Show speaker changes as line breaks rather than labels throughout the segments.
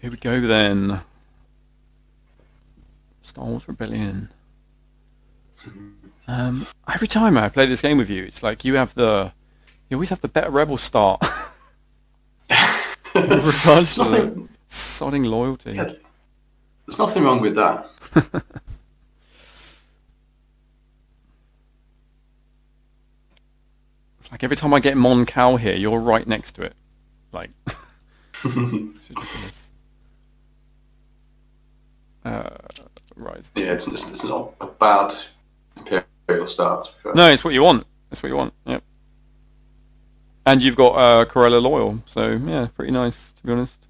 Here we go then. Star Wars Rebellion. Um, every time I play this game with you, it's like you have the, you always have the better rebel start. with regards to
Nothing.
sodding loyalty.
Yeah, there's nothing wrong with that.
It's like every time I get Mon Cal here, you're right next to it. Like. Uh, right.
Yeah, it's, it's, it's not a bad imperial start. to be fair.
No, it's what you want. It's what you want. Yep. And you've got uh, Corellia Loyal, so yeah, pretty nice to be honest.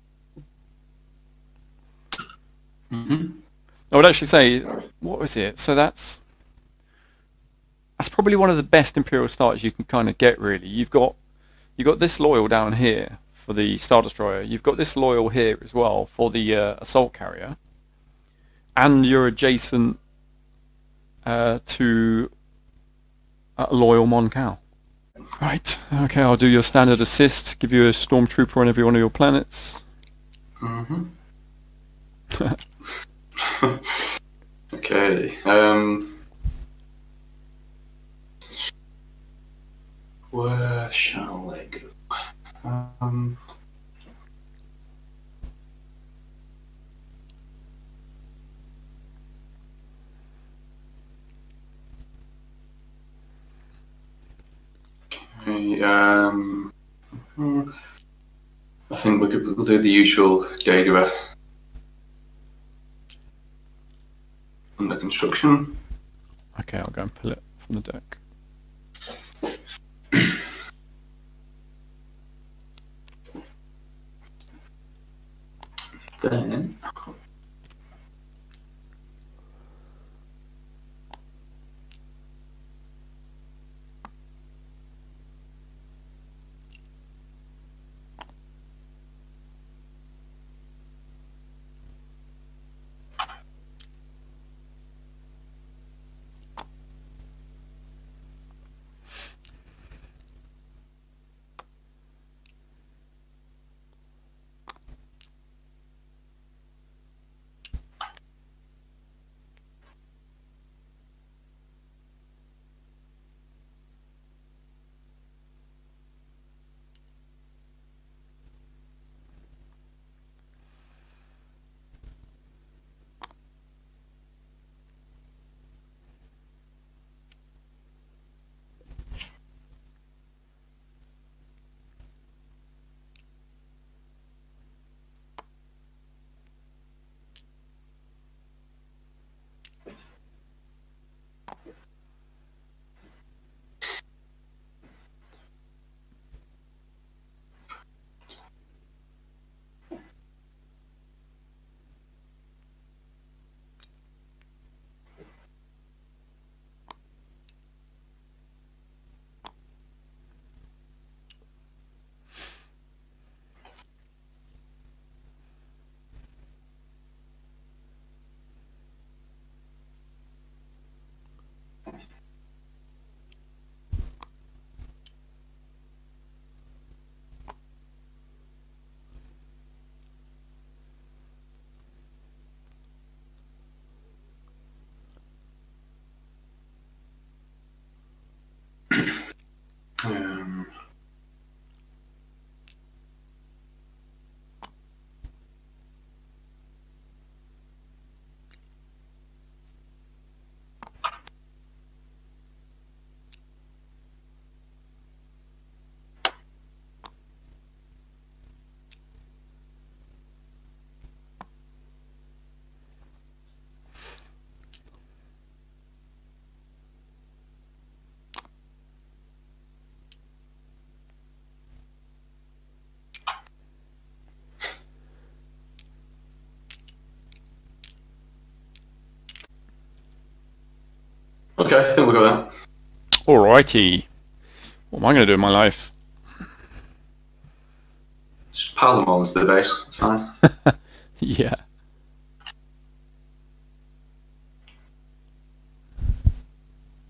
Mhm.
I would actually say, what was it? So that's that's probably one of the best Imperial starts you can kind of get. Really, you've got you've got this loyal down here for the Star Destroyer. You've got this loyal here as well for the uh, assault carrier, and you're adjacent uh, to uh, loyal Mon Cal. Right. Okay, I'll do your standard assist. Give you a stormtrooper on every one of your planets.
Mhm. okay. Um, where shall I go? Um, okay. Um, I think we could we'll do the usual Jaguar under construction.
Okay, I'll go and pull it from the deck.
Then okay, I think we'll go there.
Alrighty. What am I going to do in my life?
Just pile them all into the base. It's fine.
yeah.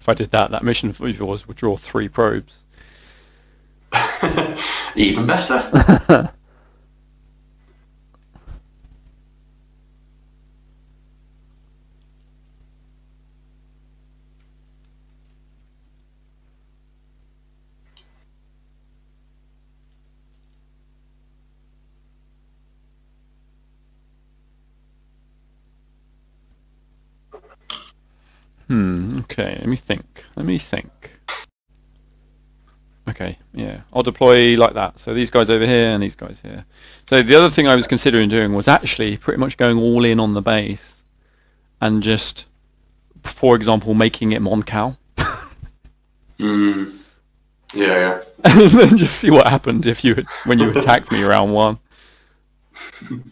If I did that, that mission of yours would draw three probes.
Even better.
Hmm, okay, let me think. Let me think. Okay, yeah. I'll deploy like that. So these guys over here and these guys here. So the other thing I was considering doing was actually pretty much going all in on the base and just, for example, making it Mon Cal.
Mm. Yeah, yeah.
and then just see what happened if you had, when you attacked me round one.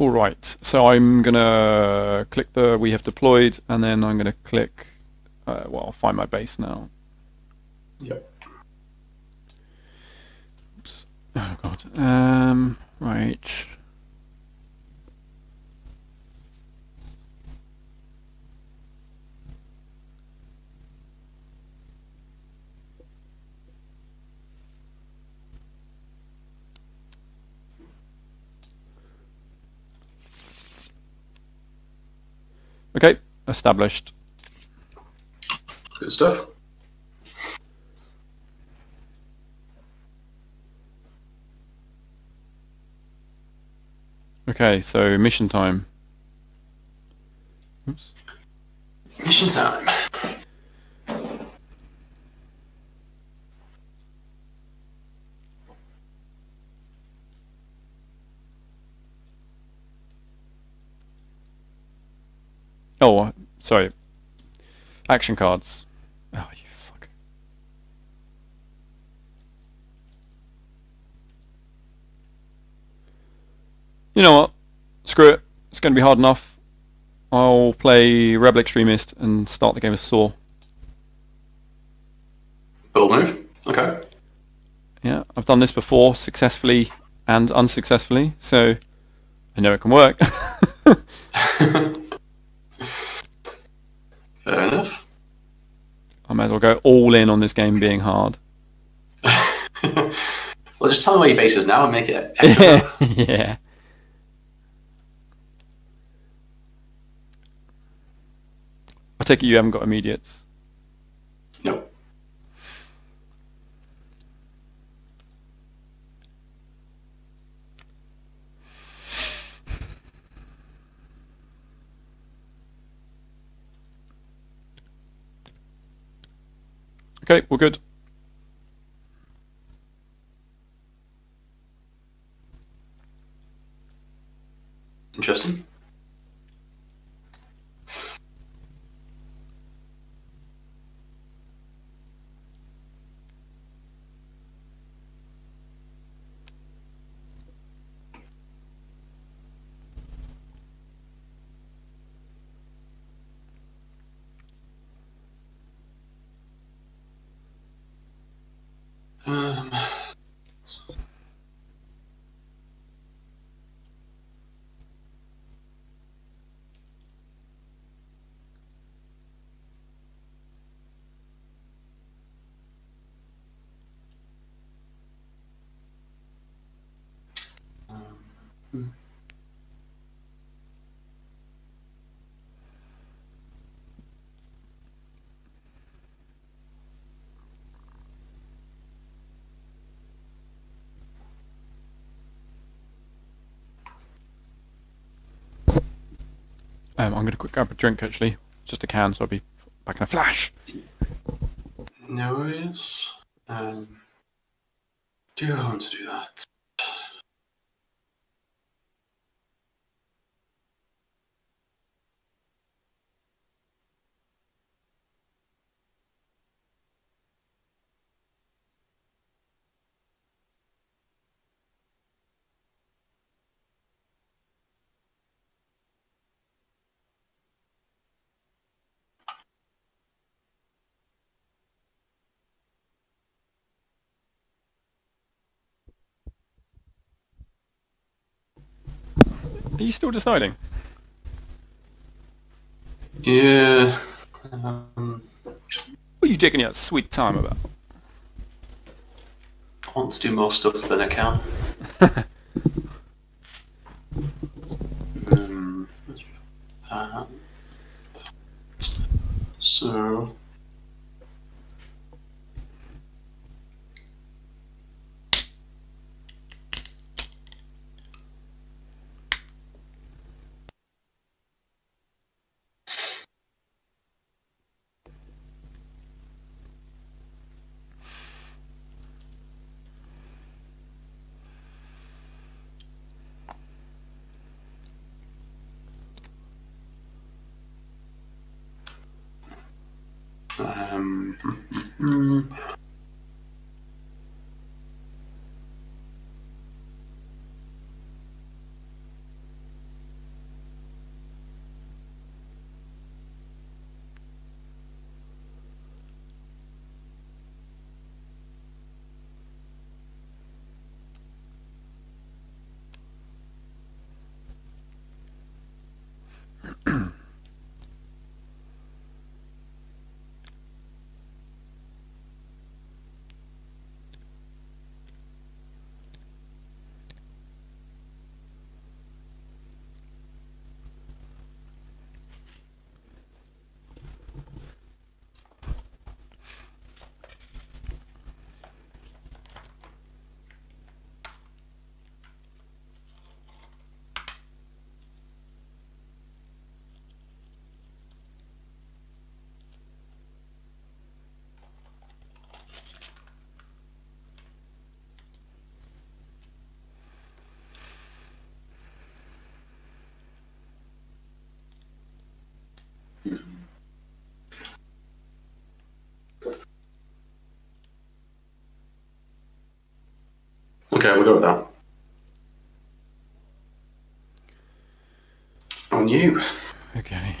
All right, so I'm gonna click the we have deployed, and then I'm gonna click. Uh, well, I'll find my base now.
Yep.
Oops. Oh god. Um. Right. Okay, established.
Good stuff.
Okay, so mission time. Oops.
Mission time.
Oh, sorry. Action cards. Oh, you fuck. You know what? Screw it. It's going to be hard enough. I'll play Rebel Extremist and start the game with Saw.
Bold move. Okay.
Yeah, I've done this before successfully and unsuccessfully, so I know it can work.
Fair enough.
I might as well go all in on this game being hard.
well, just tell me where your base is now and make it extra.
yeah. I take it you haven't got immediates.
no.
Okay, we're good.
Interesting. Um,
Um, I'm going to quick grab a drink actually. Just a can, so I'll be back in a flash.
no worries. Um, do you want to do that?
Are you still deciding?
Yeah. Um,
What are you taking your sweet time about?
I want to do more stuff than I can. um, that. So. Okay, we'll go with that. On you.
Okay.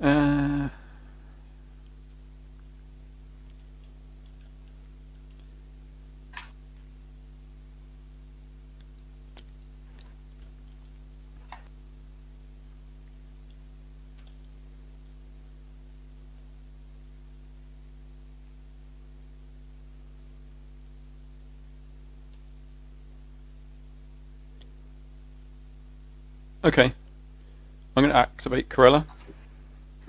Uh, okay. I'm going to activate Corellia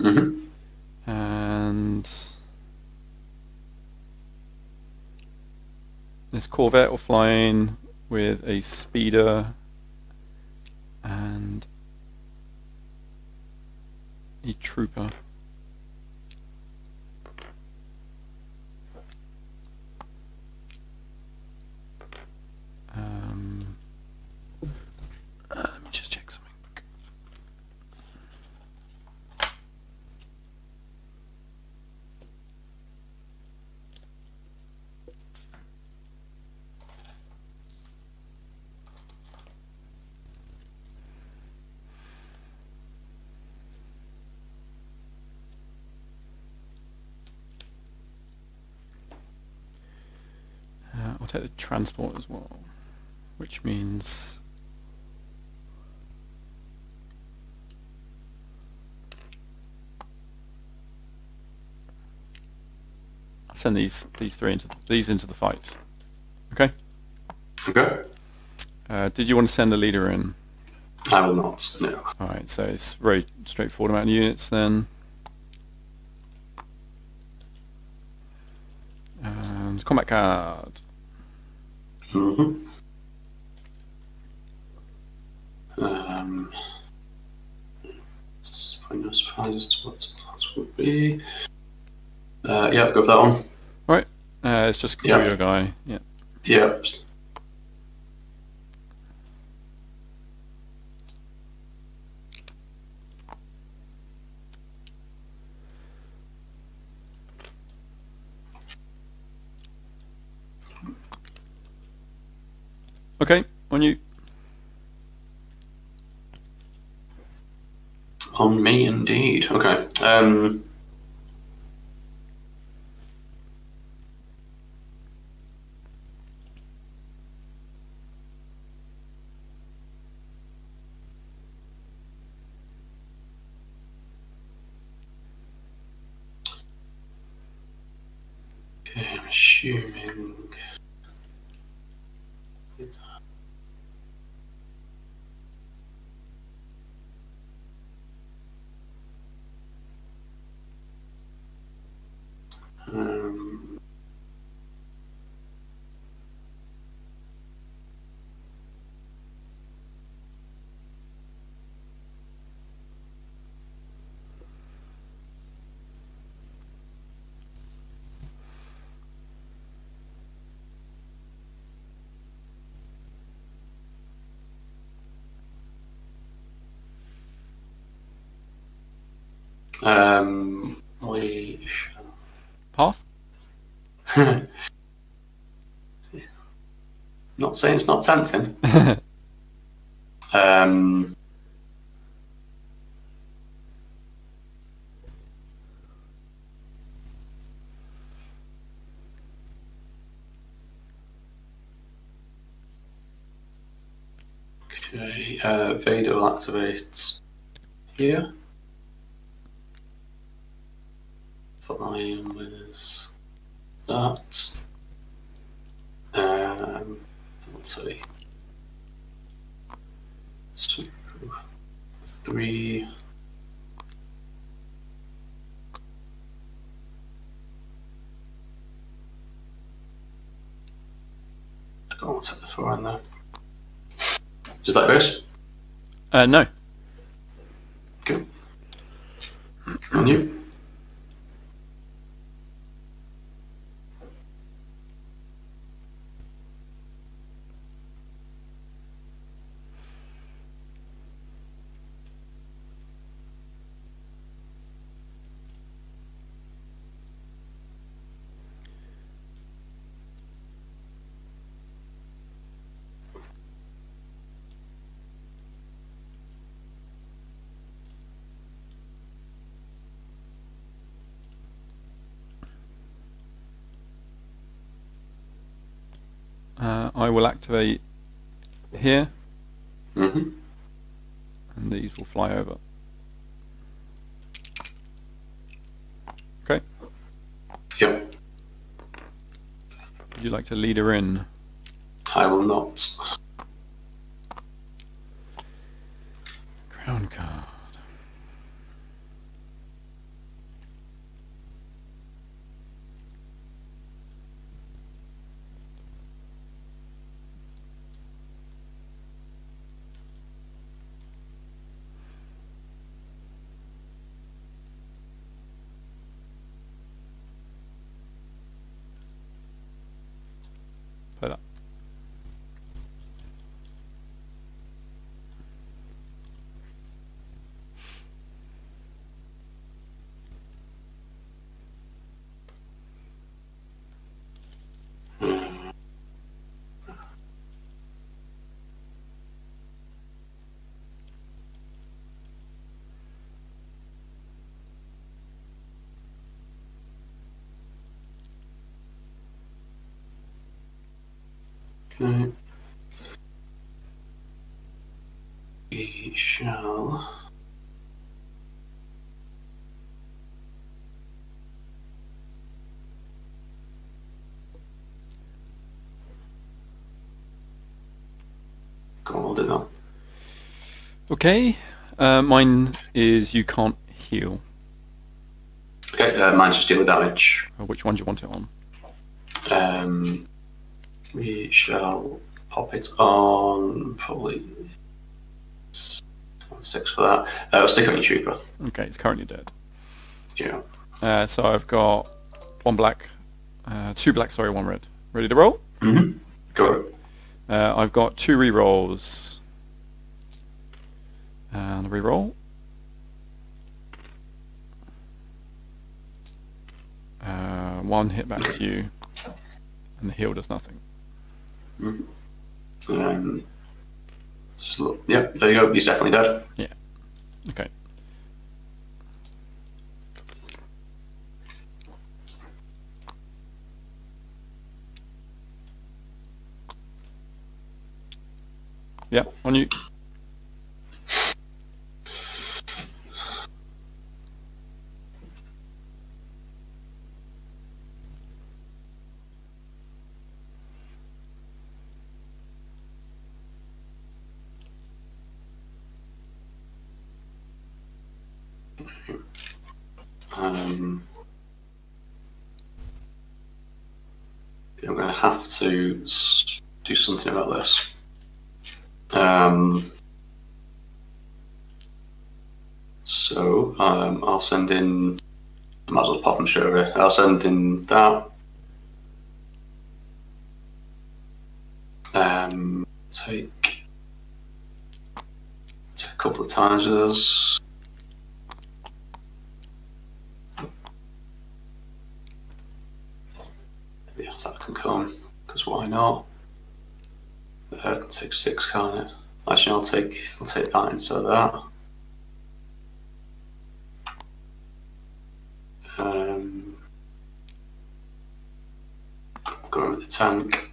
Mm-hmm.
and this Corvette will fly in with a speeder and a trooper. Um, uh, let me just check something. Uh, I'll take the transport as well, which means I'll send these these three into these into the fight. Okay.
Okay.
Uh, did you want to send a leader in?
I will not. No.
All right, so it's very straightforward amount of units then. And combat card.
Mm-hmm. Um, it's probably no surprise as to what spots would be. Uh, yeah, go for that one.
Right. uh, it's just
Yeah.
your guy. Yeah.
Yeah.
Okay, on you.
On me, indeed. Okay. Um, okay, I'm assuming. Um, Um, we shall.
Pass.
Not saying it's not tempting. um, okay, uh, Vader will activate here. Flying with that. Um, let's see. Two, three. I don't want to take the four in there. Is that base?
Uh, no.
Cool. And you?
Uh, I will activate here,
Mm-hmm.
and these will fly over. Okay.
Yep.
Would you like to lead her in?
I will not.
Crown card. Play that.
Okay. We shall. Go we'll do that.
Okay. Uh, mine is you can't heal.
Okay, uh, mine's just deal with damage.
Uh, which one do you want it on?
Um, we shall pop it on probably six for that. Uh, I'll stick on your trooper.
Okay, it's currently dead.
Yeah.
Uh, so I've got one black, uh, two black, sorry, one red. Ready to roll?
Mm-hmm. Go.
Uh, I've got two re-rolls. And a re-roll. Uh, one hit back to you, and the heal does nothing.
Um, just look. Yeah, there you go. He's definitely dead. Yeah.
Okay. Yeah, on you.
have to do something about this. Um, so um, I'll send in. I might as well pop and show it. I'll send in that. Um, take, take a couple of times with us. The that can come because why not? Uh, take six, can't it? Actually, I'll take I'll take that instead of that. Um, going with the tank.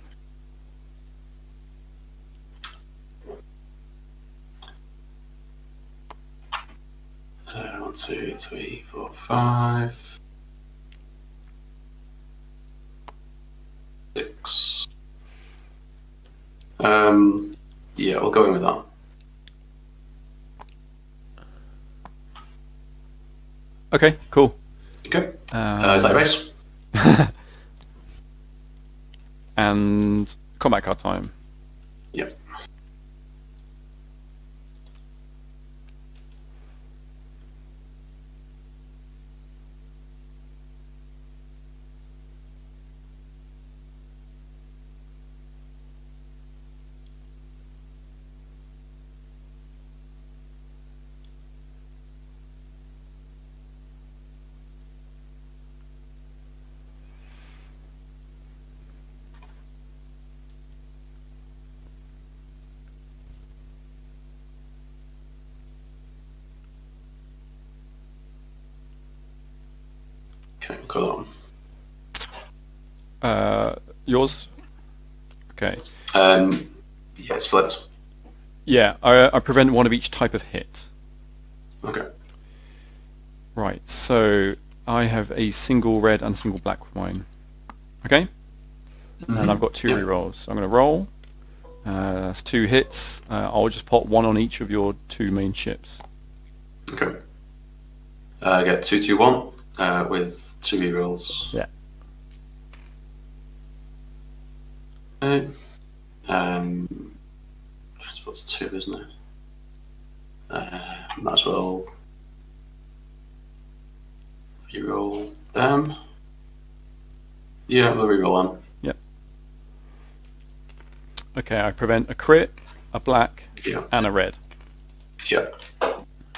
Uh, one, two, three, four, five. Six. Um, yeah, we'll go in with that.
Okay, cool.
Okay.
Um,
Uh, is that your base?
and combat card time.
Yep. Okay, we'll go that one.
Uh, yours? Okay.
Um, yeah, it's flipped.
Yeah, I, I prevent one of each type of hit.
Okay.
Right, so I have a single red and single black wine. Okay? And I've got two
Yeah.
rerolls. So I'm going to roll. Uh, that's two hits. Uh, I'll just pop one on each of your two main ships.
Okay. Uh, I get two, two, one uh, with two rerolls.
Yeah.
Okay. Um, I suppose two, isn't it? Uh, might as well reroll them. Yeah, we'll reroll them.
Okay, I prevent a crit, a black,
Yeah.
and a red.
Yeah.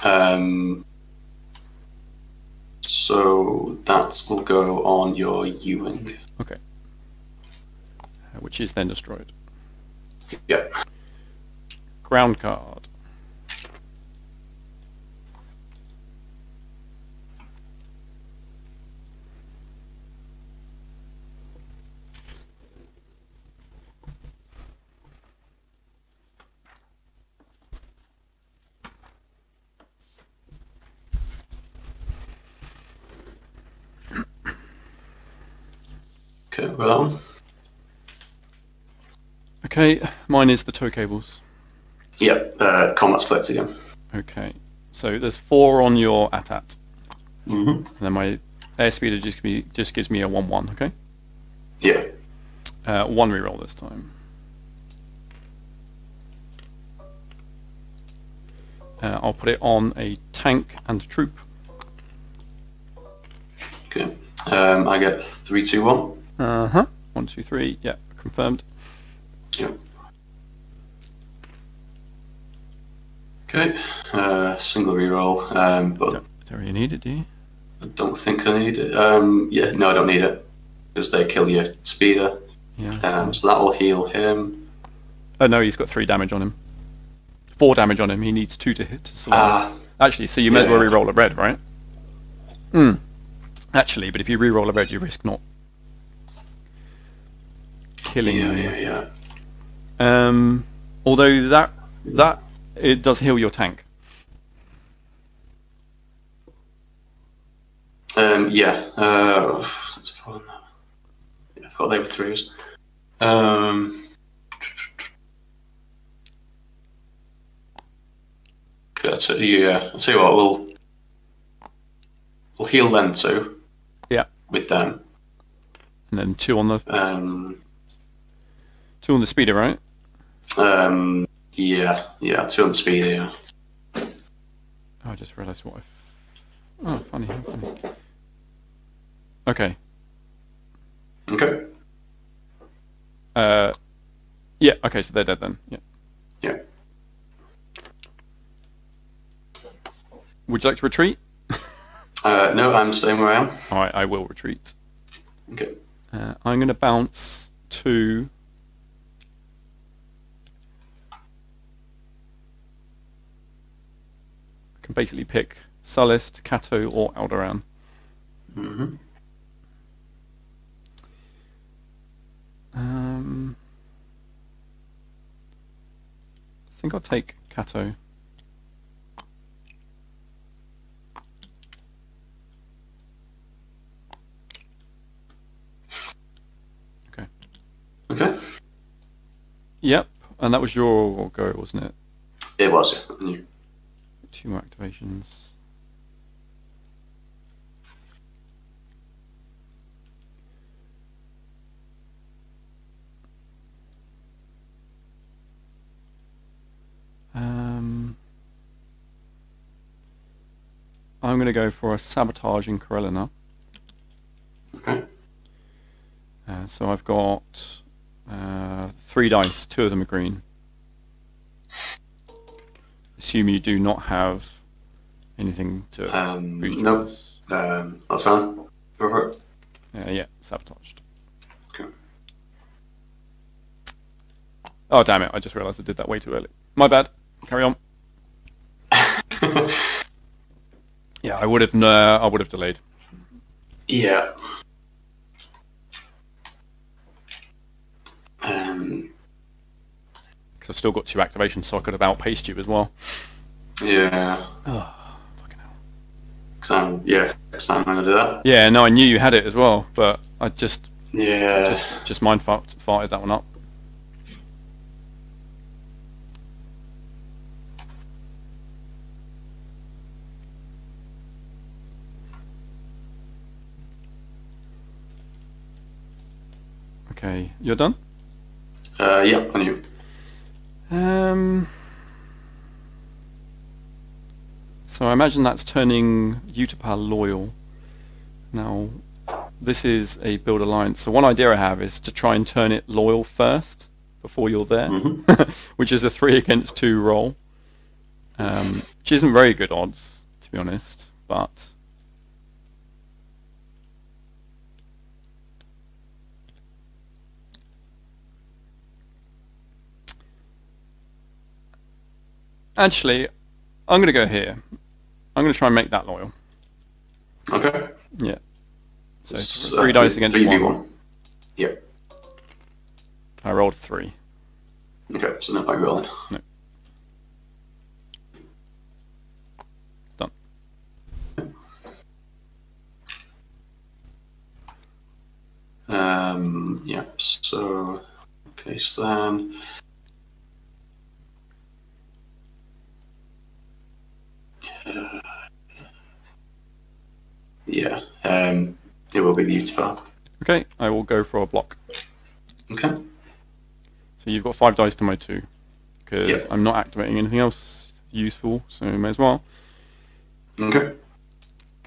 Um, so that will go on your Ewing.
Okay. Which is then destroyed.
Yeah.
Ground card.
Okay, we'll go that one.
Okay, mine is the tow cables.
Yep, uh, flipped again.
Okay, so there's four on your ATAT.
Mm-hmm.
And then my airspeeder just, give me, just gives me a 1-1, okay?
Yeah.
Uh, one reroll this time. Uh, I'll put it on a tank and a troop.
Okay. Um, I get three, two, one.
Uh-huh. One, two, three. Yeah, confirmed.
Yep. Okay. Uh, single reroll, um, but
Don't, don't really need it, do you?
I don't think I need it. Um, yeah, no, I don't need it because they kill your speeder.
Yeah.
Um, so that will heal him.
Oh, no, he's got three damage on him. Four damage on him. He needs two to hit to.
Ah,
Actually, so you may as
Yeah,
well
yeah.
re-roll a red, right? Hmm. Actually, but if you re-roll a red, you risk not killing
yeah,
me.
yeah, yeah.
Um, although that that it does heal your tank.
Um, yeah. Uh, that's. Yeah, I forgot they were threes. Um, that's it. Yeah, I'll tell you what. We'll we'll heal them too
Yeah,
with them.
and then two on the
Um,
two on the speeder, right?
Um, yeah, yeah. Two on speed. Yeah.
Oh, I just realised what. I... Oh, funny, how funny. Okay.
Okay.
Uh, yeah. Okay, so they're dead then. Yeah.
Yeah.
Would you like to retreat?
Uh, no, I'm staying where I am.
All right, I will retreat.
Okay.
Uh, I'm going to bounce to can basically pick Sullust, Cato, or Alderaan.
Mm-hmm.
Um, I think I'll take Cato. Okay.
Okay.
Yep, and that was your go, wasn't it?
It was, yeah.
Two more activations. Um, I'm going to go for a sabotage in Corellia.
Okay.
Uh, so I've got uh, three dice, two of them are green. Assume you do not have anything to
Um,
yours.
Um, that's fine. Go for it.
Uh, yeah, sabotaged.
Okay.
Oh damn it! I just realised I did that way too early. My bad. Carry on. Yeah, I would have. Uh, I would have delayed.
yeah. Um,
Because I've still got two activations, so I could have outpaced you as well.
yeah.
Oh, fucking hell.
Cause I'm, yeah, cause I'm gonna do that.
Yeah, no, I knew you had it as well, but I just
Yeah.
just just mind fucked, farted that one up. Okay, you're done.
Uh, yeah, on you.
Um. So I imagine that's turning Utapau loyal. Now, this is a build alliance. So one idea I have is to try and turn it loyal first before you're there,
Mhm.
which is a three against two roll, um, which isn't very good odds to be honest, but. Actually, I'm going to go here. I'm going to try and make that loyal.
Okay.
Yeah. So th- three
uh,
dice against
three
one.
one. Yep.
I rolled three.
Okay, so not by rolling.
No. Done.
Um, yeah, so, okay, so then. Uh, yeah, um, it will be the Utah.
Okay, I will go for a block.
Okay.
So you've got five dice to my two, because
Yeah.
I'm not activating anything else useful, so may as well.
Okay.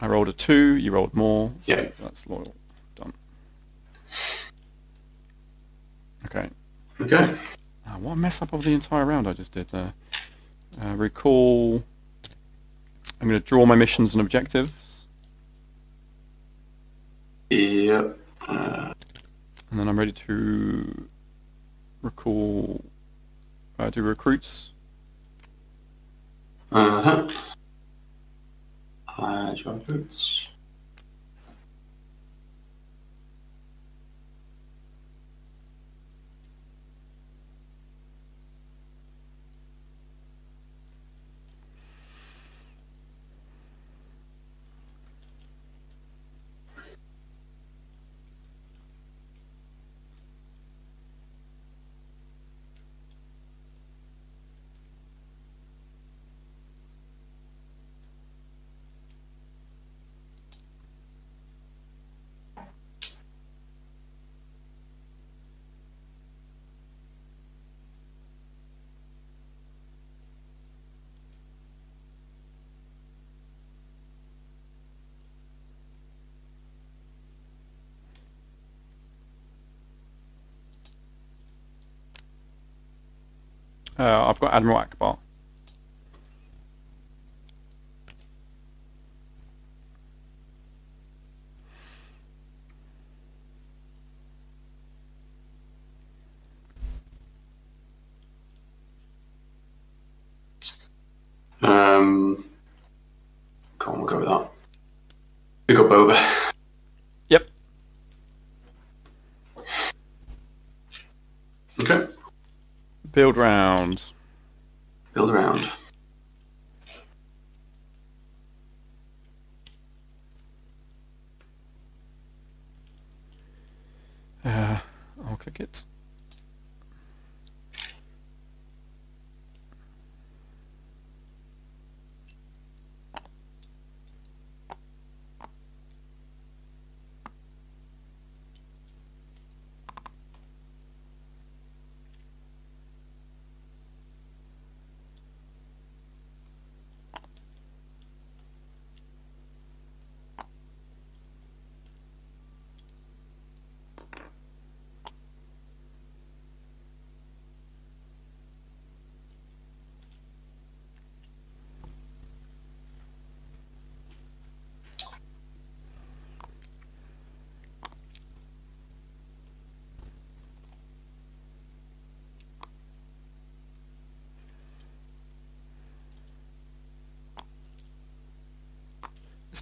I rolled a two, you rolled more. so
Yeah.
That's loyal. Done. Okay.
Okay.
Ah, what a mess up of the entire round I just did there. Uh, recall. I'm going to draw my missions and objectives,
Yep. Uh,
and then I'm ready to recall. Uh, do recruits.
uh-huh. Uh, job
Äh, I've got Admiral Ackbar.
go Boba.
Yep.
Okay.
Build round.
Build around.
Uh, I'll click it.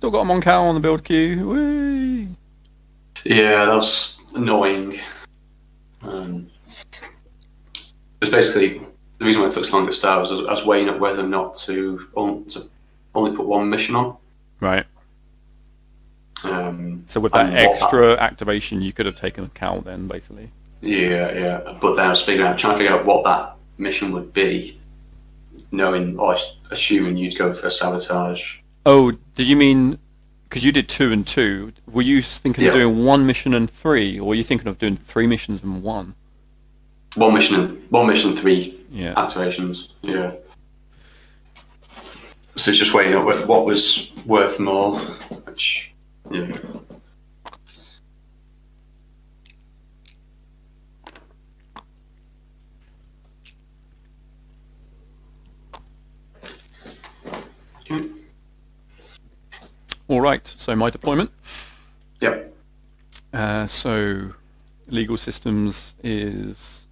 Still got a Mon Cal on the build queue. Whee!
Yeah, that was annoying. Um, it's basically the reason why it took so long to start was I was- weighing up whether or not to, on, to only put one mission on.
Right.
Um,
So with that
and what
extra activation, you could have taken a Cal then, basically.
Yeah, yeah. But then I was figuring out, trying to figure out what that mission would be, knowing or assuming you'd go for a sabotage.
Oh, did you mean because you did two and two? Were you thinking of doing one mission and three, or were you thinking of doing three missions and one?
One mission, and one mission, three
Yeah.
activations. Yeah. So it's just weighing up what- what was worth more, which yeah.
All right. So my deployment.
Yep.
Uh, so legal systems is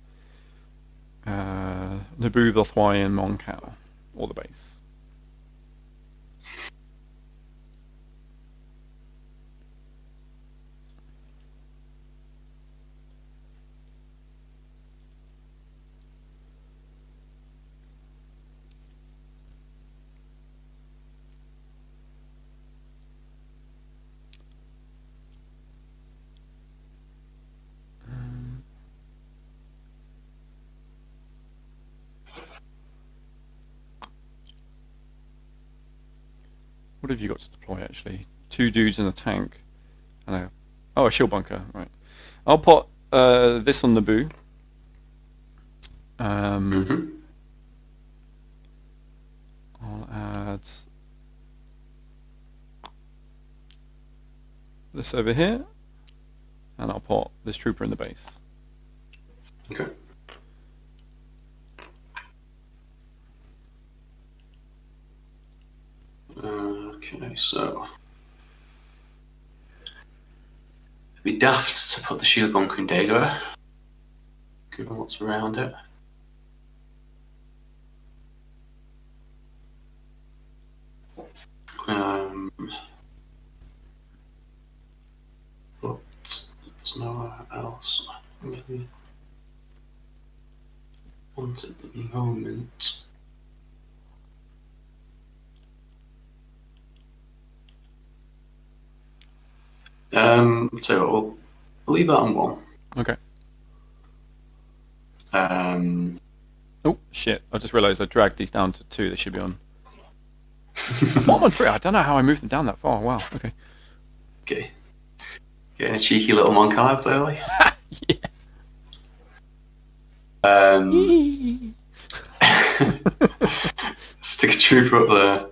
uh, Naboo, Bothawui, and Mon Cal, or the base. What have you got to deploy actually? Two dudes in a tank, and a oh a shield bunker. Right. I'll put uh, this on Naboo. Um,
hmm
I'll add this over here, and I'll put this trooper in the base.
Okay. Okay, so it'd be daft to put the shield bunker in Dago, given what's around it. Um, but there's nowhere else I really want at the moment. Um, so we'll leave that on one.
Okay.
Um,
Oh shit! I just realised I dragged these down to two. They should be on. One on three. I don't know how I moved them down that far. Wow. Okay.
okay. Getting a cheeky little monk out early.
yeah.
Um, stick a trooper up there.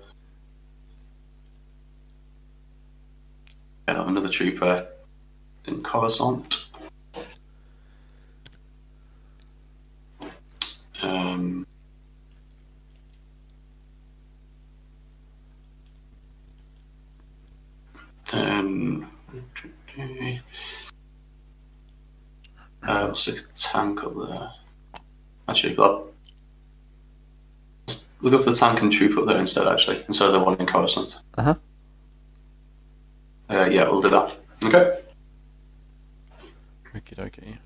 Another trooper in Coruscant. Um, then uh, stick a tank up there. Actually, got we'll go for the tank and troop up there instead. Actually, instead of the one in Coruscant.
Uh huh.
Uh, yeah, we'll do that. Okay.
Okie dokie.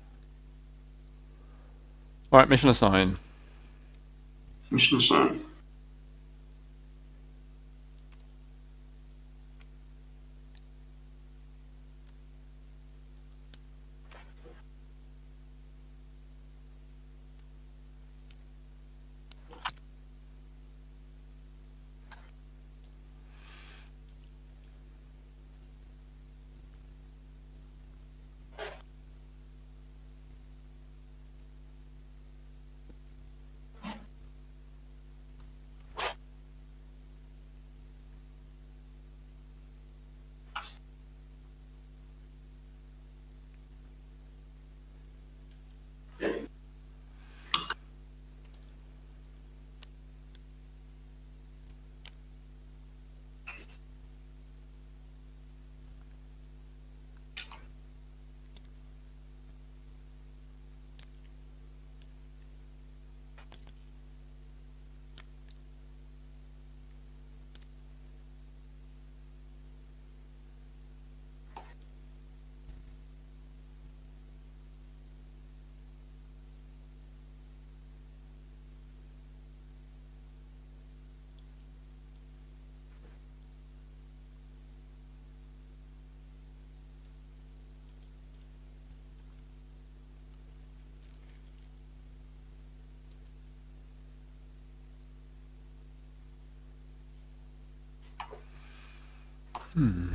Alright, mission assigned.
Mission assigned.
Hmm.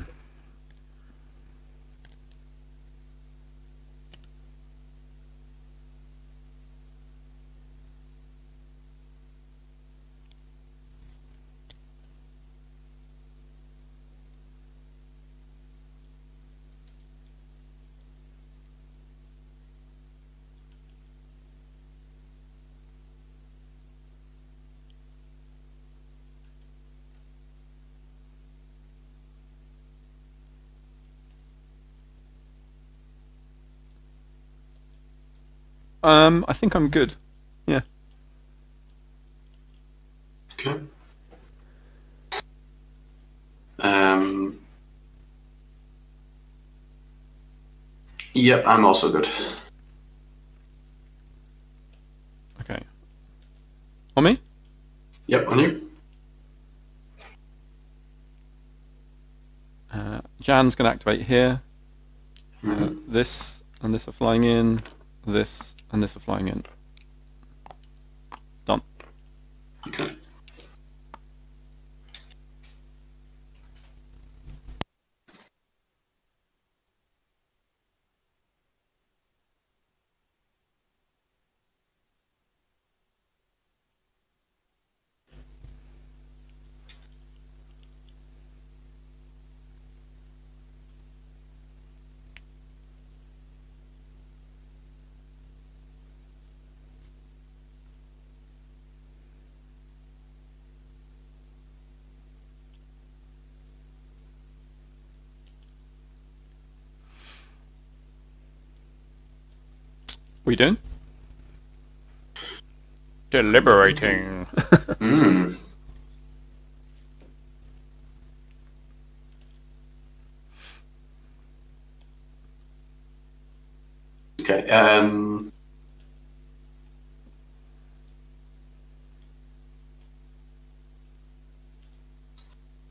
Um, I think I'm good. Yeah.
Okay. Um. Yep, I'm also good.
Okay. On me?
Yep, on you.
Uh, Jan's going to activate here. Uh,
Mhm.
this and this are flying in. This and this are flying in. Done.
Okay.
We doing? Deliberating.
Hmm. Okay. Um.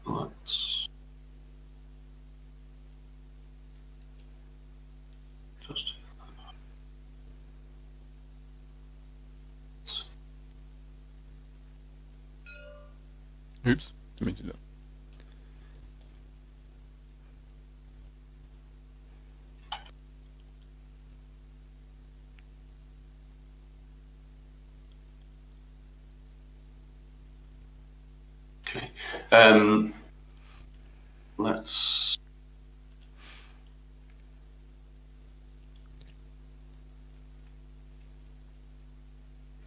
Let's just.
Oops. Didn't mean to do that.
Okay. Um, let's.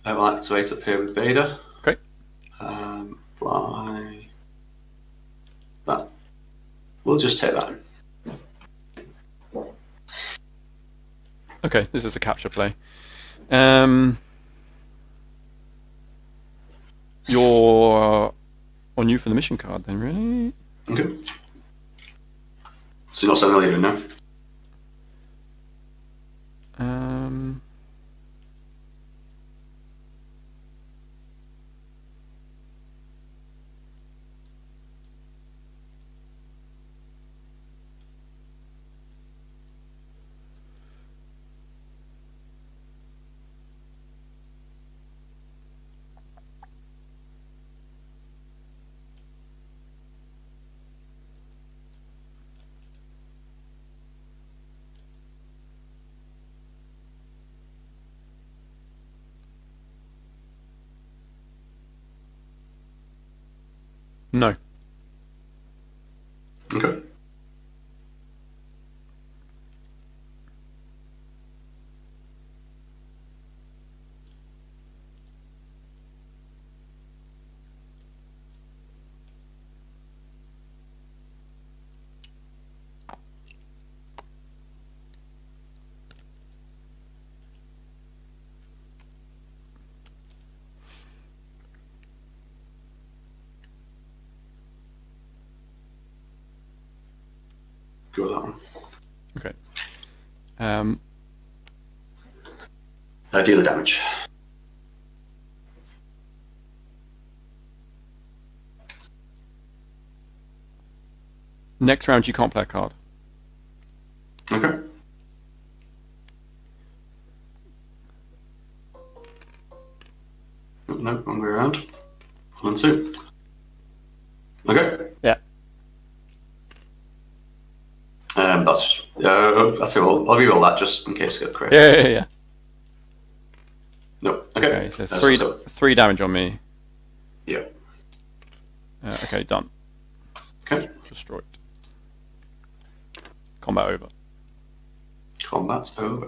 I will activate up here with Vader.
Okay.
Um, fly. That. We'll just take that.
Okay, this is a capture play. Um, you're on you for the mission card then, really?
Okay. So you're not sending a leader, no?
Um, no.
Okay. Go one.
Okay. Um,
Uh, dealer damage.
next round you can't play a card.
That's it. I'll, reroll that just in case I get the crit.
Yeah, yeah, yeah.
No. Okay.
Okay, so
Uh,
three three damage on me.
yeah.
Uh, okay, done.
Okay.
Destroyed. Combat over.
Combat's over.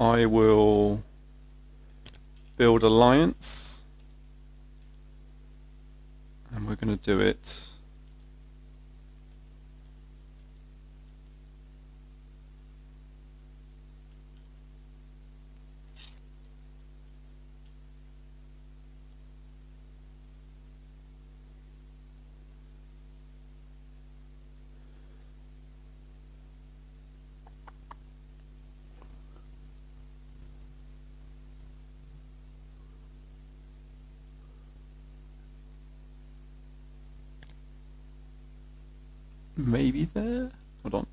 I will build alliance, and we're going to do it. Maybe there. Hold on.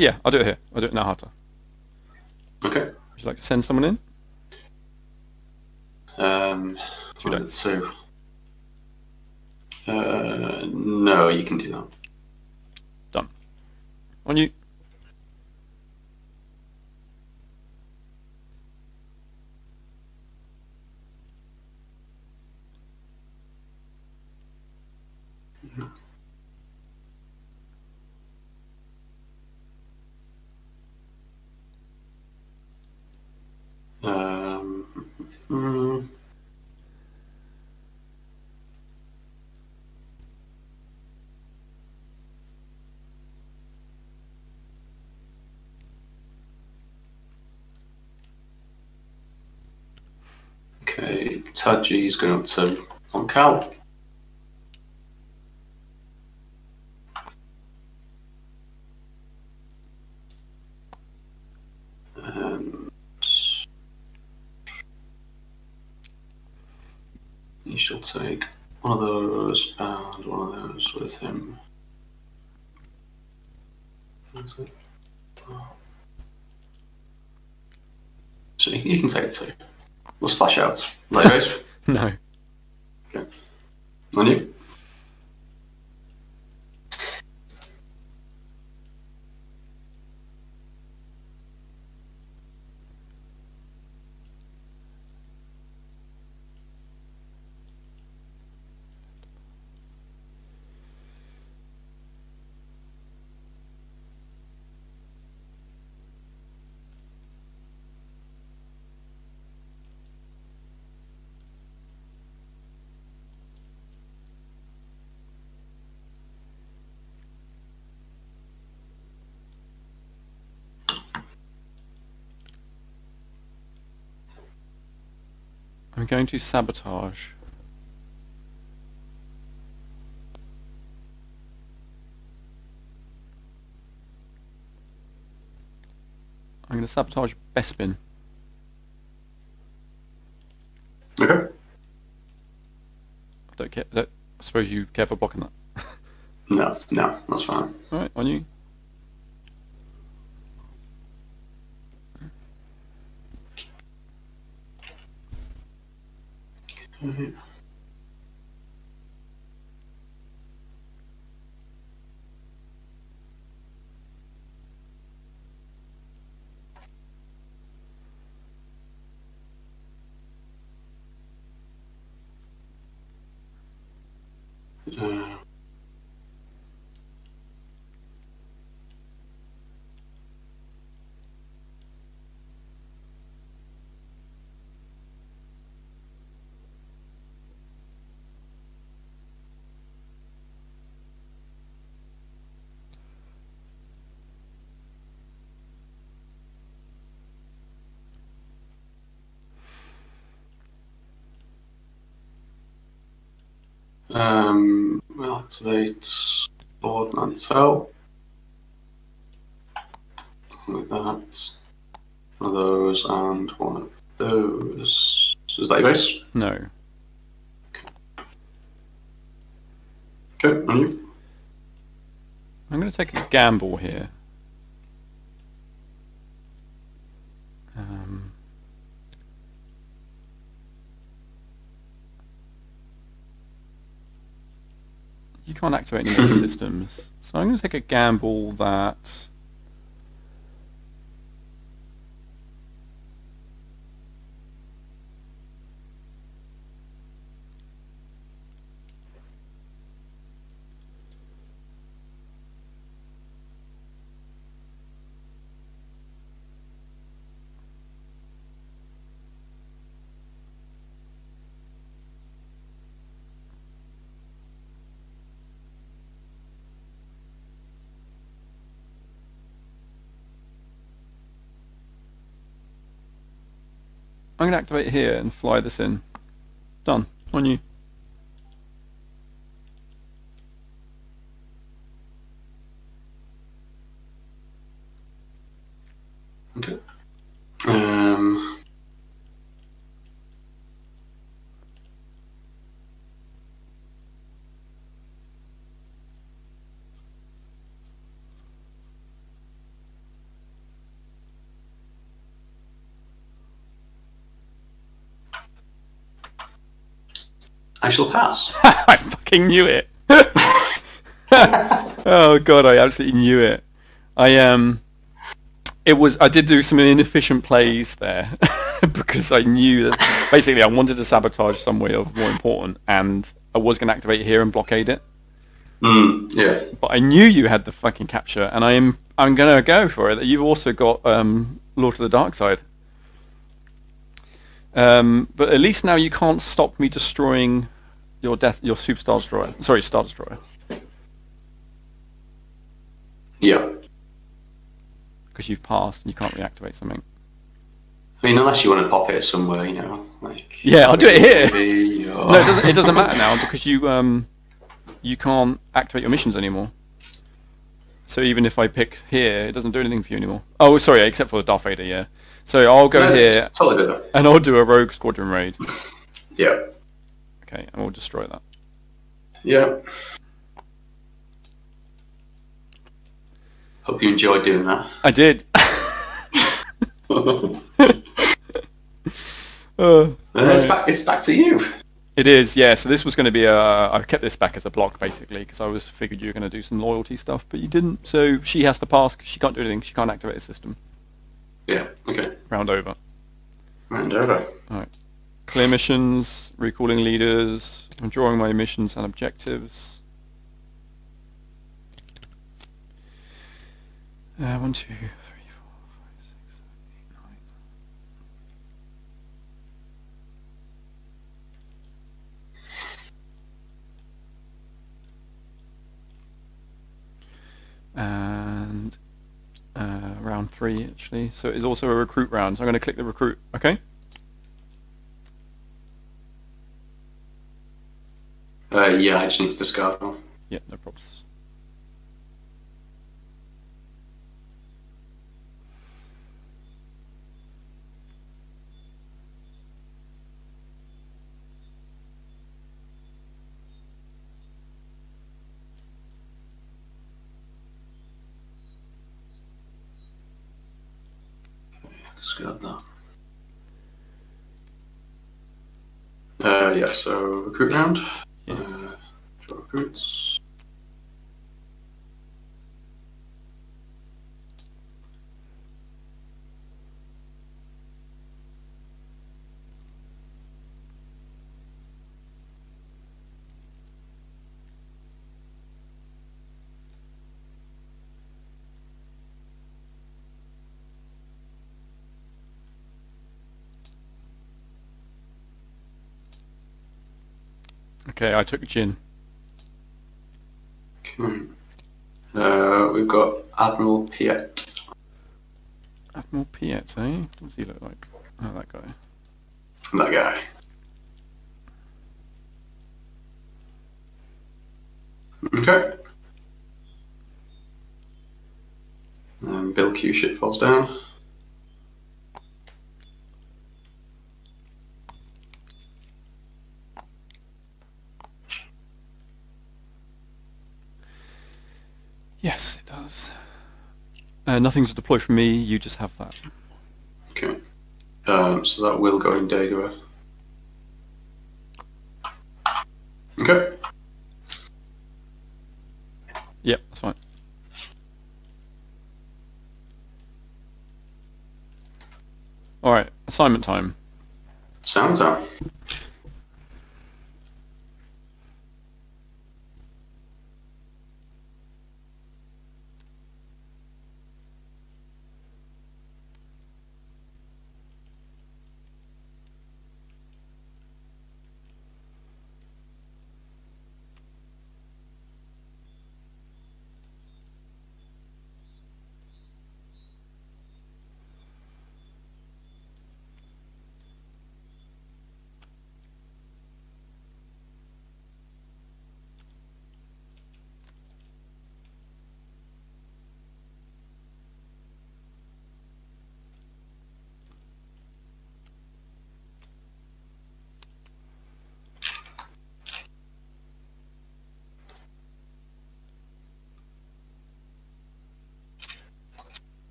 Yeah, I'll do it here. I'll do it now, Hata.
Okay.
Would you like to send someone in?
Um,
Two dice.
so. Uh, no, you can do that.
Done. On you.
Um, hmm. Okay, going up to Mon Cal. And he shall take one of those and with him. Is it? Oh. So you can take two. We'll splash out. Later.
No.
Okay. On you?
Going to sabotage. I'm going to sabotage Bespin.
Okay.
I don't care. Don't, I suppose you care for blocking that.
No, no, that's fine.
Alright, on you.
Uh, Um, we'll activate Lord Mantel. Like that. One of those and one of those. Is that your base?
No.
Okay, on you.
I'm going to take a gamble here. Um, you can't activate any of the systems, so I'm going to take a gamble that. I'm going to activate here and fly this in. Done. On you.
Okay. Um, I shall pass.
I fucking knew it. oh god, I absolutely knew it. I um, it was I did do some inefficient plays there because I knew that basically I wanted to sabotage somewhere of more important, and I was going to activate here and blockade it.
Mm, yeah.
But I knew you had the fucking capture, and I am I'm gonna go for it. You've also got um, Lord of the Dark Side. Um, but at least now you can't stop me destroying your death, your super star Destroyer. Sorry, Star Destroyer,
Yeah.
because you've passed and you can't reactivate something.
I mean, unless you want to pop it somewhere, you know, like.
Yeah, I'll do it here.
or-
No, it doesn't. It doesn't matter now because you um, you can't activate your missions anymore. So even if I pick here, it doesn't do anything for you anymore. Oh, sorry, except for the Darth Vader, yeah. So I'll go
No,
here
Totally
and I'll do a Rogue Squadron raid.
Yeah.
Okay, and we'll destroy that.
Yeah. Hope you enjoyed doing that.
I did. uh,
Uh, it's back. It's back to you.
It is, yeah. So this was going to be a. I kept this back as a block basically because I was figured you were going to do some loyalty stuff, but you didn't. So she has to pass 'cause she can't do anything. She can't activate the system.
Yeah. Okay.
Round over.
Round over.
Clear missions, recalling leaders. I'm drawing my missions and objectives. Uh, one, two, three, four, five, six, seven, eight, nine. And uh, round three actually. So it is also a recruit round. So I'm going to click the recruit. Okay.
Uh, yeah, I just need to discard one.
Yeah, no problems.
Discard that. Uh, yeah, so recruit round.
Yeah.
Uh, draw recruits.
Okay, I took Jyn.
Okay. Uh, we've got Admiral Piett.
Admiral Piett, eh? What does he look like? Oh, that guy.
That guy. Okay. Um, Bill Q ship falls down.
Yes, it does. Uh, nothing to deploy from me, you just have that.
Okay. Um, so that will go in Dagobah. Okay.
Yep, that's fine. Alright, assignment time.
Sounds out.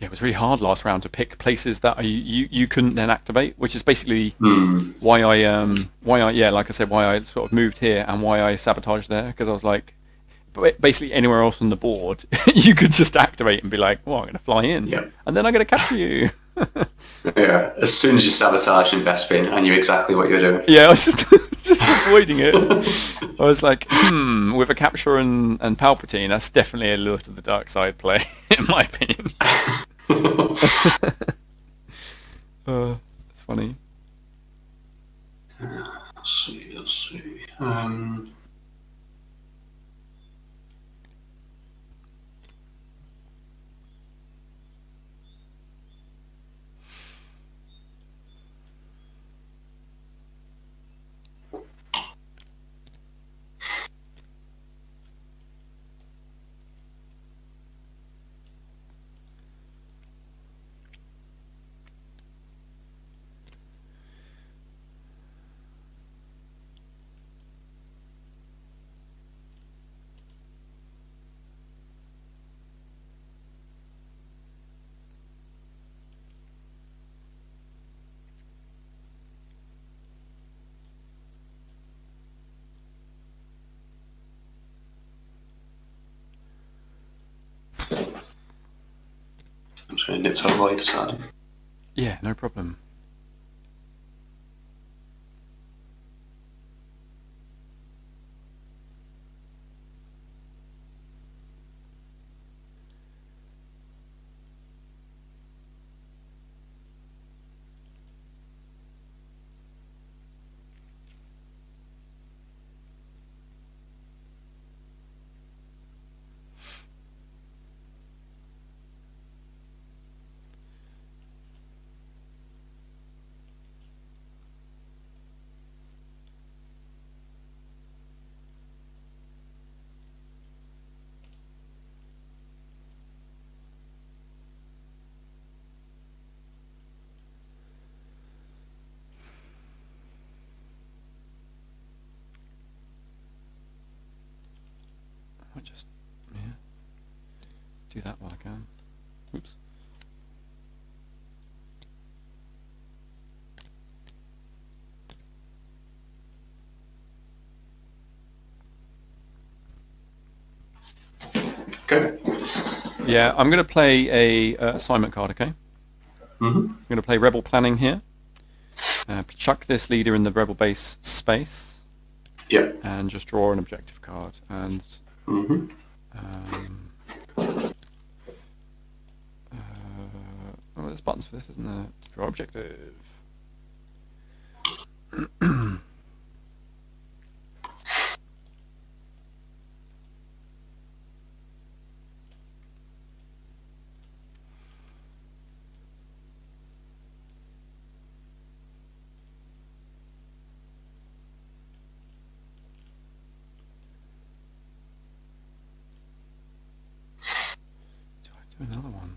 Yeah, it was really hard last round to pick places that I, you you couldn't then activate, which is basically
Hmm.
why I um why I yeah like I said why I sort of moved here and why I sabotaged there because I was like ba- basically anywhere else on the board you could just activate and be like well I'm going to fly in
Yep.
and then I'm going to capture you
Yeah. As soon as you sabotage in Bespin, I knew exactly what you were doing.
yeah I was just just avoiding it I was like hmm with a capture and and Palpatine that's definitely a lure to the dark side play in my opinion uh, it's funny
Let's see, let's see. Um, To while you decide.
Yeah, no problem. I'll just yeah do that while I can. Oops.
Okay.
Yeah, I'm going to play a uh, assignment card. Okay.
hmm
I'm going to play Rebel Planning here. Uh, chuck this leader in the Rebel base space
Yeah.
and just draw an objective card. And
hmm
um, uh, oh, there's buttons for this, isn't there? Draw objective. Do I do another one?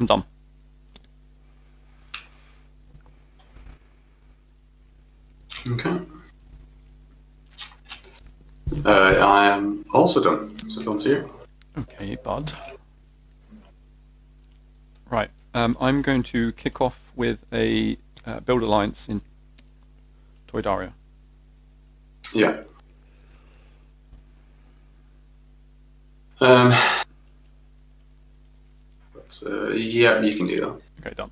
I'm done.
Okay. Uh, I am also done. So done to you.
Okay, bud. Right. Um, I'm going to kick off with a uh, build alliance in Toydaria.
Yeah. Um. Uh, yeah, you can do that.
Okay, done.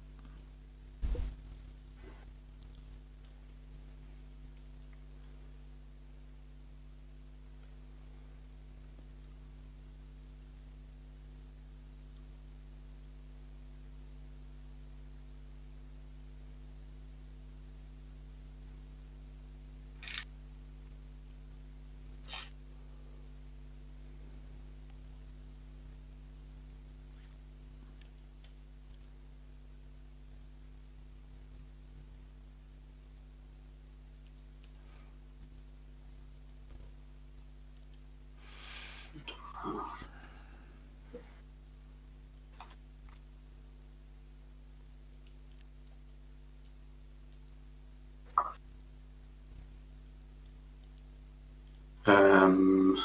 Um.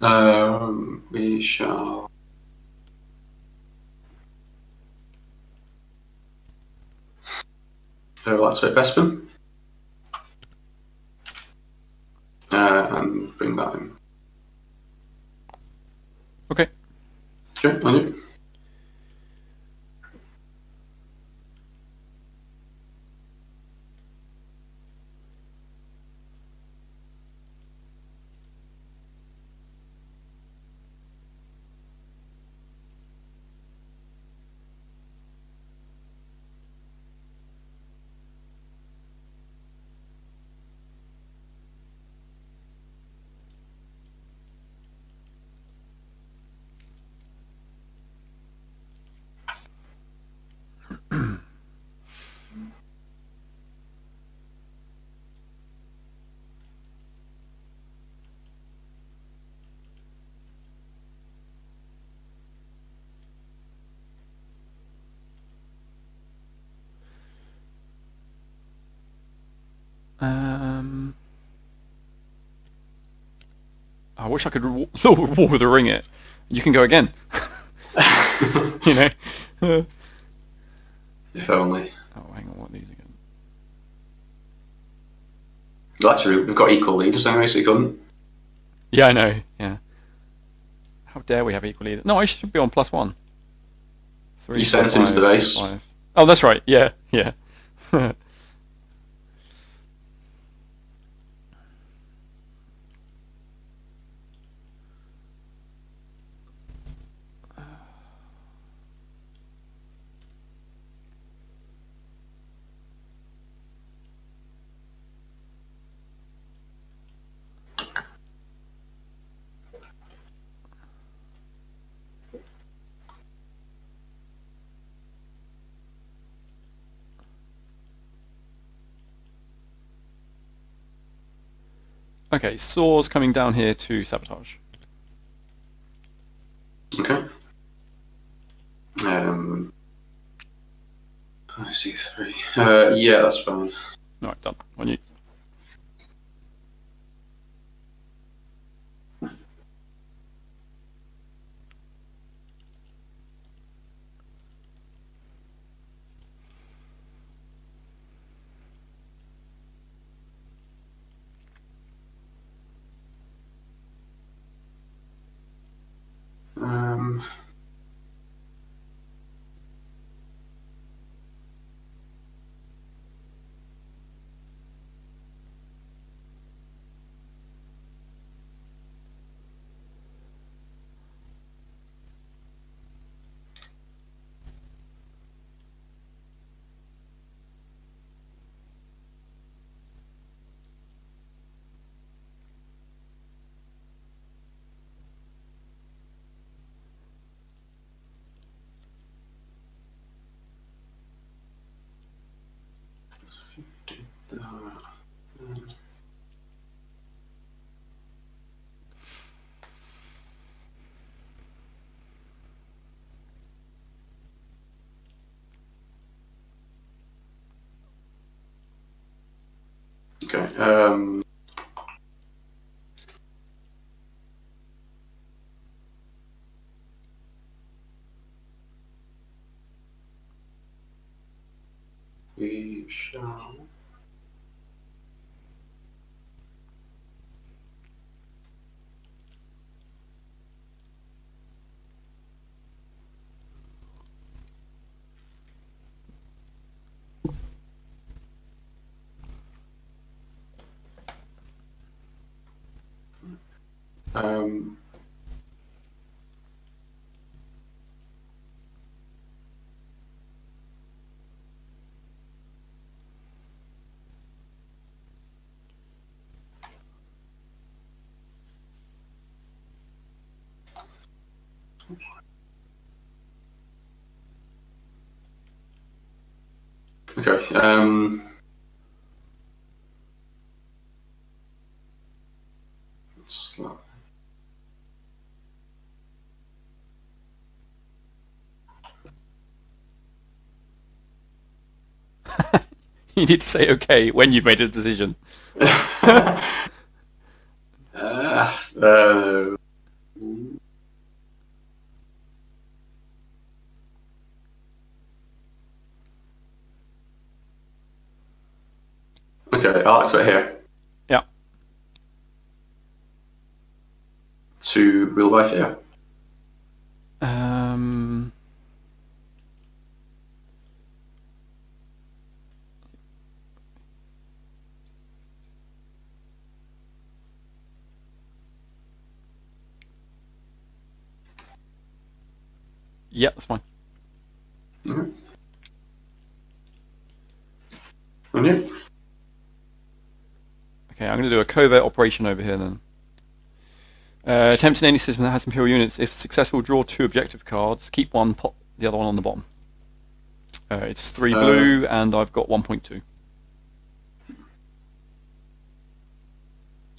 Um, we shall. So let's say Bespin. Uh, and bring that in.
Okay.
Okay, on you.
I wish I could War with the Ring it. You can go again. you know.
if only.
Oh, hang on. What these again?
That's actually, we've got equal leaders anyway, so you couldn't.
Yeah, I know. Yeah. How dare we have equal leaders? No, I should be on plus one. Three,
You sent him to the base.
five. Oh, that's right. Yeah, yeah. Okay, Saw's coming down here to sabotage.
Okay. Um, I see three. Uh, yeah, that's fine.
All right, done. On you.
Um, okay. Um, we shall. Um, okay. Um, it's not-
You need to say okay when you've made a decision.
uh, uh, okay, I'll activate here
Yeah.
to rule by fear.
Um. Yeah, that's fine.
Okay. On you.
Okay, I'm going to do a covert operation over here then. Uh, attempting any system that has Imperial units. If successful, draw two objective cards. Keep one, pop the other one on the bottom. Uh, it's three
Uh,
blue, and I've got 1.2.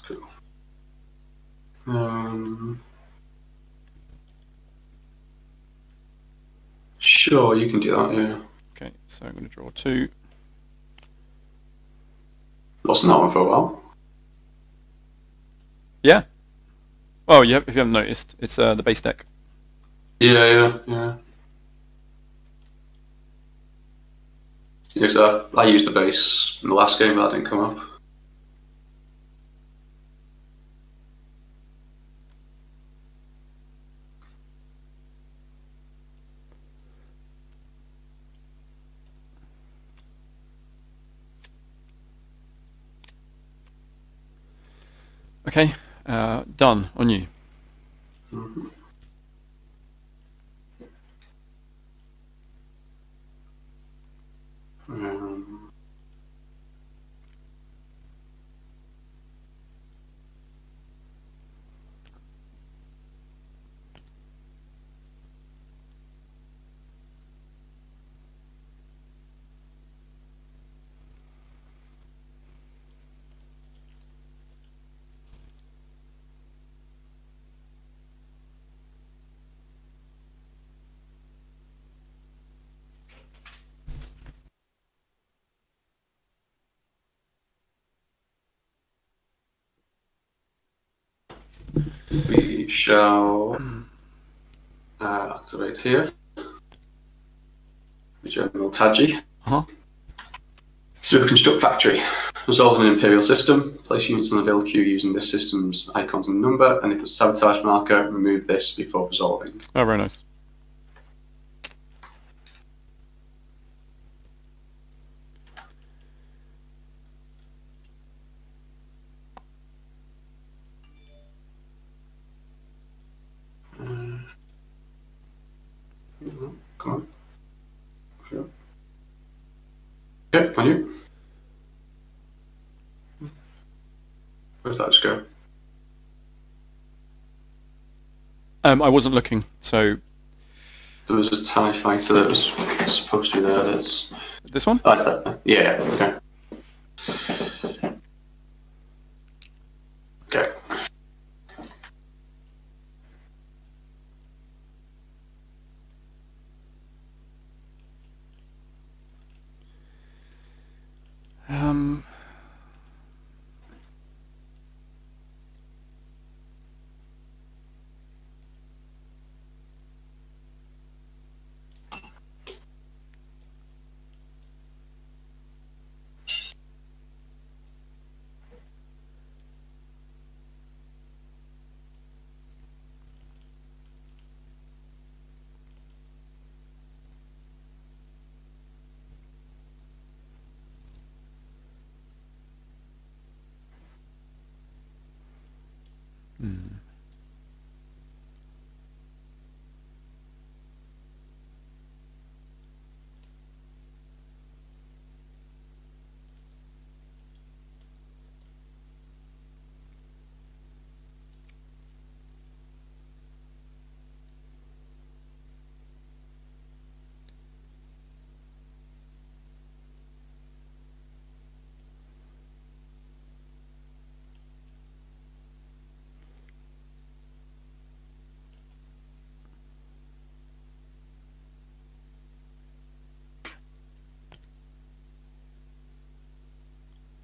Cool. Um, sure, you can do that. Yeah.
Okay, so I'm going to draw two.
Lost on that one for a while.
Yeah. Oh, yeah. If you haven't noticed, it's uh, the base deck.
Yeah, yeah, yeah. So I, I used the base in the last game, but that didn't come up.
Okay. Uh, done on you.
Mhm. Um, we shall uh, activate here. The General Tagge.
Uh-huh.
To construct factory. Resolve an imperial system. Place units on the build queue using this system's icons and number. And if there's a sabotage marker, remove this before resolving.
Oh, very nice.
Come on. Yeah. On you. Where's that just go?
Um, I wasn't looking, so
There was a TIE fighter that was supposed to be there. That's.
this one.
Oh, that's that. Yeah. Okay.
Um,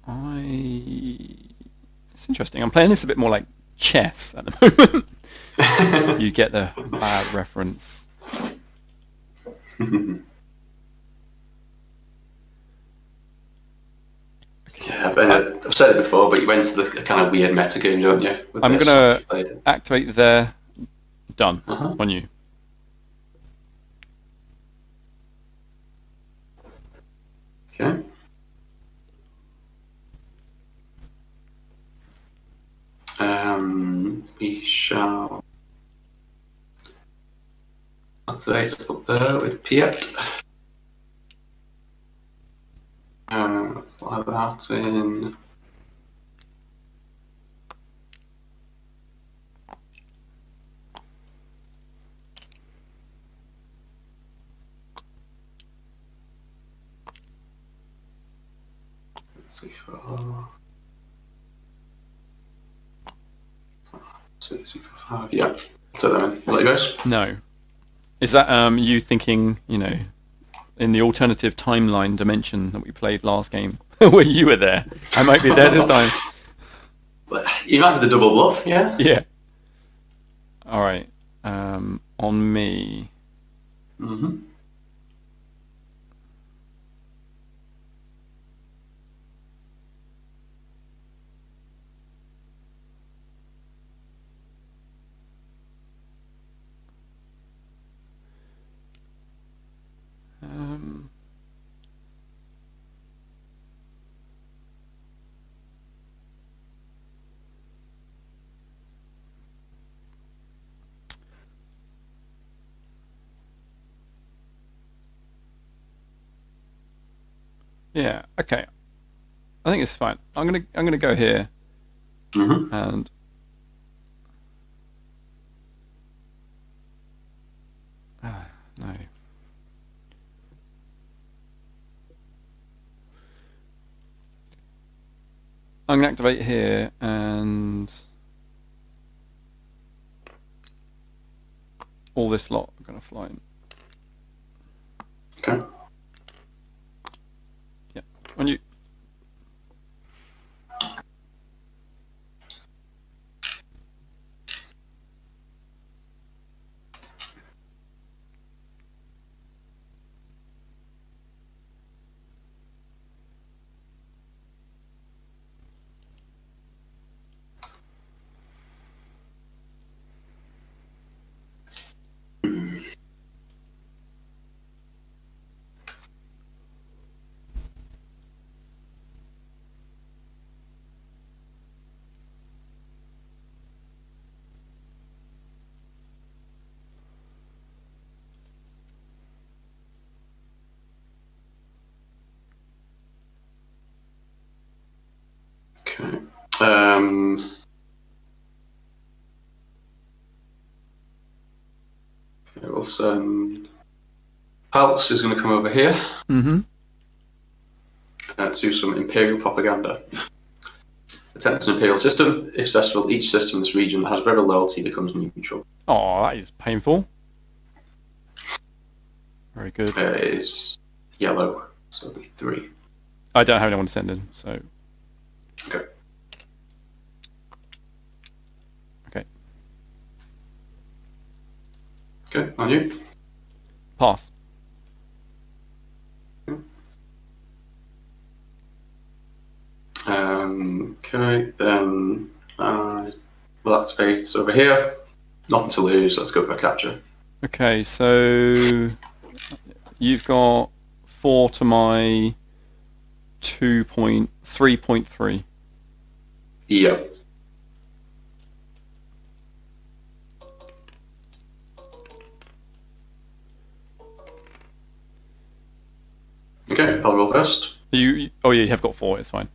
I. It's interesting. I'm playing this a bit more like chess at the moment. you get the bad reference.
Yeah, uh, I've said it before, but you went to the kind of weird meta game, don't you?
I'm
played it.
Activate there. Done
Uh-huh.
on you.
Okay. Um, we shall activate up there with Piett. Uh, fly that in. Let's see for. Two, two, four, five. Yeah. So then, let you guys.
No. Is that um you thinking, you know, in the alternative timeline dimension that we played last game, where you were there? I might be there this time.
But you might have the double bluff, yeah.
Yeah. all right. Um, on me.
Mm-hmm.
Um, yeah. Okay. I think it's fine. I'm gonna I'm gonna go here
Mm-hmm.
and Ah, no. I'm gonna activate here and all this lot are gonna fly in.
Okay.
When you
Okay. Um, okay. Palps is going to come over here
mm-hmm.
uh, to some Imperial propaganda. Attempt an Imperial system. If successful, each system in this region that has rebel loyalty becomes neutral.
Oh, that is painful. Very good.
Uh, is yellow, so it'll be three.
I don't have anyone to send in, so
okay.
Okay,
on you.
Pass.
Um, okay, then uh, we'll activate over here. Nothing to lose. Let's go for a capture.
Okay, so you've got four to my two point three point three.
Yep. Okay, I'll roll first.
You, oh yeah, you have got four. It's fine.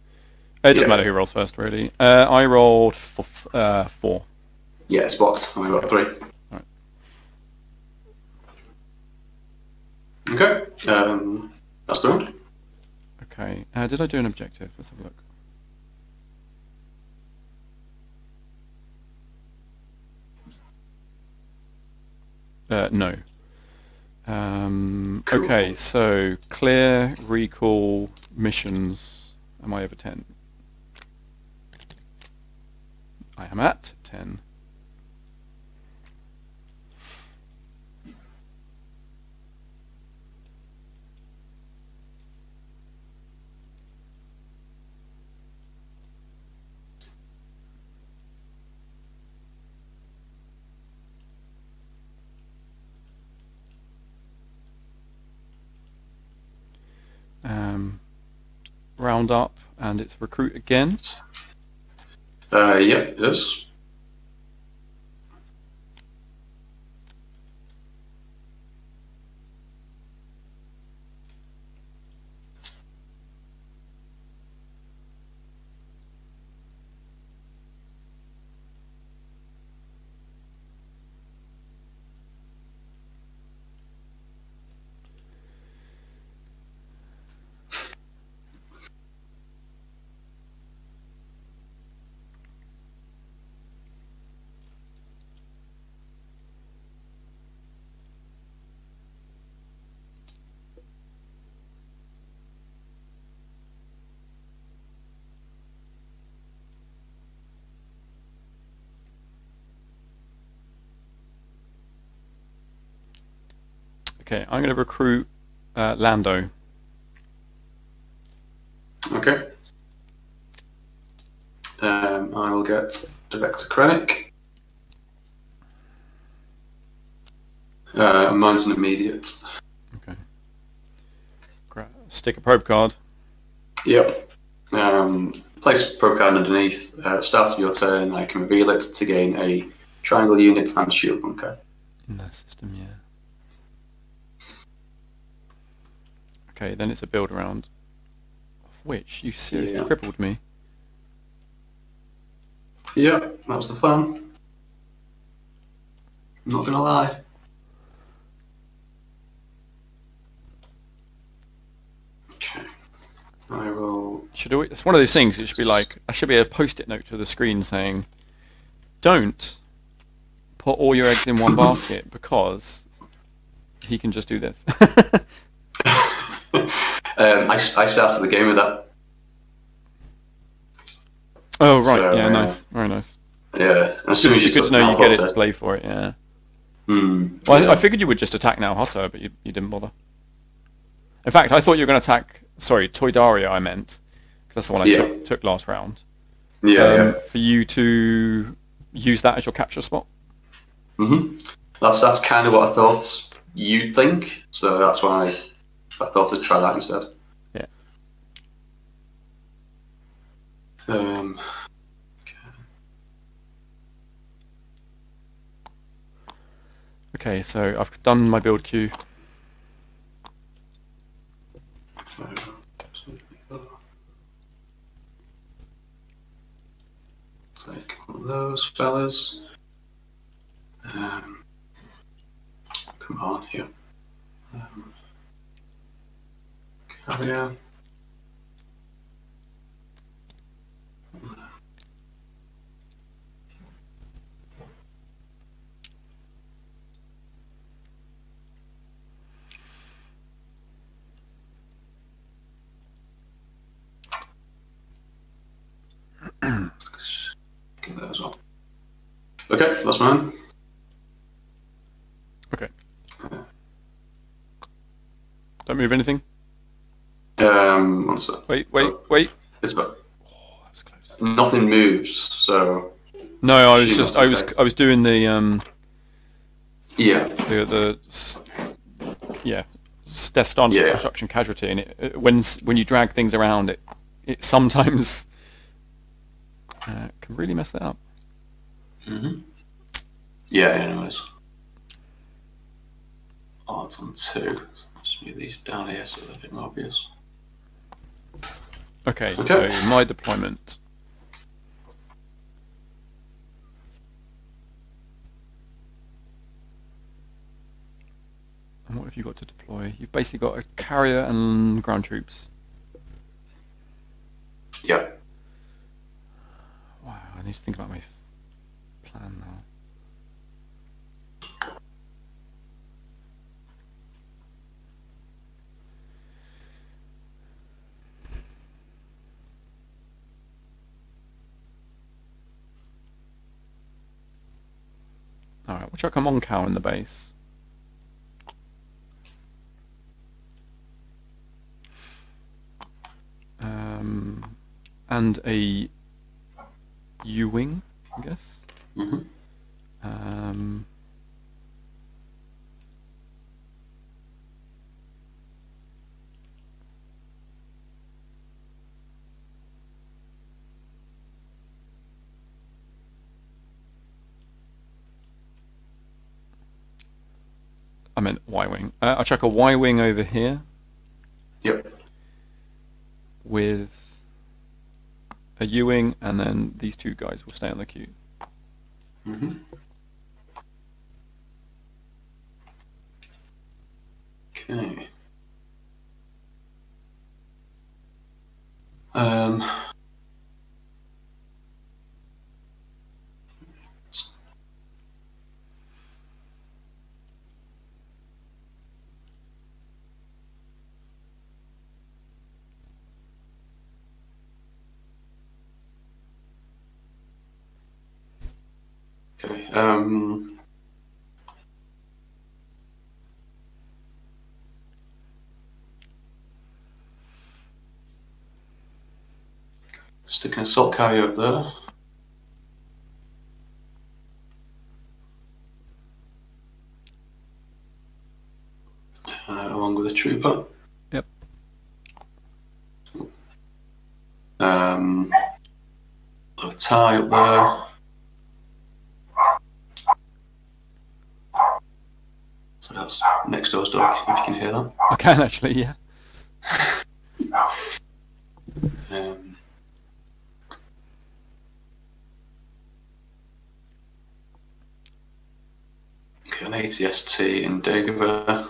It doesn't
Yeah.
matter who rolls first, really. Uh, I rolled f- uh, four.
Yeah, it's blocked. I've got three. Okay, um, that's the round.
Okay. Uh, did I do an objective? Let's have a look. Uh, no. Um,
Cool.
Okay, so clear recall missions. Am I over 10? I am at 10. Um, round up, and it's recruit again.
Uh, yeah, it is.
Okay, I'm going to recruit uh, Lando.
Okay. Um, I will get Director Krennic. Uh, mine's an immediate.
Okay. Stick a probe card.
Yep. Um, place probe card underneath. Uh, start of your turn, I can reveal it to gain a triangle unit and shield bunker.
In that system, yeah. Okay, then it's a build around. Of which you seriously
Yeah.
crippled me.
Yep, that was the plan. I'm not gonna lie. Okay. I will.
Should we, it's one of those things. It should be like I should be a post-it note to the screen saying, "Don't put all your eggs in one basket because he can just do this."
um, I, I started the game with that.
oh right,
So,
yeah,
uh,
nice, very nice.
Yeah, and as soon as you
good to know you get it to play for it. Yeah.
Hmm,
Well, I-
yeah.
I figured you would just attack Nal Hutta, but you, you didn't bother. In fact, I thought you were going to attack. Sorry, Toydaria. I meant because that's the one I
Yeah.
took, took last round.
yeah,
um,
yeah.
For you to use that as your capture spot.
hmm That's that's kind of what I thought you'd think, so that's why I thought I'd try that instead.
Yeah.
Um,
Okay, so I've done my build queue.
Take one of those fellas. Um, come on here. Um, carrier. Get that as. Okay, that's mine.
Okay. Don't move anything.
One sec.
Wait, wait, wait.
It's about
Oh, that was close.
nothing moves, so
No, I was just I was. I was doing the um
yeah,
the the yeah Death Star
Yeah.
destruction casualty, and it, it, when when you drag things around, it it sometimes uh, can really mess that up.
mm-hmm. yeah. Anyways, oh, it's on two. So let's move these down here so they're a bit more obvious.
Okay,
Okay.
so my deployment. And what have you got to deploy? You've basically got a carrier and ground troops.
Yep.
Wow, I need to think about my plan now. Alright, we'll chuck a Mon Cal in the base. Um, and a U-wing, I guess.
Mm-hmm.
Um, I meant Y-wing. Uh, I'll chuck a Y-wing over here
Yep.
with a U-wing, and then these two guys will stay on the queue.
Mm-hmm. Okay. Um. Um, sticking a salt carrier up there. Uh, along with a trooper.
Yep.
Um, a tie up there. Next door's dog, if you can hear that.
I can actually, yeah.
Um, okay, an ATST in Dagobah.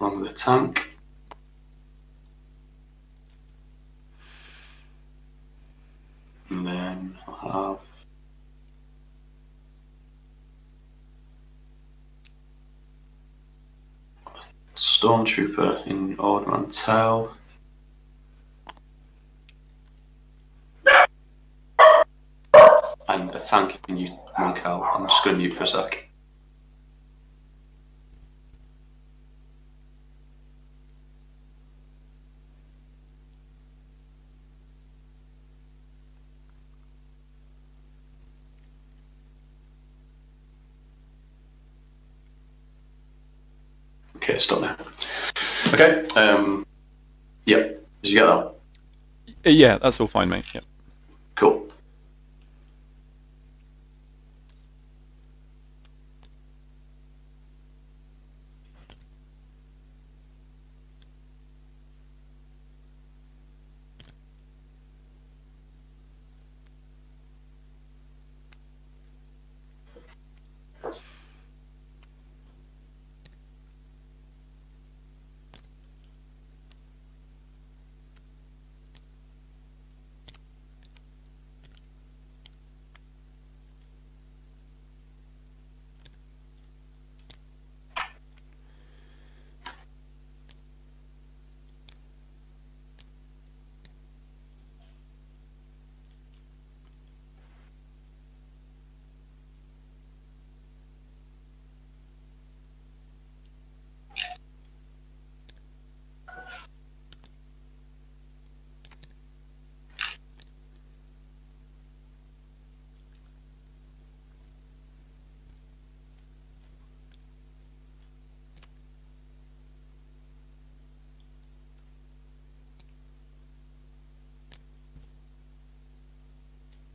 Along with a tank. And then I'll have Stormtrooper in Ord Mantell. And a tank in Mon Cal. I'm just going to mute for a sec. Okay, stop now. Okay, um, yep. Did you get that?
Yeah, that's all fine, mate. Yep.
Cool.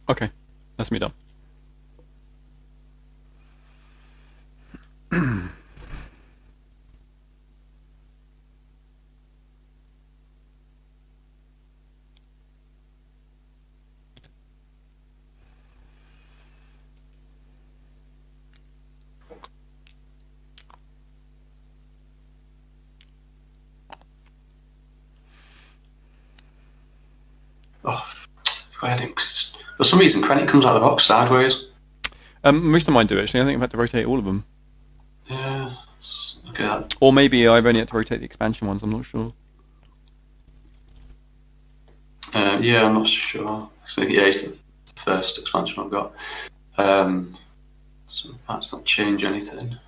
Okay, that's me done.
Oh, go ahead. it's- For some reason, Krennic comes out of the box sideways.
Um, most of mine do actually. I think I've had to rotate all of them,
Yeah, it's, look at that.
or maybe I've only had to rotate the expansion ones. I'm not sure.
Uh, yeah, I'm not sure. So, yeah, it's the first expansion I've got. Um, so that's not change anything.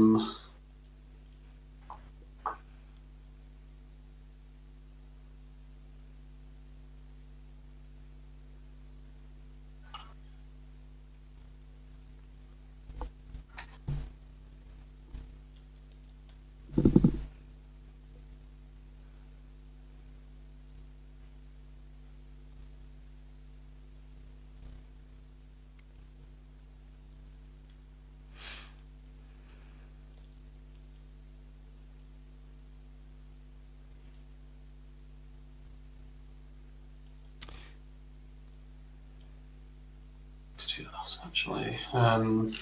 Um, actually. Um,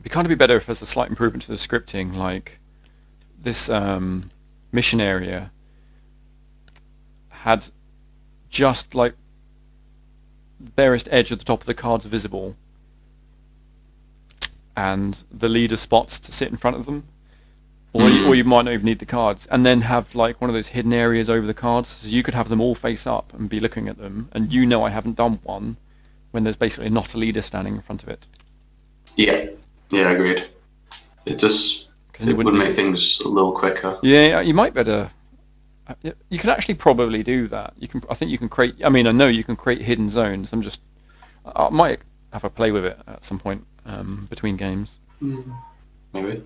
It'd kind of be better if there's a slight improvement to the scripting, like this um, mission area had just like the barest edge of the top of the cards visible and the leader spots to sit in front of them. Or, you, or you might not even need the cards, and then have like one of those hidden areas over the cards, so you could have them all face up and be looking at them, and you know I haven't done one when there's basically not a leader standing in front of it.
yeah, yeah, agreed. It just it would make things a little quicker.
Yeah, you might better. You can actually probably do that. You can. I think you can create. I mean, I know you can create hidden zones. I'm just. I I might have a play with it at some point um, between games.
Maybe.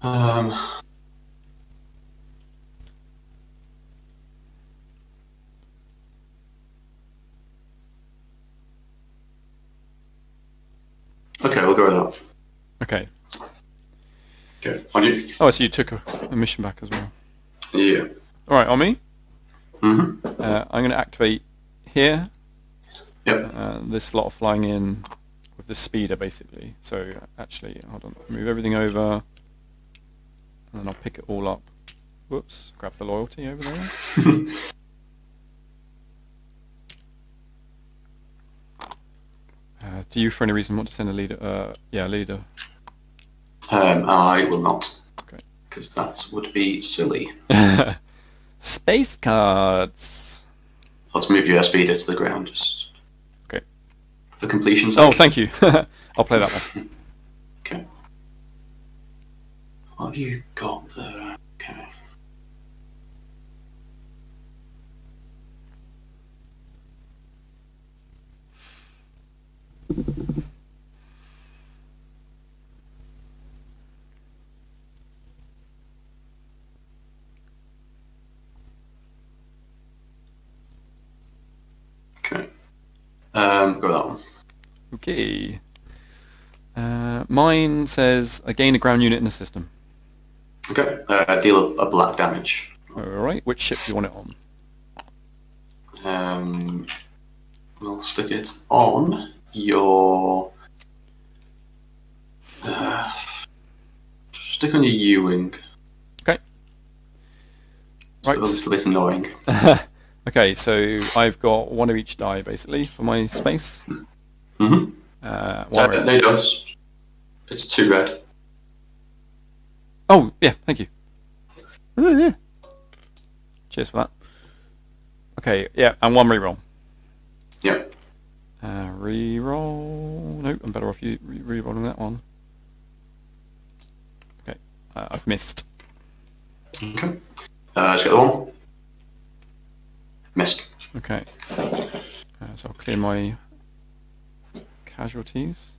Um, okay, we'll go with that.
Okay.
Okay, on you.
Oh, so you took a, a mission back as well.
Yeah.
All right, on me.
Mm-hmm.
Uh, I'm going to activate here.
Yep.
Uh, this lot of flying in with the speeder basically. So actually, hold on. Move everything over, and then I'll pick it all up. Whoops! Grab the loyalty over there. Uh, do you, for any reason, want to send a leader? Uh, yeah, leader.
Um, I will not,
Okay.
because that would be silly.
Space cards.
Let's move your speeder to the ground, just
Okay.
for completion's
Oh, thank you. I'll play that one.
Okay. What have you got there? Okay. Um, go with that one.
Okay. Uh, mine says uh, gain a ground unit in the system.
Okay. Uh, deal a, black damage.
All right. Which ship do you want it on?
Um, we'll stick it on your. Uh, stick on your U-wing.
Okay.
So
Right.
It's a bit annoying.
okay, so I've got one of each die basically for my space.
Mm-hmm.
Uh,
Uh,
one red.
no, you don't. It's two red.
Oh, yeah, thank you. Yeah. Cheers for that. Okay, yeah, and one reroll.
Yep.
Uh, reroll. Nope, I'm better off re-rolling that one. Okay, uh, I've missed.
Okay. Uh, just get the one. Missed.
Okay. Uh, so I'll clear my casualties.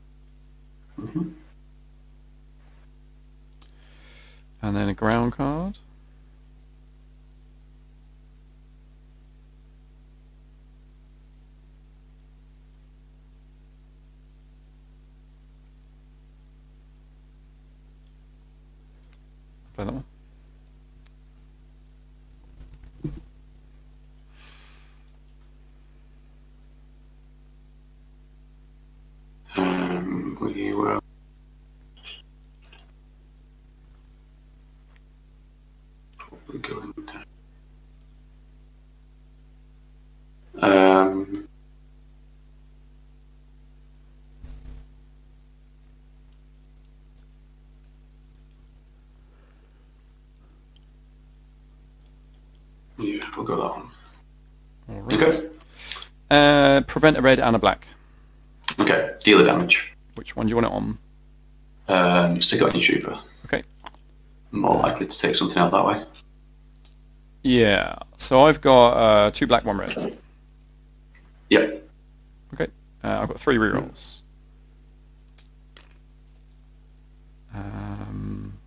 Mhm.
And then a ground card. That one.
Um, we will. Probably going down. Um, yeah, we'll go that one.
Right.
Okay.
Uh, prevent a red and a black.
Okay, dealer damage.
Which one do you want it on?
Um, stick it on your trooper.
Okay.
More likely to take something out that way.
Yeah. So I've got uh, two black, one red.
Yep.
Okay. Uh, I've got three rerolls. Um,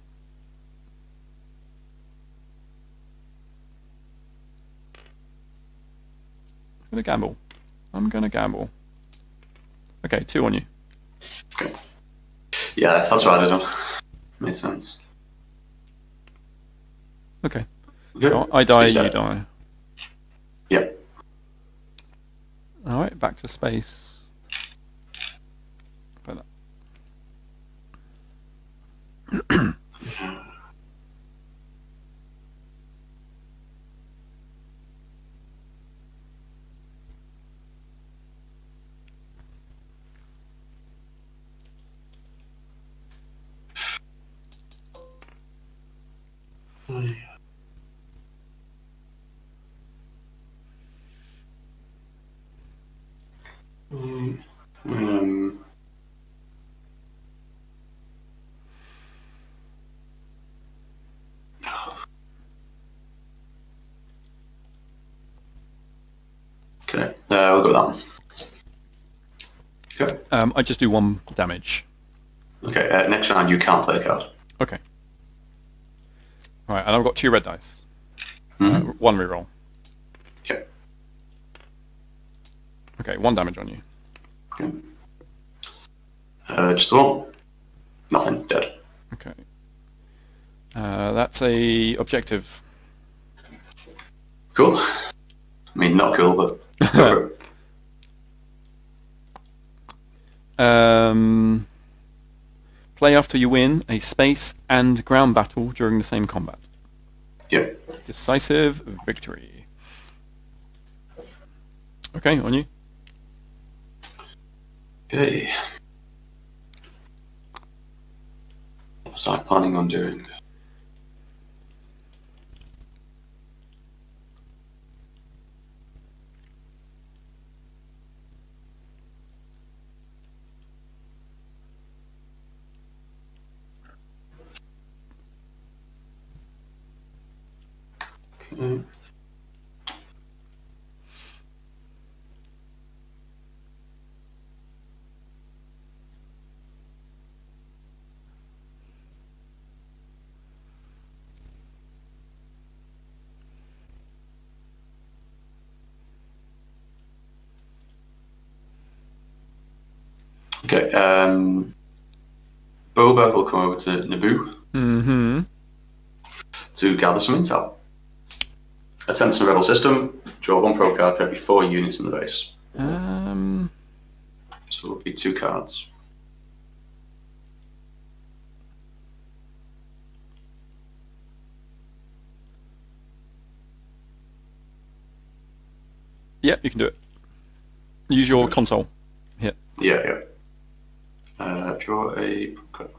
gonna gamble. I'm gonna gamble. Okay, two on you.
Yeah, that's what I did. Made sense.
Okay. I die, you
die. Yep.
Alright, back to space.
Like
Um, I just do one damage.
Okay. Uh, next round, you can't play a card.
Okay. All right, and I've got two red dice.
Mhm.
Uh, one reroll.
Okay.
Okay, one damage on you.
Okay. Uh, just the one. Nothing. Dead.
Okay. Uh, that's a objective.
Cool. I mean, not cool, but go for it.
Um, play after you win a space and ground battle during the same combat.
Yep.
Decisive victory. Okay, on you.
Okay. What was I planning on doing? Okay. Okay. Um, Boba will come over to Naboo
Mm-hmm.
to gather some intel. Attempts in the rebel system. Draw one probe card for every four units in the base.
Um,
So it'll be two cards.
yeah, you can do it. Use your console. Here.
Yeah, yeah. Uh, draw a probe card.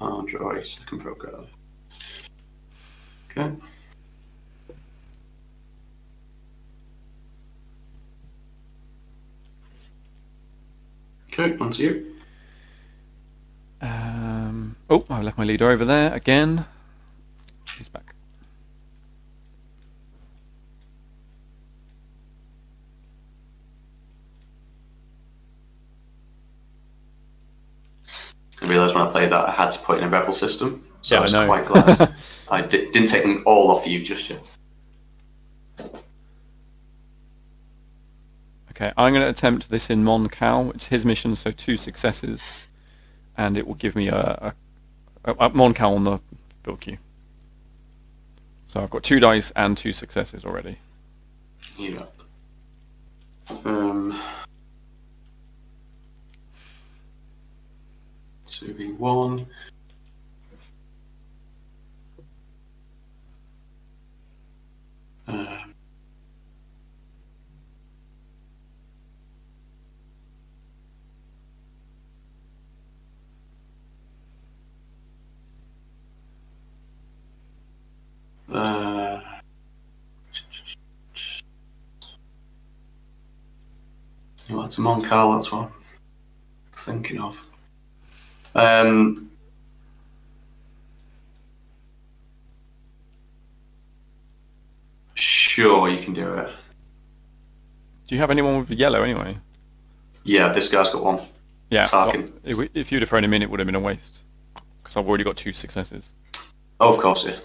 I'll draw a second probe card. Okay. Okay, on to you.
Um, oh, I left my leader over there again. He's back.
I realised when I played that I had to put in a rebel system. So
Yeah,
I was
I know.
quite glad I di- didn't take them all off you just yet.
Okay, I'm going to attempt this in Mon Cal. It's his mission, so two successes, and it will give me a, a, a Mon Cal on the build queue. So I've got two dice and two successes already.
Yeah. Um. Two v one. Um, uh, well, that's a Mon Cal, that's what I'm thinking of. Um, sure, you can do it.
Do you have anyone with yellow anyway?
Yeah, this guy's got one.
Yeah. so
Tarkin.
if we- if you'd have thrown him in, it would have been a waste. Because I've already got two successes.
Oh, of course, yeah.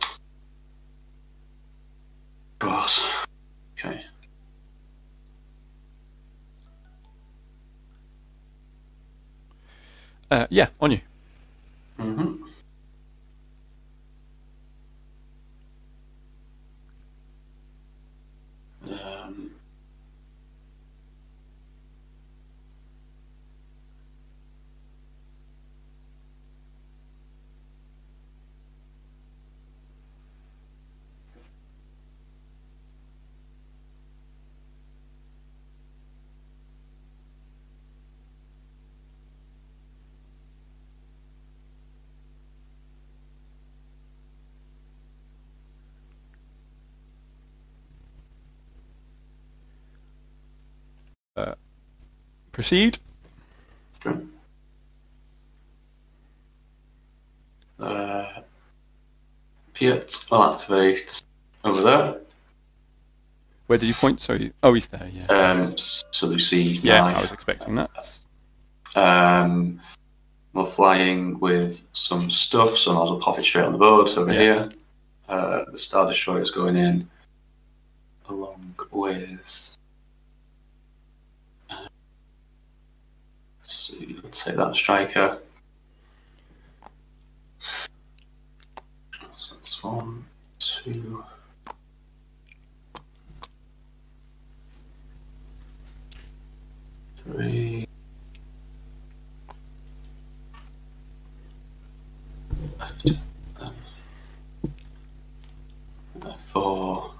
Course. Okay.
Uh, yeah, on you.
Mm-hmm. Um,
Proceed.
Uh, Piett will activate over there.
Where did you point? Sorry. Oh, he's there. Yeah.
Um, so Lucy,
Yeah,
my,
I was expecting that.
Um, we're flying with some stuff, so I'll pop it straight on the board over
Yeah.
here. Uh, the Star Destroyer is going in along with. Uh, let's see, let's take that striker. So it's one, two. Three. left, um, uh, four,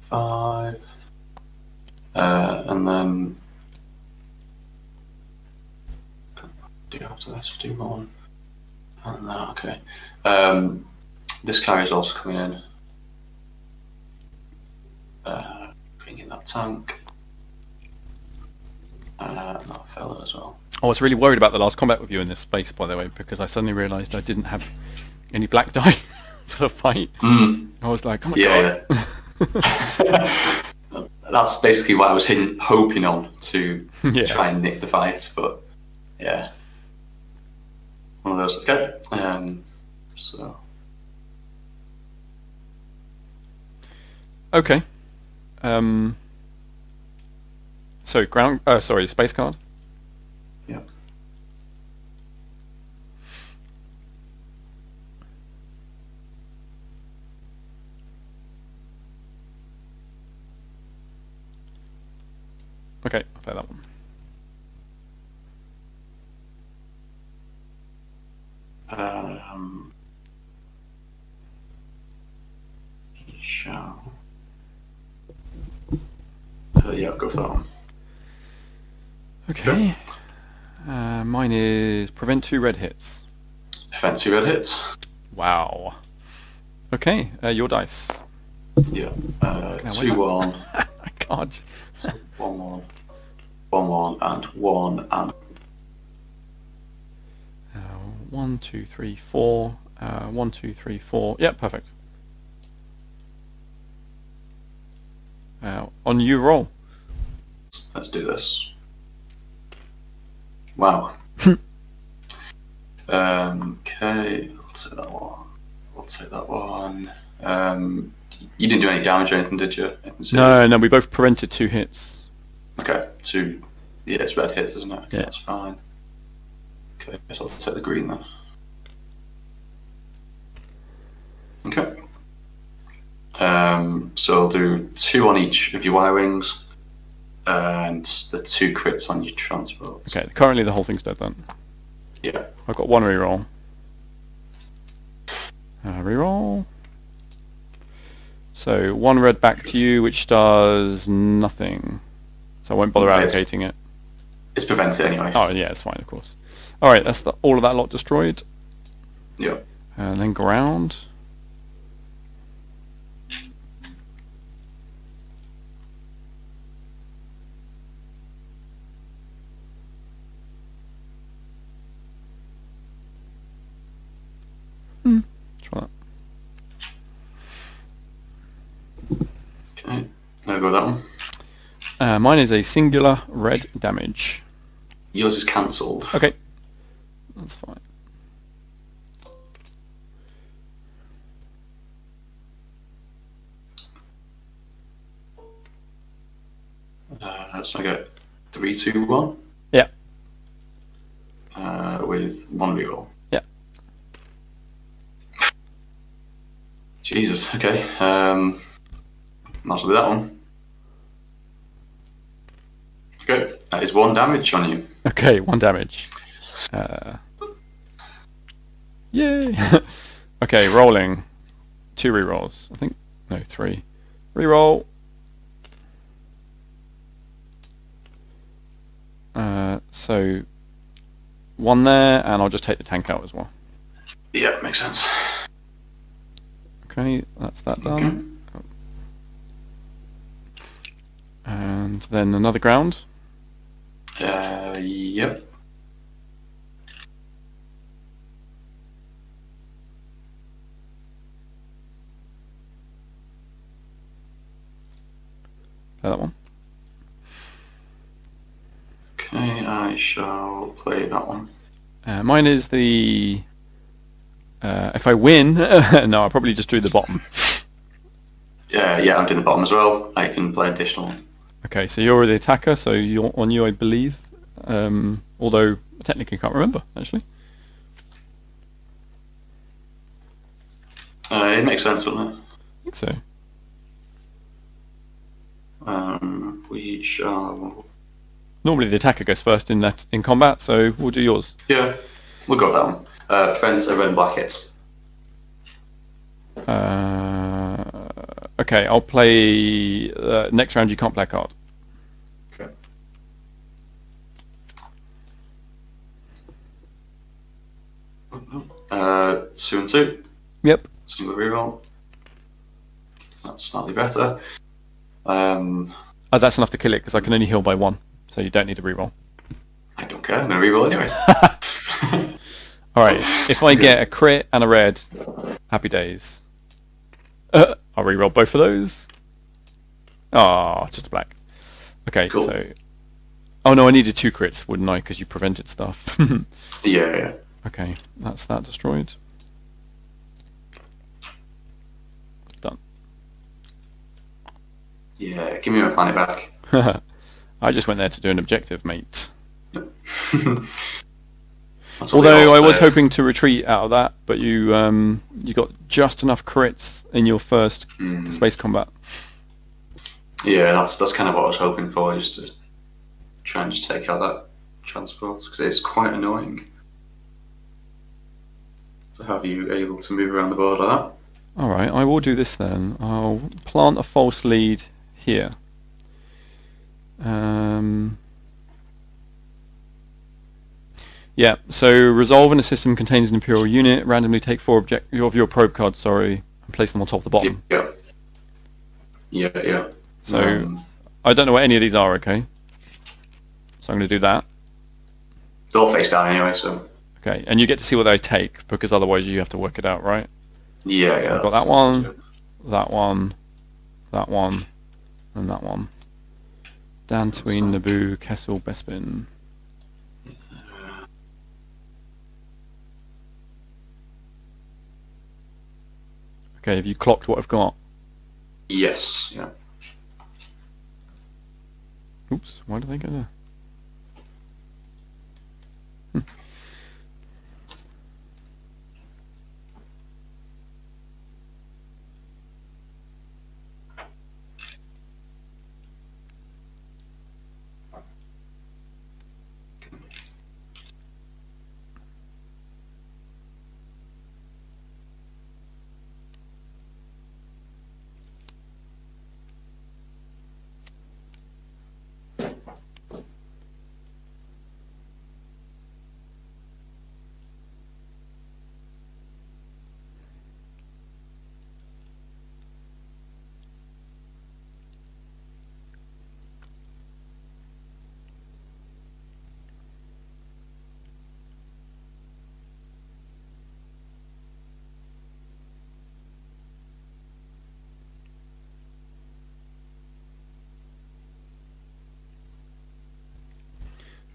five, uh, and then do after this, do one, and that. Okay. Um, this carry is also coming in. Uh, bring in that tank. Uh, that fella as well.
I was really worried about the last combat with you in this space, by the way, because I suddenly realised I didn't have any black die for the fight.
Mm.
I was like, oh my
Yeah,
god.
That's basically what I was hoping on to
Yeah.
try and nick the fight, but yeah, one of those. Okay, um, so
Okay. Um. So ground. Uh, sorry, space card.
yeah,
Okay, I'll play that one.
Um, shall. Uh, yeah, go for that one.
Okay. Uh, mine is prevent two red hits.
Fancy red hits.
Wow. Okay, uh, your dice.
Yeah, uh, two one,
I can't.
one one, one one, and one and
one, two, three, four. Uh, one, two, three, four. Yeah, perfect. Uh, on you roll.
Let's do this. Wow. um, okay, I'll take that one. I'll take that one. Um, you didn't do any damage or anything, did you? Anything?
No, no, we both prevented two hits.
Okay, two. Yeah, it's red hits, isn't it? Okay,
Yeah.
That's fine. Okay, I'll take the green then. Okay. Um, so I'll do two on each of your Y wings, and the two crits on your transport.
Okay, currently the whole thing's dead then.
Yeah.
I've got one reroll. Uh, reroll. So one red back to you, which does nothing. So I won't bother allocating it.
It's prevented anyway.
Oh yeah, it's fine, of course. All right, that's the, all of that lot destroyed,
Yeah.
and then ground. Hmm. Try that.
Okay. There we go that one.
Uh, mine is a singular red damage.
Yours is cancelled.
Okay, that's fine.
Uh, so I get three, two, one.
Yeah.
Uh, with one reroll.
Yeah.
Jesus. Okay. Um, might as well do that one. Okay. That is one damage on you.
Okay, one damage. Uh, yay! okay, rolling. Two rerolls. I think no, three. Reroll. Uh, so one there, and I'll just take the tank out as well.
Yeah, makes sense.
Okay, that's that done. And then another ground.
Uh, yep.
That one.
Okay, I shall play that one.
Uh, mine is the. Uh, if I win, no, I probably just drew the bottom.
Yeah, yeah, I'm doing the bottom as well. I can play additional.
Okay, so you're the attacker, so you're on you, I believe. Um, although I technically can't remember actually.
Uh, it makes sense, wouldn't it?
I think so.
Um, we shall.
Normally the attacker goes first in that in combat, so we'll do yours.
Yeah, we'll go one. Uh, prevent a red black hit.
Uh, okay, I'll play. Uh, next round, you can't play a card.
Okay. Uh, two and two.
Yep.
Single reroll. That's slightly better. Um,
Oh, that's enough to kill it because I can only heal by one, so you don't need to reroll.
I don't care. I'm gonna reroll anyway.
All right. If I get a crit and a red, happy days. Uh, I'll reroll both of those. Ah, just a black. Okay,
Cool.
so. Oh no, I needed two crits, wouldn't I? Because you prevented stuff.
yeah, yeah.
okay, that's that destroyed. Done.
Yeah, give me my planet back.
I just went there to do an objective, mate.
That's what they
Although I was hoping to retreat out of that, but you um, you got just enough crits in your first
Mm.
space combat.
Yeah, that's that's kind of what I was hoping for, just to try and just take out that transport because it's quite annoying to have you able to move around the board like that.
All right, I will do this then. I'll plant a false lead here. Um, yeah, so resolve in a system contains an imperial unit. Randomly take four object of your probe cards, sorry, and place them on top of the bottom.
Yeah, yeah, yeah.
So
Um,
I don't know what any of these are. Okay, so I'm going to do that.
they're all face down anyway, so
Okay, and you get to see what they take because otherwise you have to work it out, right?
yeah, yeah.
I've got that one. That one, that one, and that one. Dantooine, Naboo, Kessel, Bespin. Okay, have you clocked what I've got?
Yes, yeah.
Oops, why did they go there? Hmm.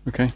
Okay.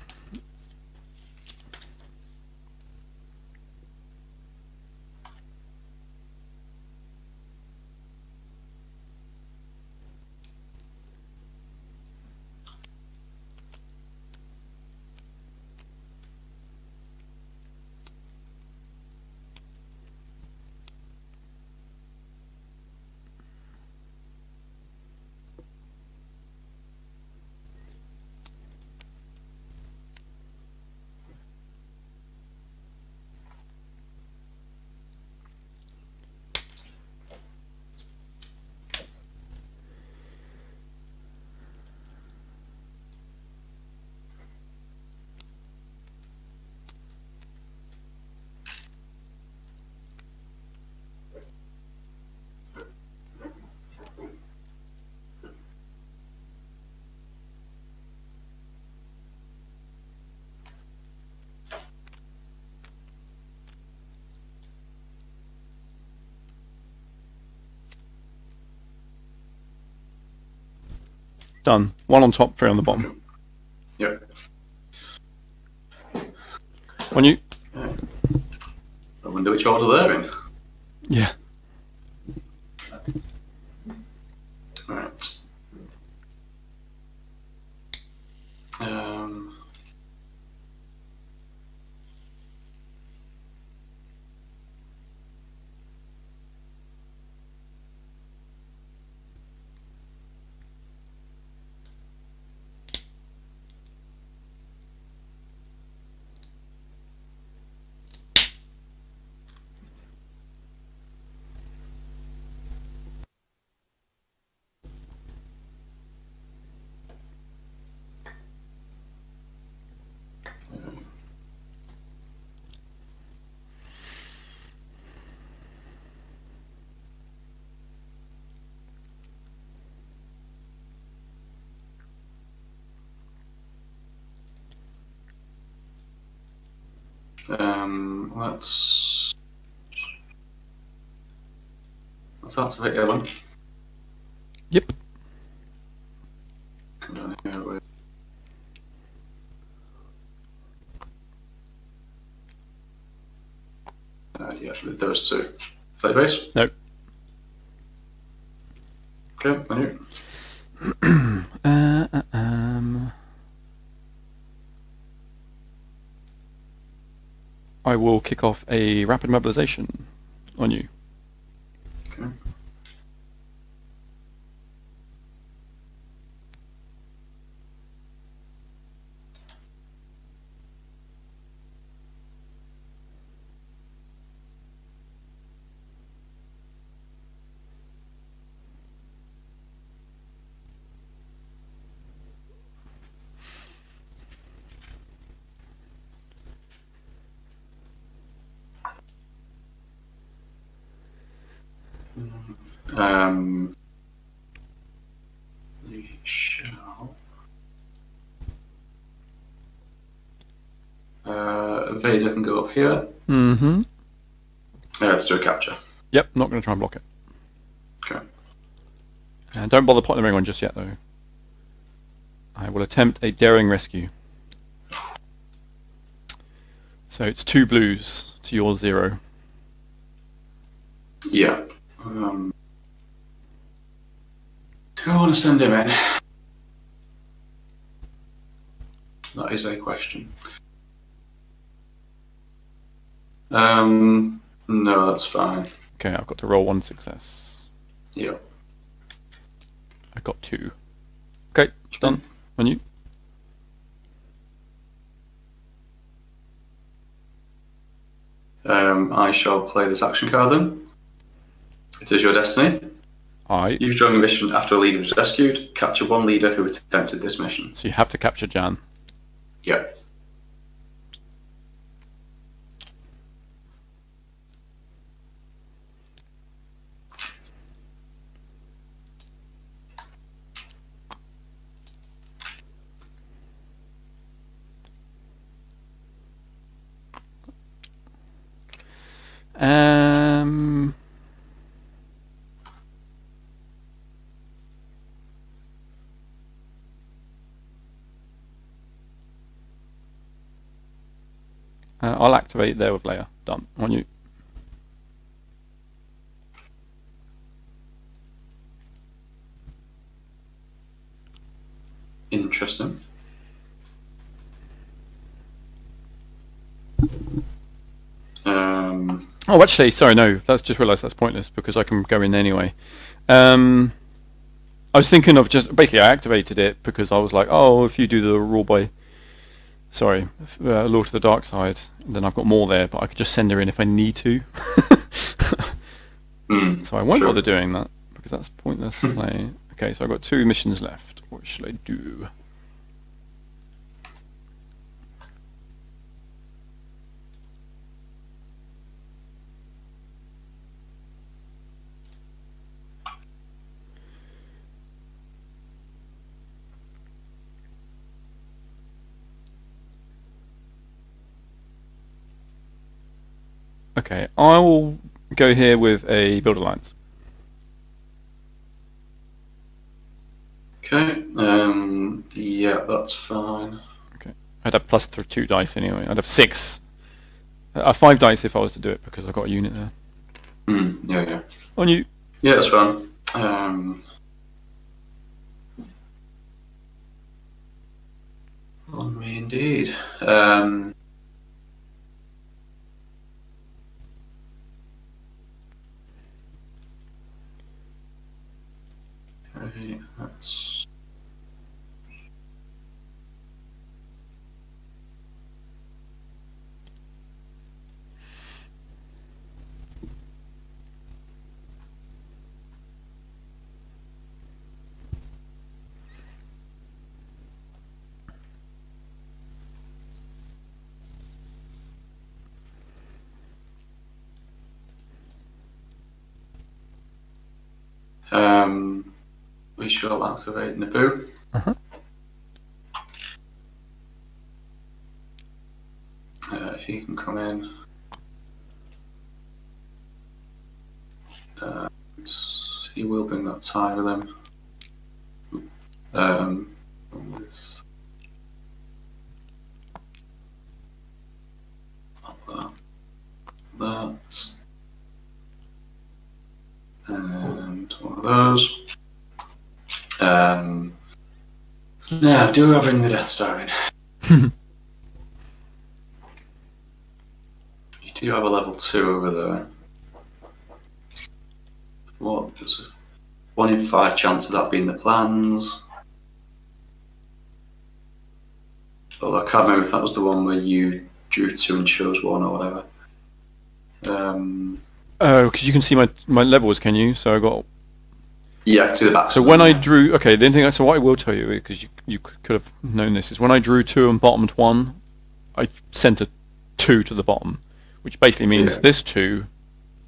Done. One on top, three on the bottom.
Yep.
On you.
I wonder which order they're in.
Yeah.
Right. Um, um, let's let's activate Ellen.
Yep.
Come down here with uh, yeah, with those two. Side base.
No.
Okay, on you.
Uh, uh, um. I will kick off a rapid mobilization on you.
Okay. Um, we shall. Uh, Vader can go up here.
Mm-hmm.
Yeah, let's do a capture.
Yep, not going to try and block it.
Okay.
And don't bother putting the ring on just yet, though. I will attempt a daring rescue. So it's two blues to your zero.
Yeah. Um, do I want to send him in? That is a question. Um, no, that's fine.
Okay, I've got to roll one success.
Yeah.
I got two. Okay, done. On you.
Um, I shall play this action card then. It is your destiny.
I.
You've joined a mission after a leader was rescued. Capture one leader who attempted this mission.
So you have to capture Jyn.
Yep.
Um. Uh, I'll activate there with Leia. Done. On you.
Interesting. Um,
Oh, actually, sorry, no. That's just realised that's pointless because I can go in anyway. Um, I was thinking of just basically I activated it because I was like, oh, if you do the rule by, sorry, uh, Lord of the Dark Side, then I've got more there, but I could just send her in if I need to.
hmm,
so I won't
Sure.
bother doing that because that's pointless. Like, okay, so I've got two missions left. What should I do? Okay, I will go here with a build alliance.
Okay. Um, yeah, that's fine.
Okay, I'd have plus th- two dice anyway. I'd have six. Uh, five dice if I was to do it because I've got a unit there.
Hmm. Yeah, yeah.
On you.
Yeah, that's fine. Um, on me indeed. Um, okay, Um, we shall activate Naboo.
Uh-huh.
Uh, he can come in. Uh, he will bring that tie with him. Um, with that, that, and one of those. Um, now, do I bring the Death Star in? you do have a level two over there. What? There's a one in five chance of that being the plans. Although I can't remember if that was the one where you drew two and chose one or whatever. Um,
Oh, because you can see my my levels, can you? So I got.
Yeah, to the back.
So when I drew, okay, the only thing. So what I will tell you, because you you could have known this, is when I drew two and bottomed one, I sent a two to the bottom, which basically means
Yeah.
this two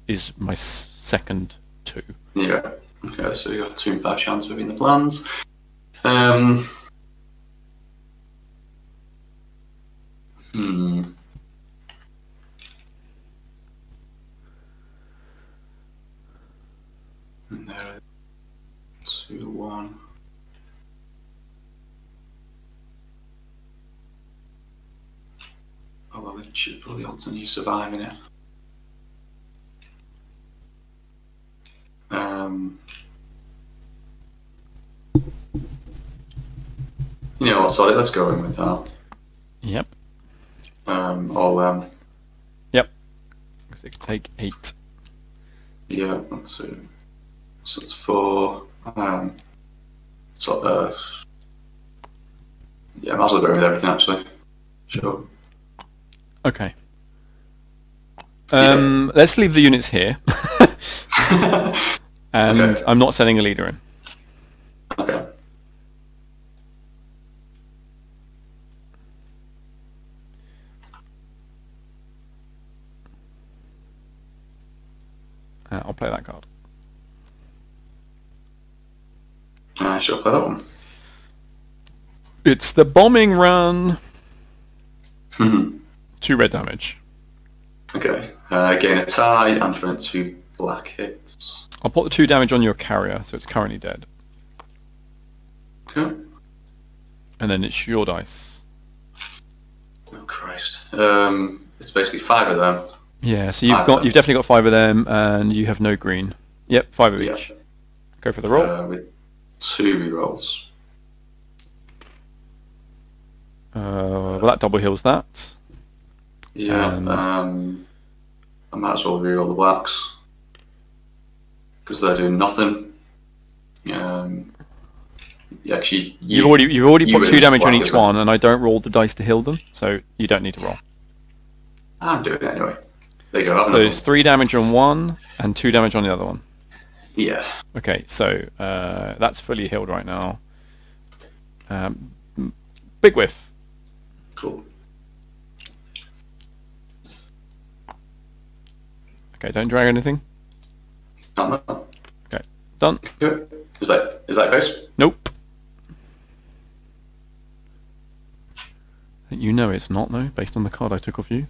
is my second two.
Yeah. Okay, so you got two and five chance of the plans. Um. Hmm. No. Two, one. Oh well, it should put the odds on you surviving it. Um, you know what? Sorry, let's go in with that.
Yep.
Um, all um,
Because it could take eight.
yeah, that's two. So it's four. Um, so uh, yeah, might as well go with everything actually. Sure.
Okay. Um, let's leave the units here, and
Okay.
I'm not sending a leader in.
okay.
Uh, I'll play that card.
I shall play that one.
It's the bombing run.
Hmm.
Two red damage.
okay. Uh, gain a tie and prevent two black hits.
I'll put the two damage on your carrier, so it's currently dead.
Okay.
And then it's your dice.
Oh Christ. Um, it's basically five of them.
Yeah, so you've
Five
got you've definitely got five of them, and you have no green. Yep, five of
Yeah.
each. Go for the roll.
Uh, with two rerolls.
Uh, well, that double heals that.
Yeah.
And-
Um, I might as well reroll the blacks because they're doing nothing. Um, yeah, actually, you,
You've already you've already
you
put two damage on each one, and I don't roll the dice to heal them, so you don't need to roll.
I'm doing it anyway. There you go.
So it's three damage on one and two damage on the other one.
Yeah.
Okay, so uh, that's fully healed right now. Um, big whiff.
Cool.
Okay, don't drag anything.
Done.
Okay, done.
Good. Is that is that base?
Nope. You know it's not, though, based on the card I took off you.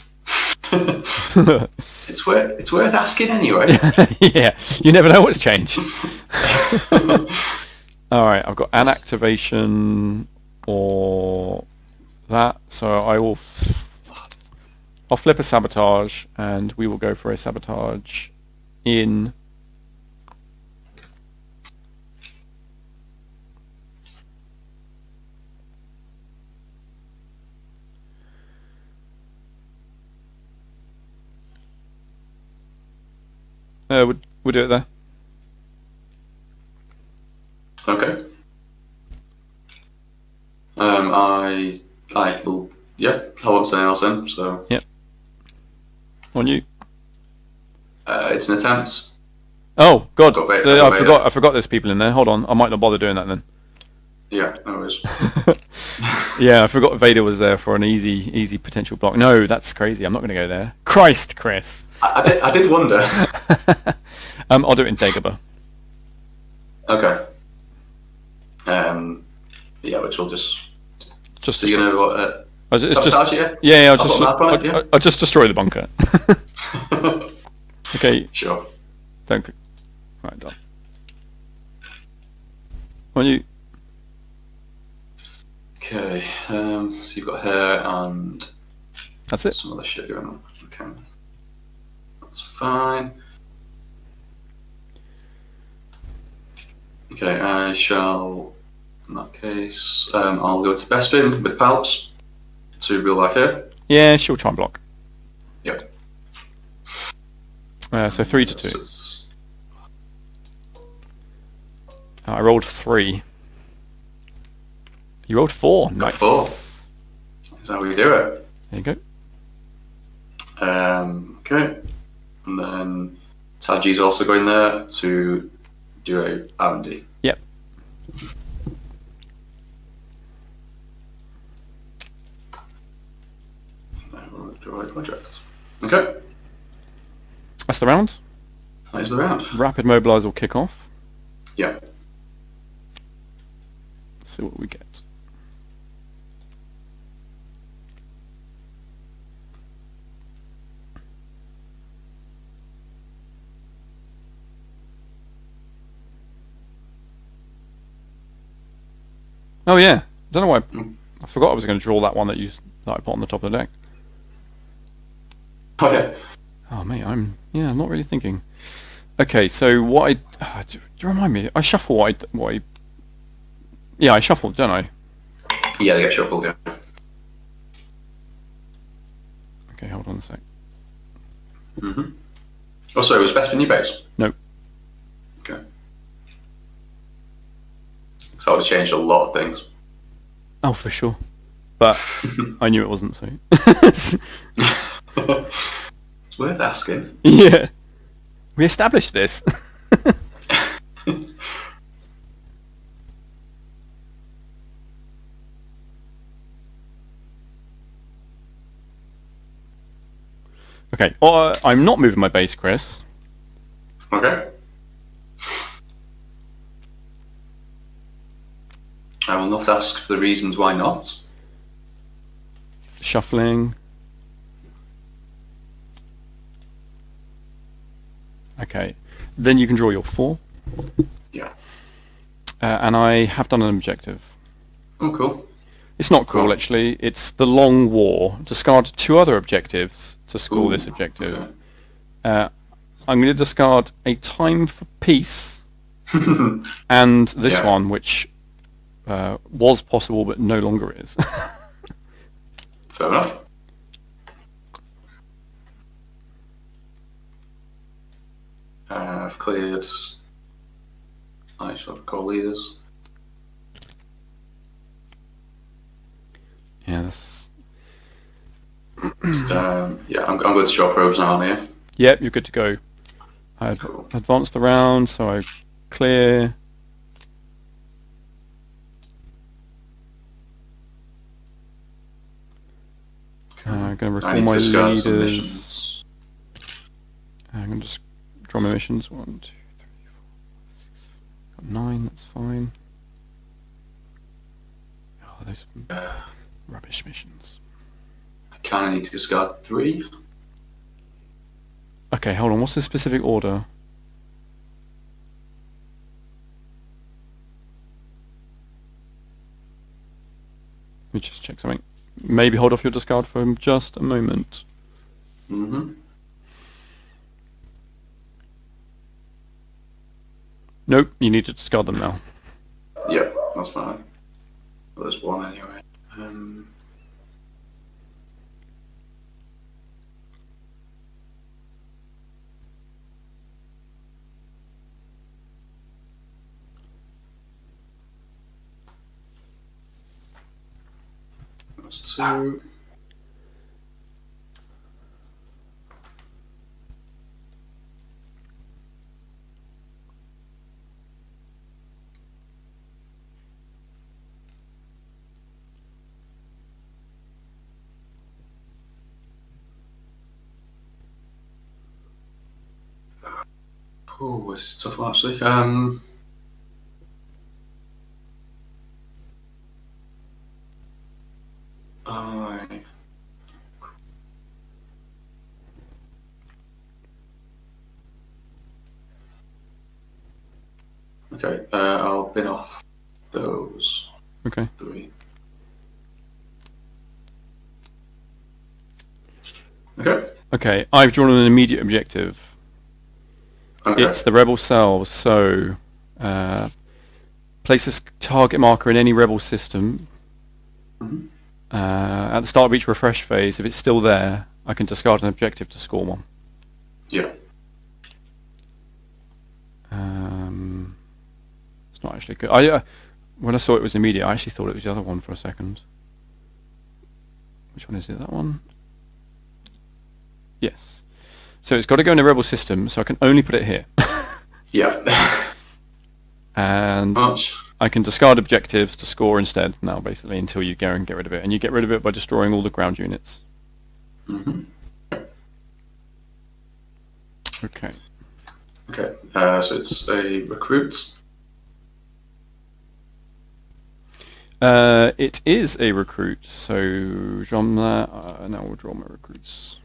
It's worth it's worth asking anyway.
yeah, you never know what's changed. All right, I've got an activation or that, so I will. I'll flip a sabotage, and we will go for a sabotage in. Uh, we'll, we'll do it there.
Okay. Um, I, I will, yeah, I won't say anything else then, so. Yep.
On you.
Uh, it's an attempt.
Oh God!
Got Vader-
The-
got
I forgot. I forgot there's people in there. Hold on. I might not bother doing that then.
Yeah, no worries.
Yeah, I forgot Vader was there for an easy, easy potential block. No, that's crazy. I'm not going to go there. Christ, Chris.
I, I, did, I did wonder.
um, I'll do it in Dagobah.
Okay. Um, yeah, which will just.
Just
So you know what? Uh,
I was- it's just,
sabotage
yeah, yeah. I'll just, I'll,
yeah.
I'll just destroy the bunker. okay,
sure.
don't. Right, done. On you.
Okay. Um, so you've got hair and
That's it.
some other shit going on. Okay. That's fine. Okay, I shall, in that case, um, I'll go to best Bespin with Palps to real life here.
Yeah, she'll try and block.
Yep.
Uh, so three to two.
it's-
I rolled three. You rolled four. Nice.
four. Is that how we do it?
There you go.
Um, okay. And then Tagge's also going there to do a R&D.
Yep.
Do a project. Okay.
That's the round.
That is the round.
Rapid mobilize will kick off.
Yeah.
see what we get. Oh yeah, I don't know why.
Mm.
I forgot I was going to draw that one that you that I put on the top of the deck.
Oh yeah.
Oh mate, I'm yeah, I'm not really thinking. Okay, so what I ah, do, do you remind me? I shuffle what I what I. Yeah, I shuffled, don't I?
Yeah, they get shuffled. Yeah.
Okay, hold on a sec.
Mm-hmm. Oh, sorry. Was Bespin your base?
No.
So I would have changed a lot of things.
Oh, for sure. But I knew it wasn't so.
it's worth asking.
yeah, we established this. okay, uh, I'm not moving my base, Chris.
Okay. I will not ask for the reasons why not.
Shuffling. Okay, then you can draw your four,
Yeah.
uh, and I have done an objective.
Oh, cool.
It's not cool,
Cool.
actually. It's the long war. Discard two other objectives to score
Ooh,
this objective.
okay.
Uh, I'm going to discard a time for peace and this
Yeah.
one, which uh, was possible but no longer is.
Fair enough. Uh, I've cleared. I shall call leaders.
yeah, that's...
Um, yeah, I'm, I'm going to show probes now, aren't you?
Yep, you're good to go. I
Cool.
advanced the round, so I clear. Okay. Uh, uh, I'm going to recall my leaders. I'm going to just draw my missions. One, two, three, four, got nine. That's fine. Oh, those
uh,
rubbish missions.
I kind of need to discard three.
Okay, hold on. What's the specific order? Let me just check something. Maybe hold off your discard for just a moment.
Mm-hmm.
Nope, you need to discard them now.
Yep, that's fine. Well, there's one anyway. Um, two. Oh, this is tough actually. Um, I okay. Uh, I'll bin off those
Okay.
three. Okay.
Okay, I've drawn an immediate objective.
Okay.
It's the rebel cells, so uh, place this target marker in any rebel system.
Mhm.
Uh, at the start of each refresh phase, if it's still there, I can discard an objective to score one.
Yeah.
Um, it's not actually good. I uh, when I saw it was immediate, I actually thought it was the other one for a second. Which one is it? That one? Yes. So it's got to go in a rebel system, so I can only put it here.
Yeah.
and
Much.
I can discard objectives to score instead now, basically, until you go and get rid of it. And you get rid of it by destroying all the ground units.
hmm
Okay.
Okay. Uh, so it's a recruit.
Uh, it is a recruit, so Jean, uh, now we'll draw my recruits.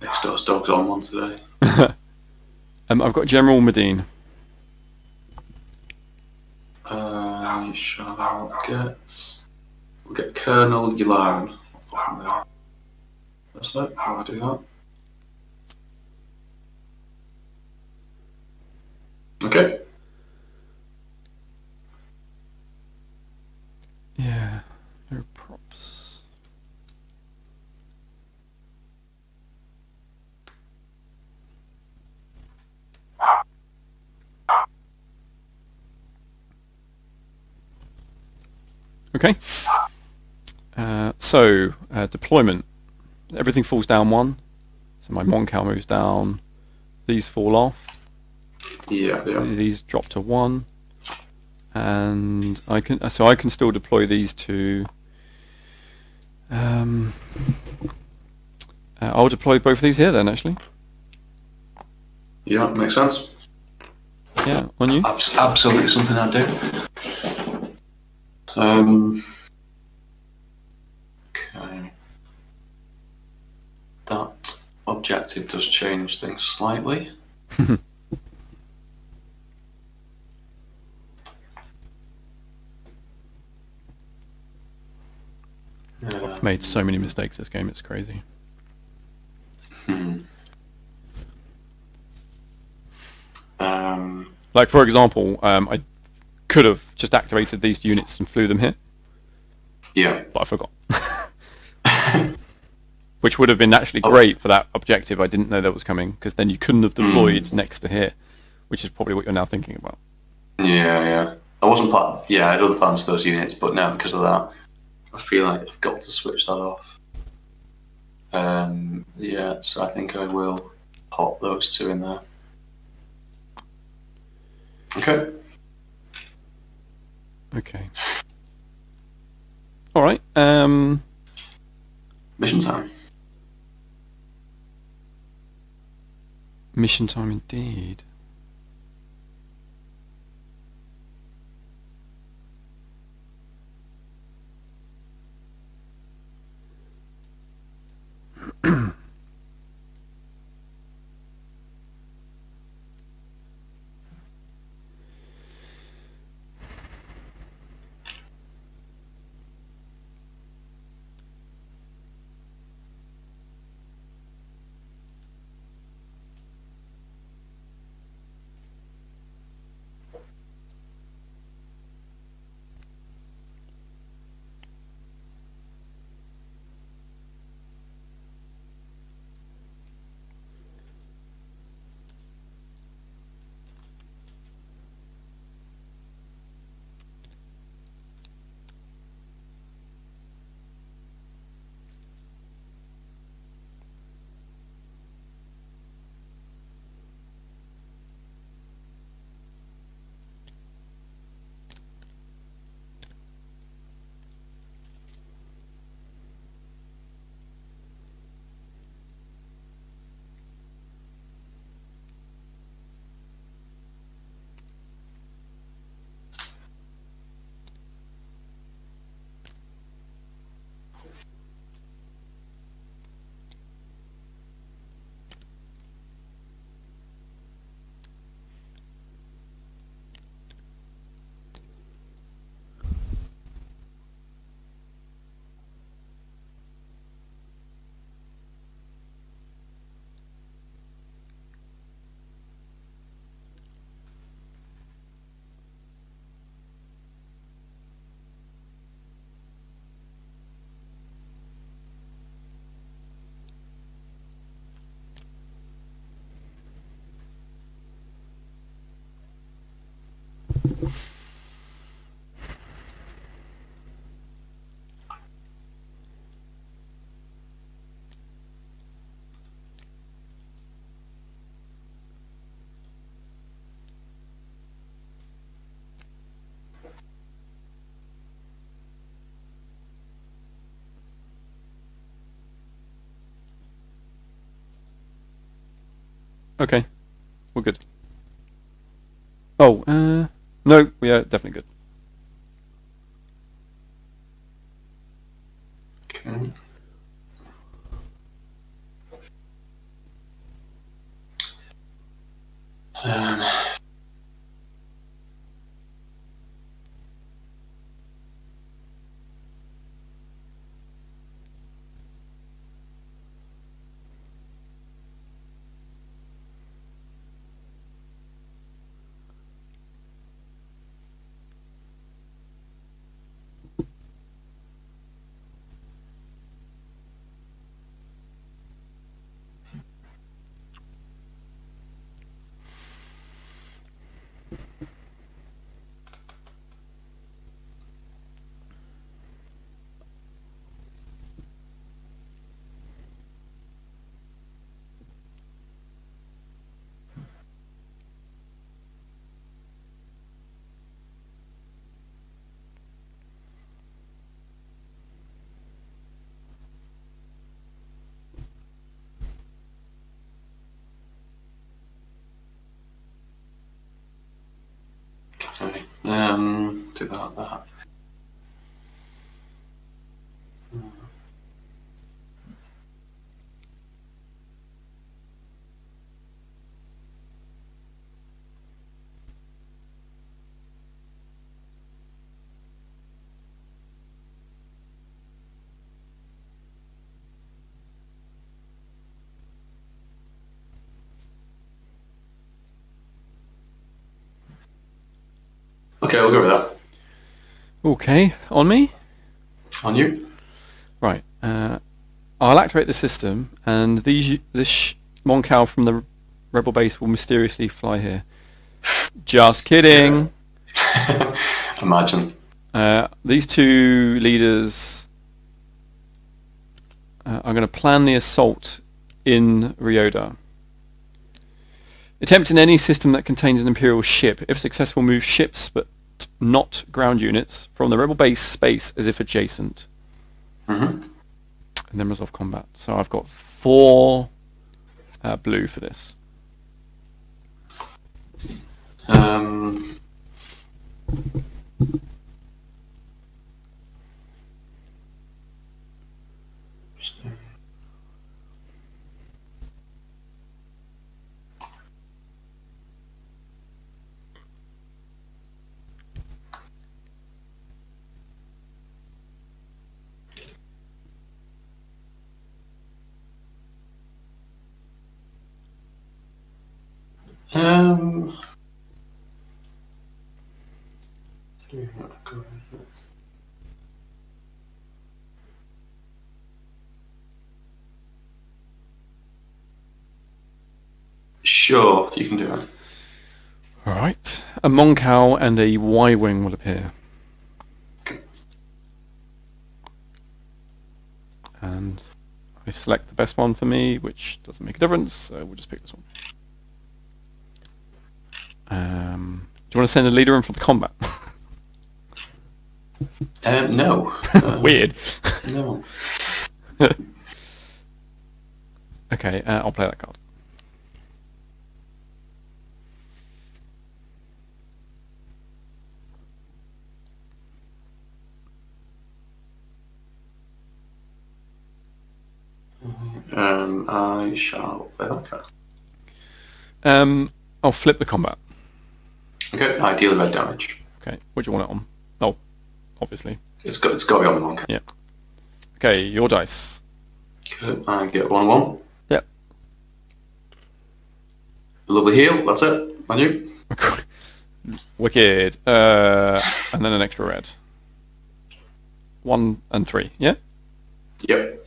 Next door's dog's on one today.
Um, I've got General Madine.
Uh, you shall get. We'll get Colonel Yularen. That's it. How do I'll do that. Okay.
Yeah, no props. Okay. Uh, so, uh, deployment. Everything falls down one. So my Mon Cal moves down. These fall off.
Yeah, yeah.
These drop to one, and I can so I can still deploy these to. Um, uh, I'll deploy both of these here then. Actually,
Yeah, makes sense.
yeah, on you.
Abs- absolutely something I'd do. Um, okay. That objective does change things slightly. Yeah.
Made so many mistakes this game. It's crazy.
Hmm. Um,
Like for example, um, I could have just activated these units and flew them here,
yeah.
but I forgot. Which would have been actually great for that objective. I didn't know that was coming because then you couldn't have deployed next to here, which is probably what you're now thinking about.
Yeah, yeah. I wasn't plan. Yeah, I had other plans for those units, but now because of that, I feel like I've got to switch that off. Um, yeah, so I think I will pop those two in there. Okay.
Okay. All right. Um,
mission time.
Mission time indeed. Okay, we're good. Oh, uh, no, we are definitely good.
Okay. Um, Um, do that, that. Okay, I'll go with that.
Okay, on me?
On you?
Right. Uh, I'll activate the system, and these this Mon Cal from the rebel base will mysteriously fly here. Just kidding.
Imagine.
Uh, these two leaders uh, are going to plan the assault in Ryoda. Attempting any system that contains an Imperial ship. If successful, move ships but not ground units from the rebel base space as if adjacent.
Mm -hmm.
And then resolve combat. So I've got four uh, blue for this.
Um. Um, Sure, you can do it.
All right. A Mon Cal and a Y-wing will appear. And I select the best one for me, which doesn't make a difference, so we'll just pick this one. Um, do you want to send a leader in for the combat?
Um, no. Uh,
Weird.
No.
Okay, uh, I'll play that card.
Um, I shall play that card.
Um, I'll flip the combat.
Okay, I deal red damage.
Okay, what do you want it on? Oh, obviously.
It's got it's got to be on the monk.
Yeah. Okay, your dice.
Good. I get one one.
Yep.
Lovely heal. That's it. On you.
Wicked. Uh, and then an extra red. One and three. Yeah.
Yep.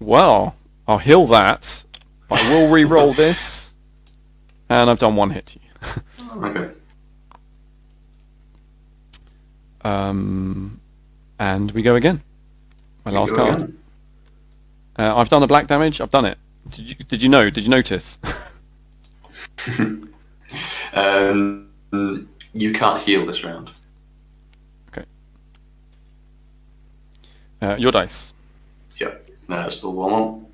Well, I'll heal that. I will re-roll this, and I've done one hit to you.
Okay.
Um, and we go again. My last card. Uh, I've done the black damage. I've done it. Did you? Did you know? Did you notice?
Um, you can't heal this round.
okay. Uh, your dice.
Yep. No, it's still one one.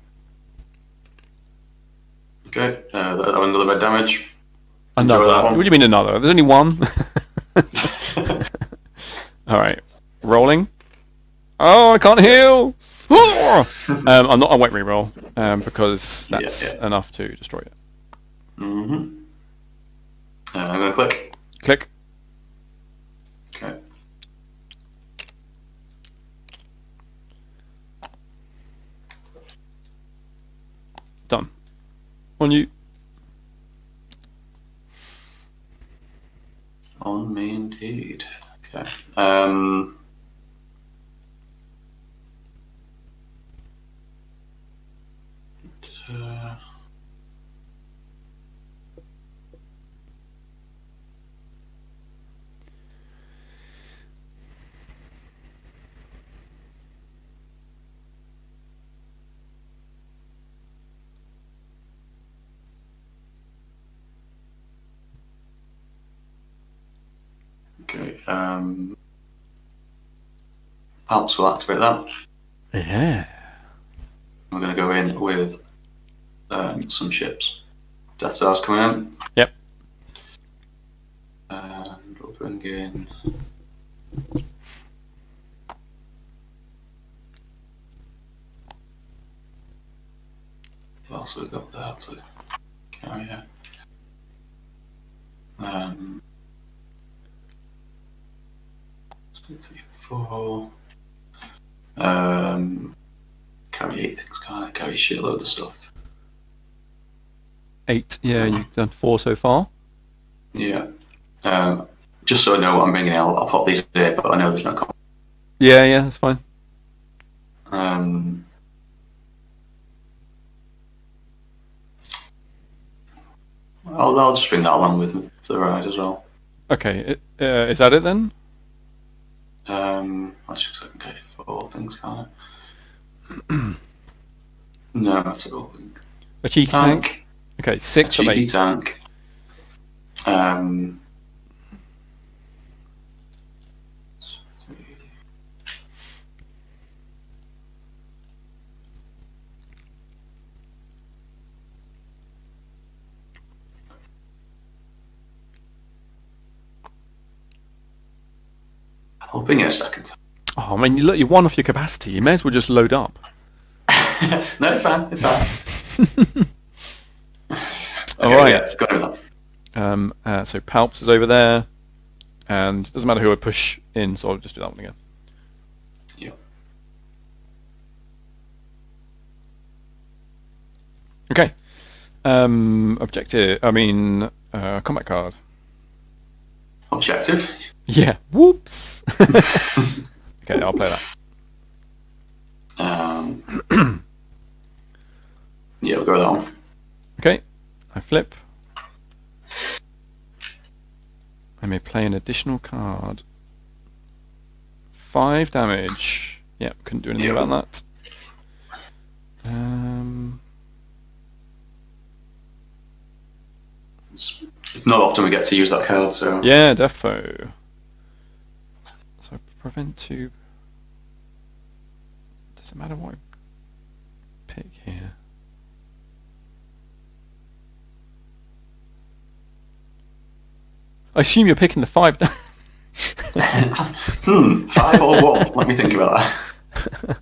Okay. Uh, another red damage.
Another. What do you mean another? There's only one. All right. Rolling. Oh, I can't heal. um, I'm not. I won't re-roll um, because
Yeah,
that's
yeah.
enough to destroy it.
Mm-hmm. Uh, I'm gonna click.
Click.
Okay.
Done. On you.
On me indeed. Okay. Um. uh, Okay. Um. Will activate that.
Yeah.
We're going to go in with um, some ships. Death Star's coming in.
Yep.
And we'll bring in. What else have we got there to carry out? Um, two, three, four. Um, carry eight things, can't I? Carry shitloads of stuff.
Eight. Yeah, you've done four so far.
Yeah. Um, just so I know what I'm bringing in, I'll, I'll pop these in, but I know there's no. Com-
Yeah, yeah, that's fine.
um, I'll, I'll just bring that along with me for the ride as well.
Okay, uh, is that it then?
Um, that's just like for all things, can't I? no, that's all.
A cheeky tank.
Tank,
Okay,
a
six of
cheeky
eight.
tank. Um, It a second.
Oh, I mean, you look, you're one off your capacity. You may as well just load up.
no, it's fine. It's fine.
All
Okay,
right.
Yeah, go ahead.
Um, uh, so Palps is over there, and it doesn't matter who I push in, so I'll just do that one again.
Yeah.
Okay. Um, objective. I mean, uh, combat card.
Objective.
Yeah. Whoops. okay, I'll play that.
Um, yeah, we'll go with that one.
Okay. I flip. I may play an additional card. Five damage. Yeah, couldn't do anything
Yeah.
about that. Um,
it's not often we get to use that card, so
yeah, defo. So prevent two. Does it matter what I pick here? I assume you're picking the five.
hmm, five or one. Let me think about that.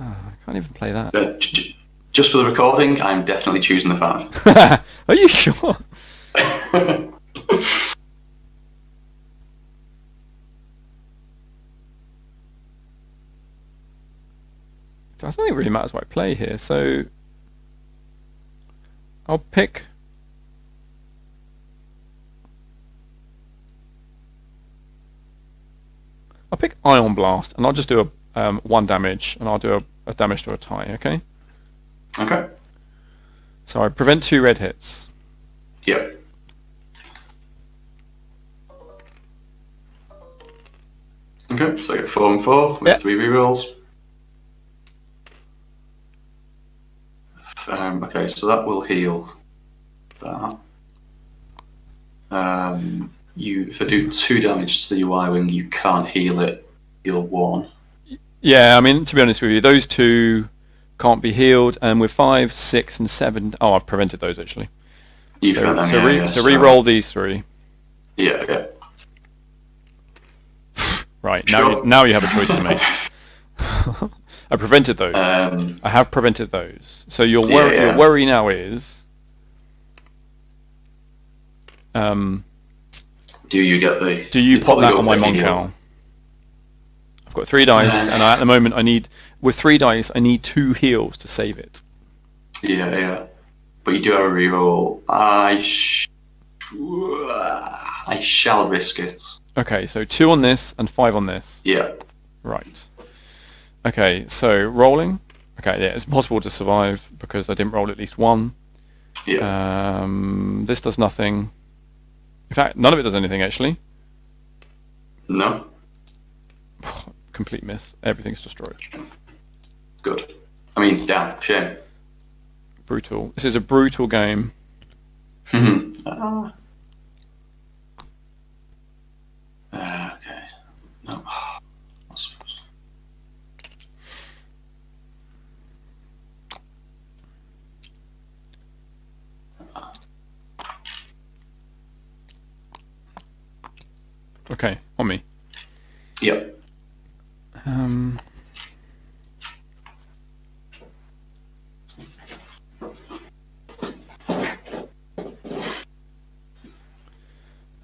Oh, I can't even play that.
Uh, just for the recording, I'm definitely choosing the five.
Are you sure? So I don't think it really matters what I play here. So I'll pick. I'll pick Ion Blast, and I'll just do a um, one damage, and I'll do a, a damage to a tie. Okay.
Okay.
So I prevent two red hits.
Yep. Okay, so I get four and four with
Yeah.
three rerolls. Um, okay, so that will heal that. Um, you, if I do two damage to the Y-wing, you can't heal it. Heal one.
Yeah, I mean, to be honest with you, those two can't be healed, and with five, six, and seven, oh, I've prevented those actually.
You
So,
them,
so,
yeah,
re-
yeah,
so re-roll these three.
Yeah, yeah.
Right now, you, now you have a choice to make. I prevented those.
Um,
I have prevented those. So your worry,
yeah.
your worry now is, um,
do you get the?
do you pop that on my.
Mon
Cal? I've got three dice, and I, at the moment I need with three dice I need two heals to save it.
Yeah, yeah. But you do have a reroll. I sh- I shall risk it.
Okay, so two on this and five on this.
Yeah.
Right. Okay, so rolling. Okay, yeah, it's possible to survive because I didn't roll at least one.
Yeah.
Um, this does nothing. In fact, none of it does anything actually.
no.
Complete miss. Everything's destroyed.
Good. I mean, damn. Shame.
Brutal. This is a brutal game.
Ah. Uh, okay. No. Not supposed to.
Okay, on me.
Yep.
Um,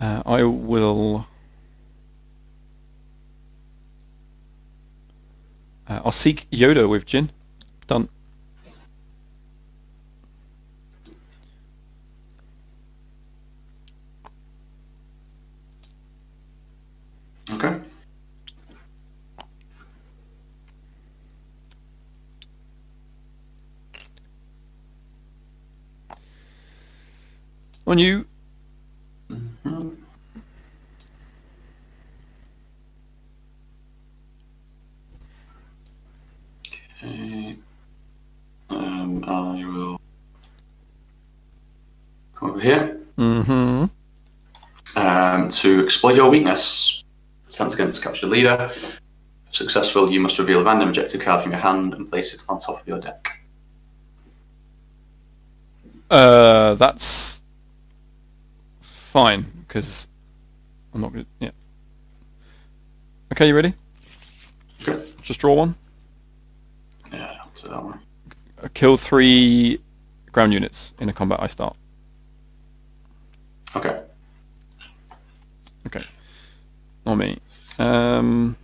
uh, I will. Uh, I'll seek Yoda with Jyn. Done.
Okay.
On you.
Okay. Um, I will come over here.
Mm-hmm.
Um, to exploit your weakness, attempt against capture the leader. If successful, you must reveal a random objective card from your hand and place it on top of your deck.
Uh, that's fine because I'm not going to... Yeah. Okay, you ready?
Okay.
Just draw one.
Yeah, I'll do that one.
Uh, Kill three ground units in a combat I start.
Okay.
Okay. Not me. Um,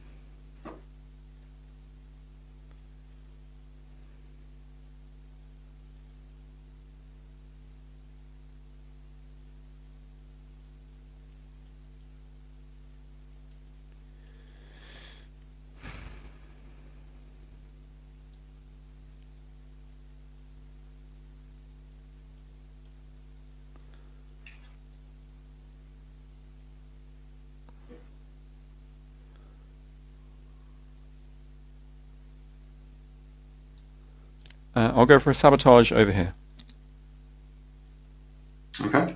uh, I'll go for a sabotage over here.
Okay.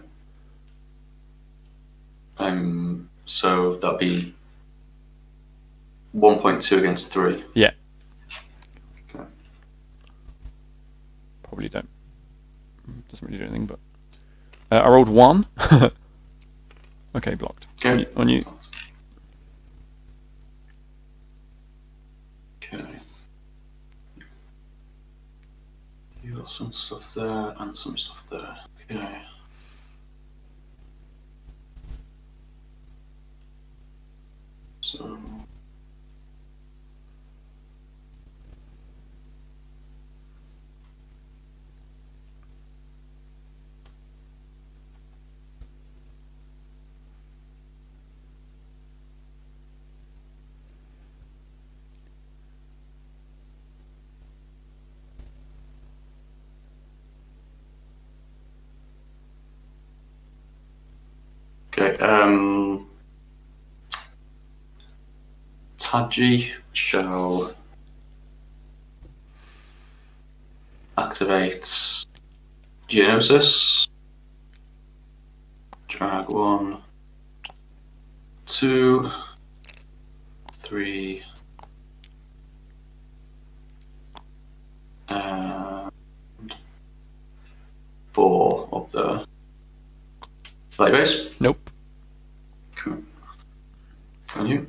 Um. So that'd be one point two against three.
Yeah.
Okay.
Probably don't. Doesn't really do anything, but... Uh, I rolled one. okay, blocked. On you, on you.
Okay. You got some stuff there and some stuff there. Okay. So. Okay. Um. Tagge shall activate Geonosis. Drag one, two, three, and four up there. Base.
Nope.
Cool.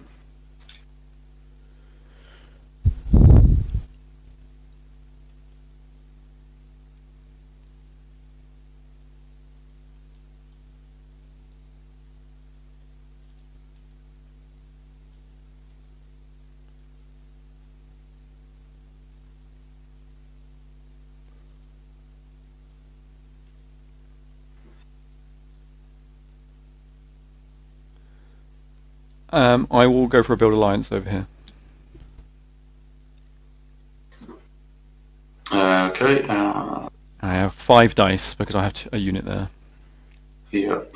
Um, I will go for a build alliance over here.
Uh, okay. Uh,
I have five dice because I have a unit there.
Yep.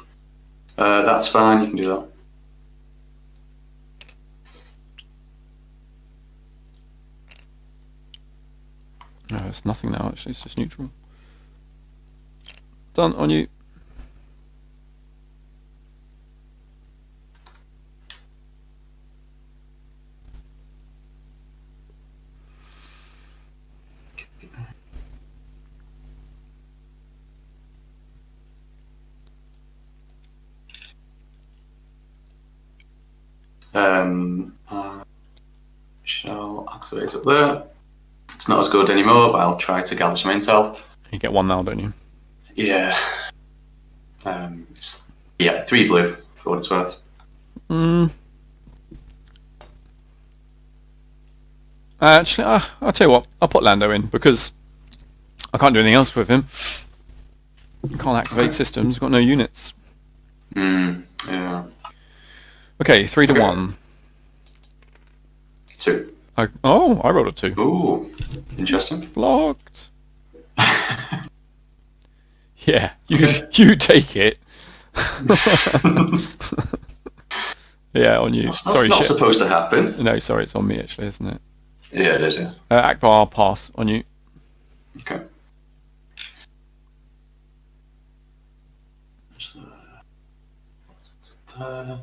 Uh, that's fine. You can do that.
No, it's nothing now. Actually, it's just neutral. Done on you.
Um, uh, shall activate up there. It's not as good anymore, but I'll try to gather some intel.
You get one now, don't you?
Yeah. Um, it's, yeah, three blue for what it's worth.
Mm. Actually, uh, I'll tell you what. I'll put Lando in because I can't do anything else with him. Can't activate systems. Got no units.
Hmm. Yeah.
Okay, three to
Okay.
one.
Two.
I, oh, I rolled a two.
Ooh. Interesting.
Blocked. Yeah, you you take it. yeah, on you.
That's, that's
sorry,
not
shit.
supposed to happen.
No, sorry, it's on me actually, isn't it?
Yeah, it is, yeah.
Uh, Ackbar, pass on you.
Okay. What's there? What's there?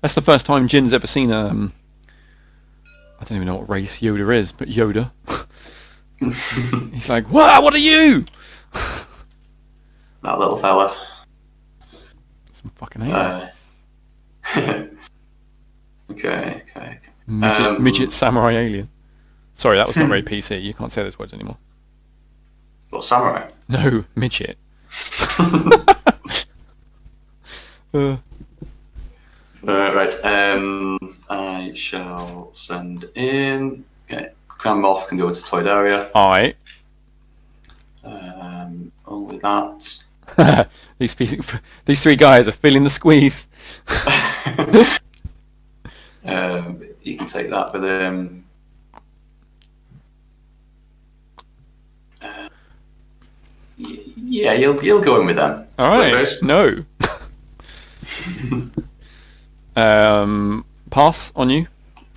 That's the first time Jyn's ever seen um I don't even know what race Yoda is, but Yoda. He's like, Wow, what are you?
that little fella.
Some fucking hate.
Uh, okay, okay.
midget,
um,
midget samurai alien. Sorry, that was not very PC. You can't say those words anymore.
What samurai?
No, midget. Uh,
Uh, right. Um, I shall send in. Okay. Cram off can go to Toydaria.
Alright.
Um, only that.
these, these three guys are feeling the squeeze.
um, you can take that with him. Uh, yeah, you'll you'll go in with them.
Alright. No. Um, pass on you.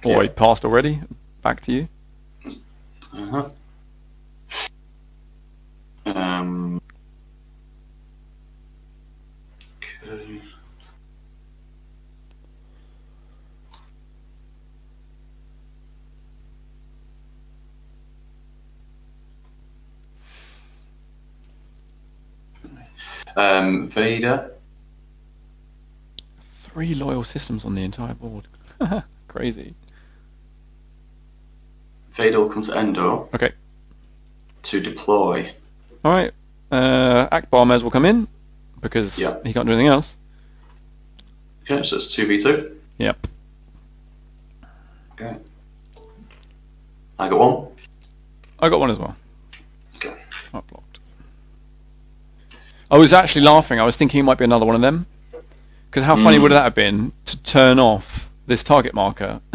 Or
Yeah.
I passed already. Back to you.
Uh-huh. Um. Okay. Um, Vader.
Three loyal systems on the entire board. Crazy.
Vader will come to Endor
Okay.
to deploy.
Alright. Uh, Ackbar may as well come in. Because
Yeah.
he can't do anything else.
Okay, so it's two v two.
Yep.
Okay. I got one.
I got one as well.
Okay.
Not blocked. I was actually laughing. I was thinking it might be another one of them. Because how funny
Mm.
would that have been to turn off this target marker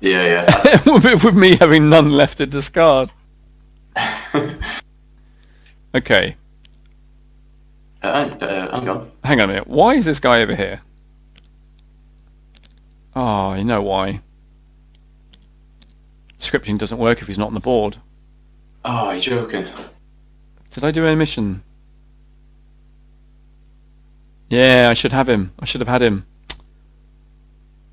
Yeah, yeah.
with me having none left to discard? Okay,
Uh, uh, hang on.
hang on a minute. Why is this guy over here? Oh, you know why. Scripting doesn't work if he's not on the board.
Oh, you're joking.
Did I do a mission? Yeah, I should have him. I should have had him.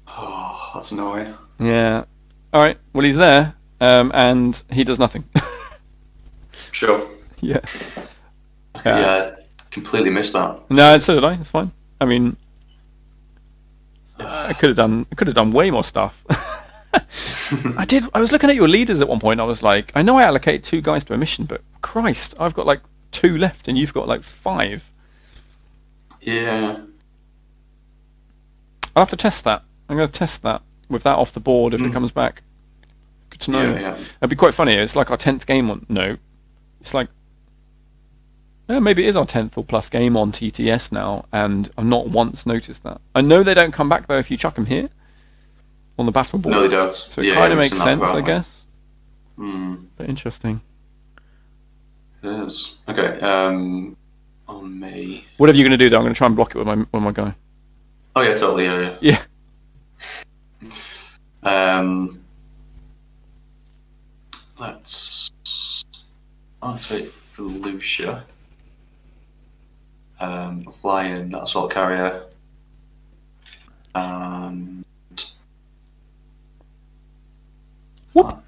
Oh, that's annoying.
Yeah. All right. Well, he's there, um, and he does nothing.
Sure.
yeah.
Yeah, completely missed that.
No, so did I. It's fine. I mean, I could have done. I could have done way more stuff. I did. I was looking at your leaders at one point. I was like, I know I allocate two guys to a mission, but Christ, I've got like two left, and you've got like five.
Yeah.
I'll have to test that. I'm going to test that with that off the board if it
Mm.
comes back. Good to know.
Yeah, yeah.
It'd be quite funny. It's like our tenth game on. No, it's like. Yeah, maybe it is our tenth or plus game on TTS now, and I've not once noticed that. I know they don't come back though if you chuck them here on the battle board.
No, they don't.
So it
yeah,
kind of makes sense, I guess.
Hmm.
But interesting.
It is. Okay. Um, on me.
Whatever you're going to do, though, I'm going to try and block it with my with my guy.
Oh yeah, totally. Yeah, yeah.
Yeah.
Um, let's activate Felucia. Um, flying that assault carrier. And
Whoop.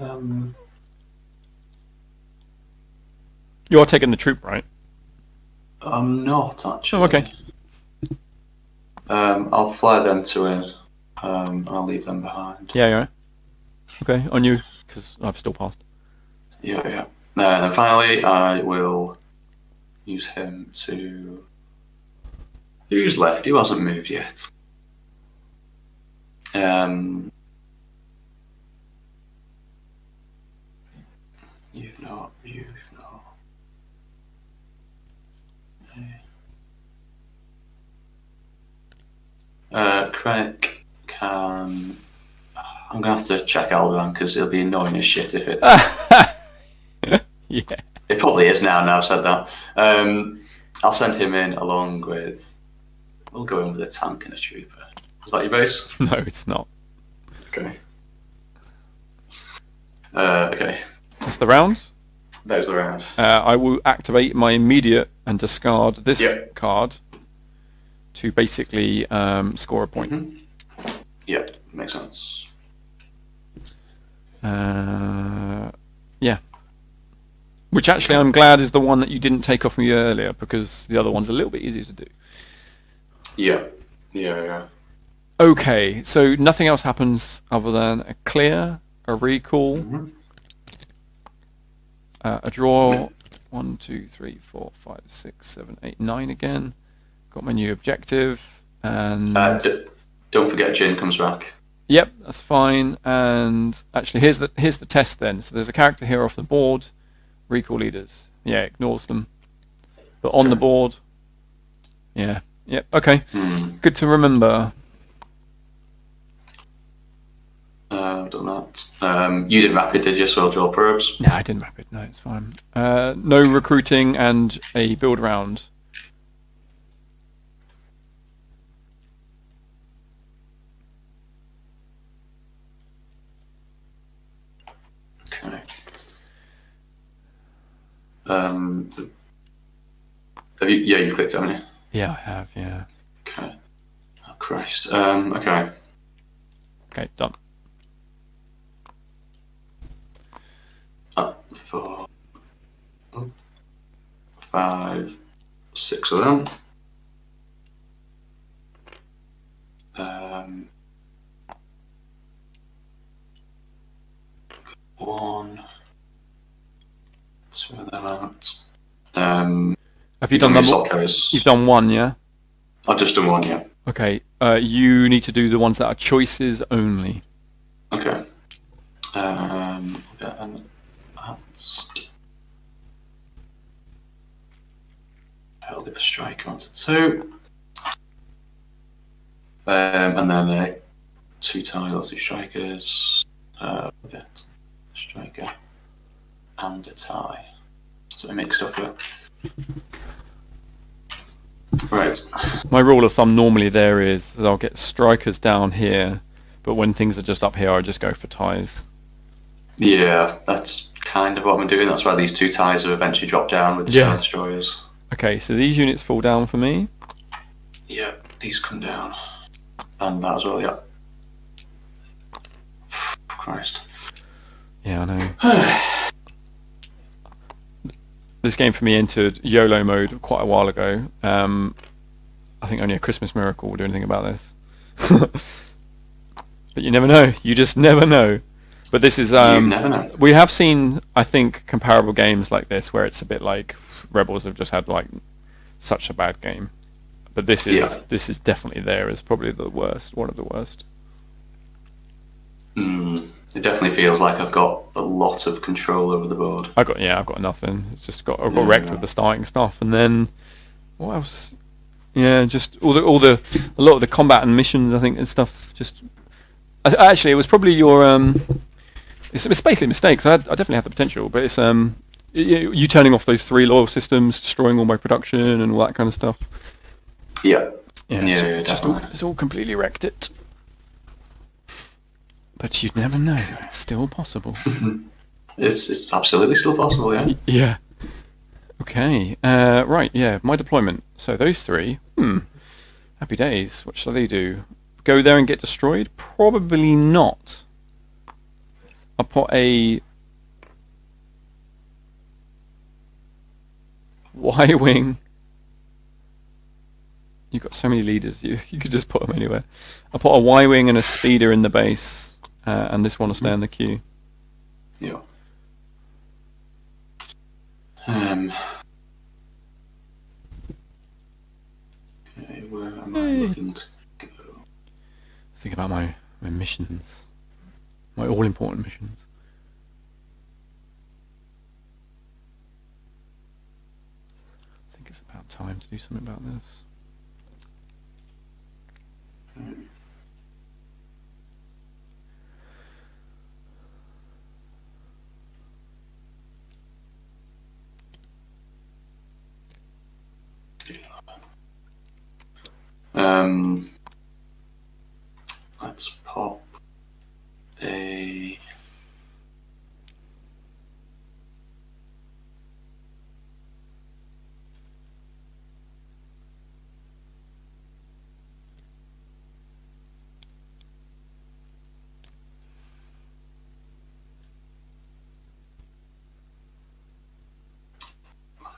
Um,
You are taking the troop, right?
I'm not actually.
Oh, okay.
Um, I'll fly them to in, um, and I'll leave them behind.
Yeah, you're. Okay, on you, because I've still passed.
Yeah, yeah. And then finally, I will use him to. Who's left? Who hasn't moved yet? Um. You've not. You've not. Uh, Krennic can. I'm gonna have to check Alderaan because it'll be annoying as shit if it.
yeah.
It probably is now. Now I've said that. Um, I'll send him in along with. We'll go in with a tank and a trooper. Is that your base?
No, it's not.
Okay. Uh, okay.
That's the round.
There's the round.
Uh, I will activate my immediate and discard this
Yep.
card to basically um, score a point.
Mhm. Yep, makes sense.
Uh, yeah. Which actually I'm glad is the one that you didn't take off me earlier because the other one's a little bit easier to do.
Yeah. Yeah, yeah.
Okay, so nothing else happens other than a clear, a recall,
Mhm.
uh, a draw. One, two, three, four, five, six, seven, eight, nine again. Got my new objective, and
Uh, d- don't forget Jyn comes back.
Yep, that's fine. And actually, here's the here's the test then. So there's a character here off the board. Recall leaders. Yeah, ignores them. But on the board. Yeah. Yep. Okay.
Hmm.
Good to remember.
Uh, done that. Um, you didn't rapid, did you? So I'll draw probes.
No, I didn't map it. No, it's fine. Uh, no recruiting and a build round.
Okay. Um, have you? Yeah, you clicked it, haven't you?
Yeah, I have. Yeah.
Okay. Oh Christ. Um, okay.
Okay, done.
Up four, five, six of them. Um, one, two of them out. Um,
Have you done
how many
them?
carriers?
You've done one, yeah.
I've just done one, yeah.
Okay. Uh, you need to do the ones that are choices only.
Okay. Um, and. I'll get a striker onto two. Um, and then uh, two tiles, two strikers. Uh, get a striker and a tie. So mixed up here. Right.
My rule of thumb normally there is that I'll get strikers down here, but when things are just up here, I just go for ties.
Yeah, that's kind of what I'm doing. That's why these two ties have eventually dropped down with the
Yeah.
Star Destroyers.
Okay, so these units fall down for me.
Yeah, these come down. And that as well, yeah. Christ.
Yeah, I know. this game for me entered YOLO mode quite a while ago. Um, I think only a Christmas miracle will do anything about this. but you never know. You just never know. But this is um,
you never know.
we have seen I think comparable games like this where it's a bit like Rebels have just had like such a bad game. But this is
Yeah.
this is definitely there as probably the worst, one of the worst.
Mm, it definitely feels like I've got a lot of control over the board.
I got yeah, I've got nothing. It's just got I got
Yeah.
wrecked with the starting stuff, and then what else? Yeah, just all the all the a lot of the combat and missions I think and stuff. Just I, actually, it was probably your um. It's, it's basically mistakes. I, had, I definitely have the potential, but it's um you, you turning off those three loyal systems, destroying all my production and all that kind of stuff.
Yeah.
Yeah,
Yeah,
it's,
yeah,
just all, it's all completely wrecked it. But you'd never know. It's still possible.
It's, it's absolutely still possible, yeah.
Yeah. Okay. Uh, right. Yeah. My deployment. So those three. Hmm. Happy days. What shall they do? Go there and get destroyed? Probably not. I'll put a Y wing. You've got so many leaders. You you could just put them anywhere. I'll put a Y wing and a speeder in the base, uh, and this one will stay in the queue.
Yeah. Um. Okay, where am I looking to go?
think about my, my missions. My all important missions. I think it's about time to do something about this.
Um, Um, let's pop a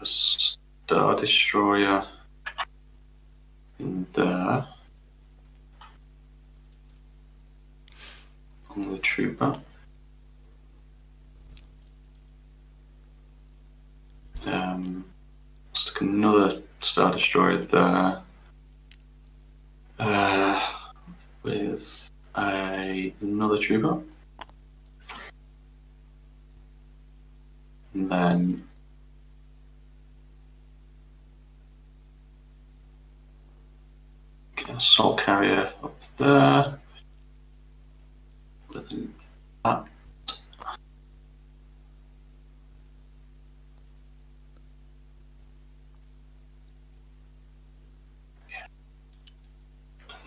Star Destroyer in there. On the Trooper. Um, stick another Star Destroyer there. Uh, with a, another Trooper. And then assault carrier up there.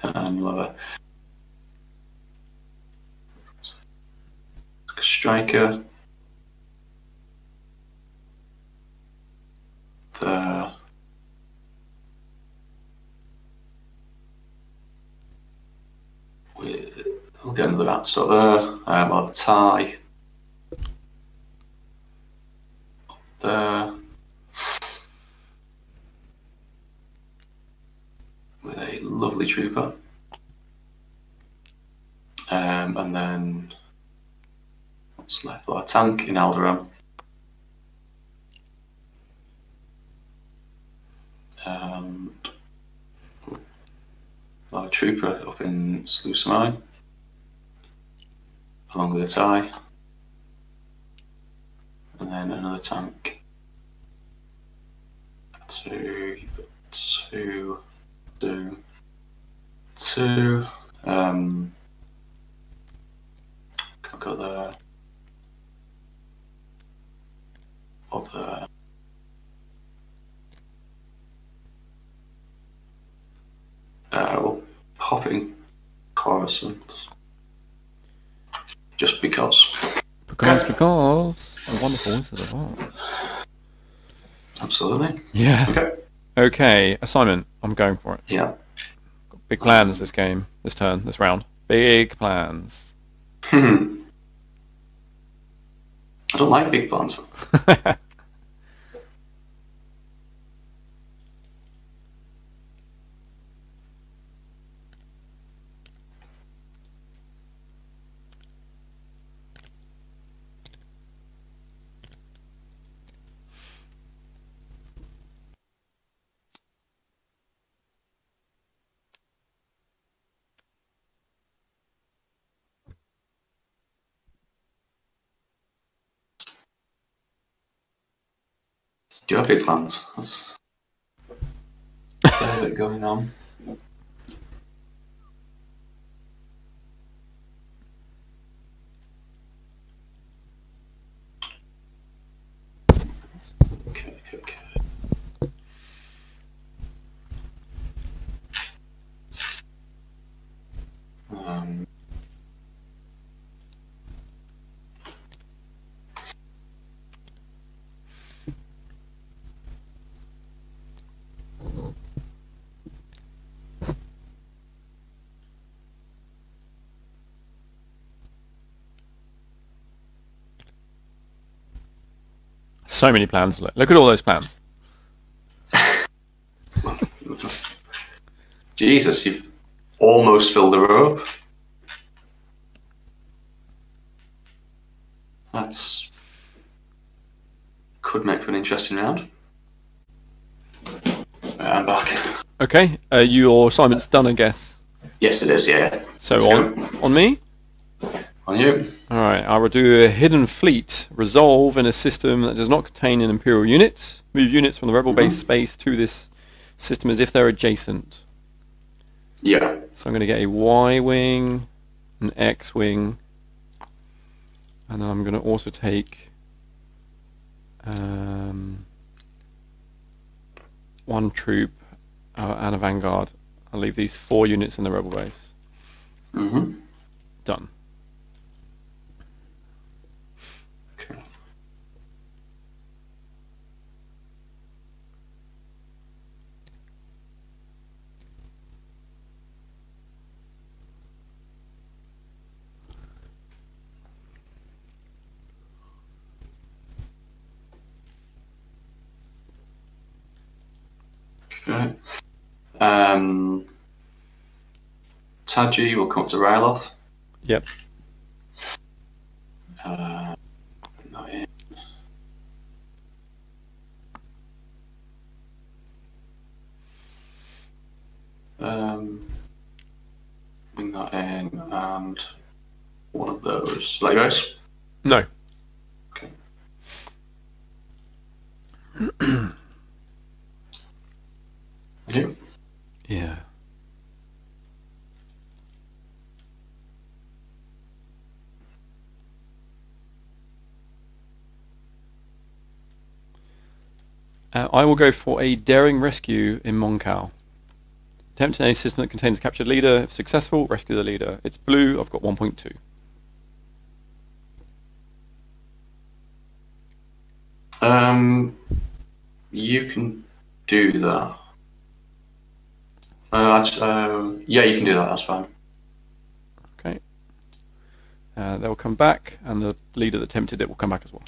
And striker. The we- another answer there. Um, we'll have a tie. Up there. With a lovely trooper. Um, and then what's left? Our tank in Alderaan. And our trooper up in Sullust along with a tie. And then another tank. Two, two, two, two. Um, can go there. Other. Uh, we'll pop in Coruscant. Just because.
Because, because. A wonderful Wizard of Oz.
Absolutely.
Yeah.
Okay.
Okay, assignment. I'm going for it.
Yeah.
Big plans this game, this turn, this round. Big plans.
Hmm. I don't like big plans. Do you have big plans? That's a bit going on. Okay, okay, okay. Um,
So many plans. Look, look at all those plans.
Jesus, you've almost filled the rope. That's could make for an interesting round. Uh, I'm back.
Okay, uh, your assignment's done, I guess.
Yes, it is. Yeah.
So
Let's
on,
go.
on me?
On you.
Alright, I will do a hidden fleet. Resolve in a system that does not contain an Imperial unit. Move units from the rebel base space to this system as if they're adjacent.
Yeah.
So I'm going to get a Y-wing, an X-wing, and then I'm going to also take um, one troop uh, and a vanguard. I'll leave these four units in the rebel base.
Mm-hmm.
Done.
Okay. Um, Tagge will come up to Ryloth.
Yep.
Uh, not in. Um, bring that in and one of those. Like guys?
No.
Okay.
Yeah. Uh, I will go for a daring rescue in Mon Cal. Attempt any system that contains a captured leader. If successful, rescue the leader. It's blue. I've got 1.2.
Um, you can do that. Uh, uh, yeah, you can do that. That's fine.
Okay. Uh, they'll come back, and the leader that tempted it will come back as well.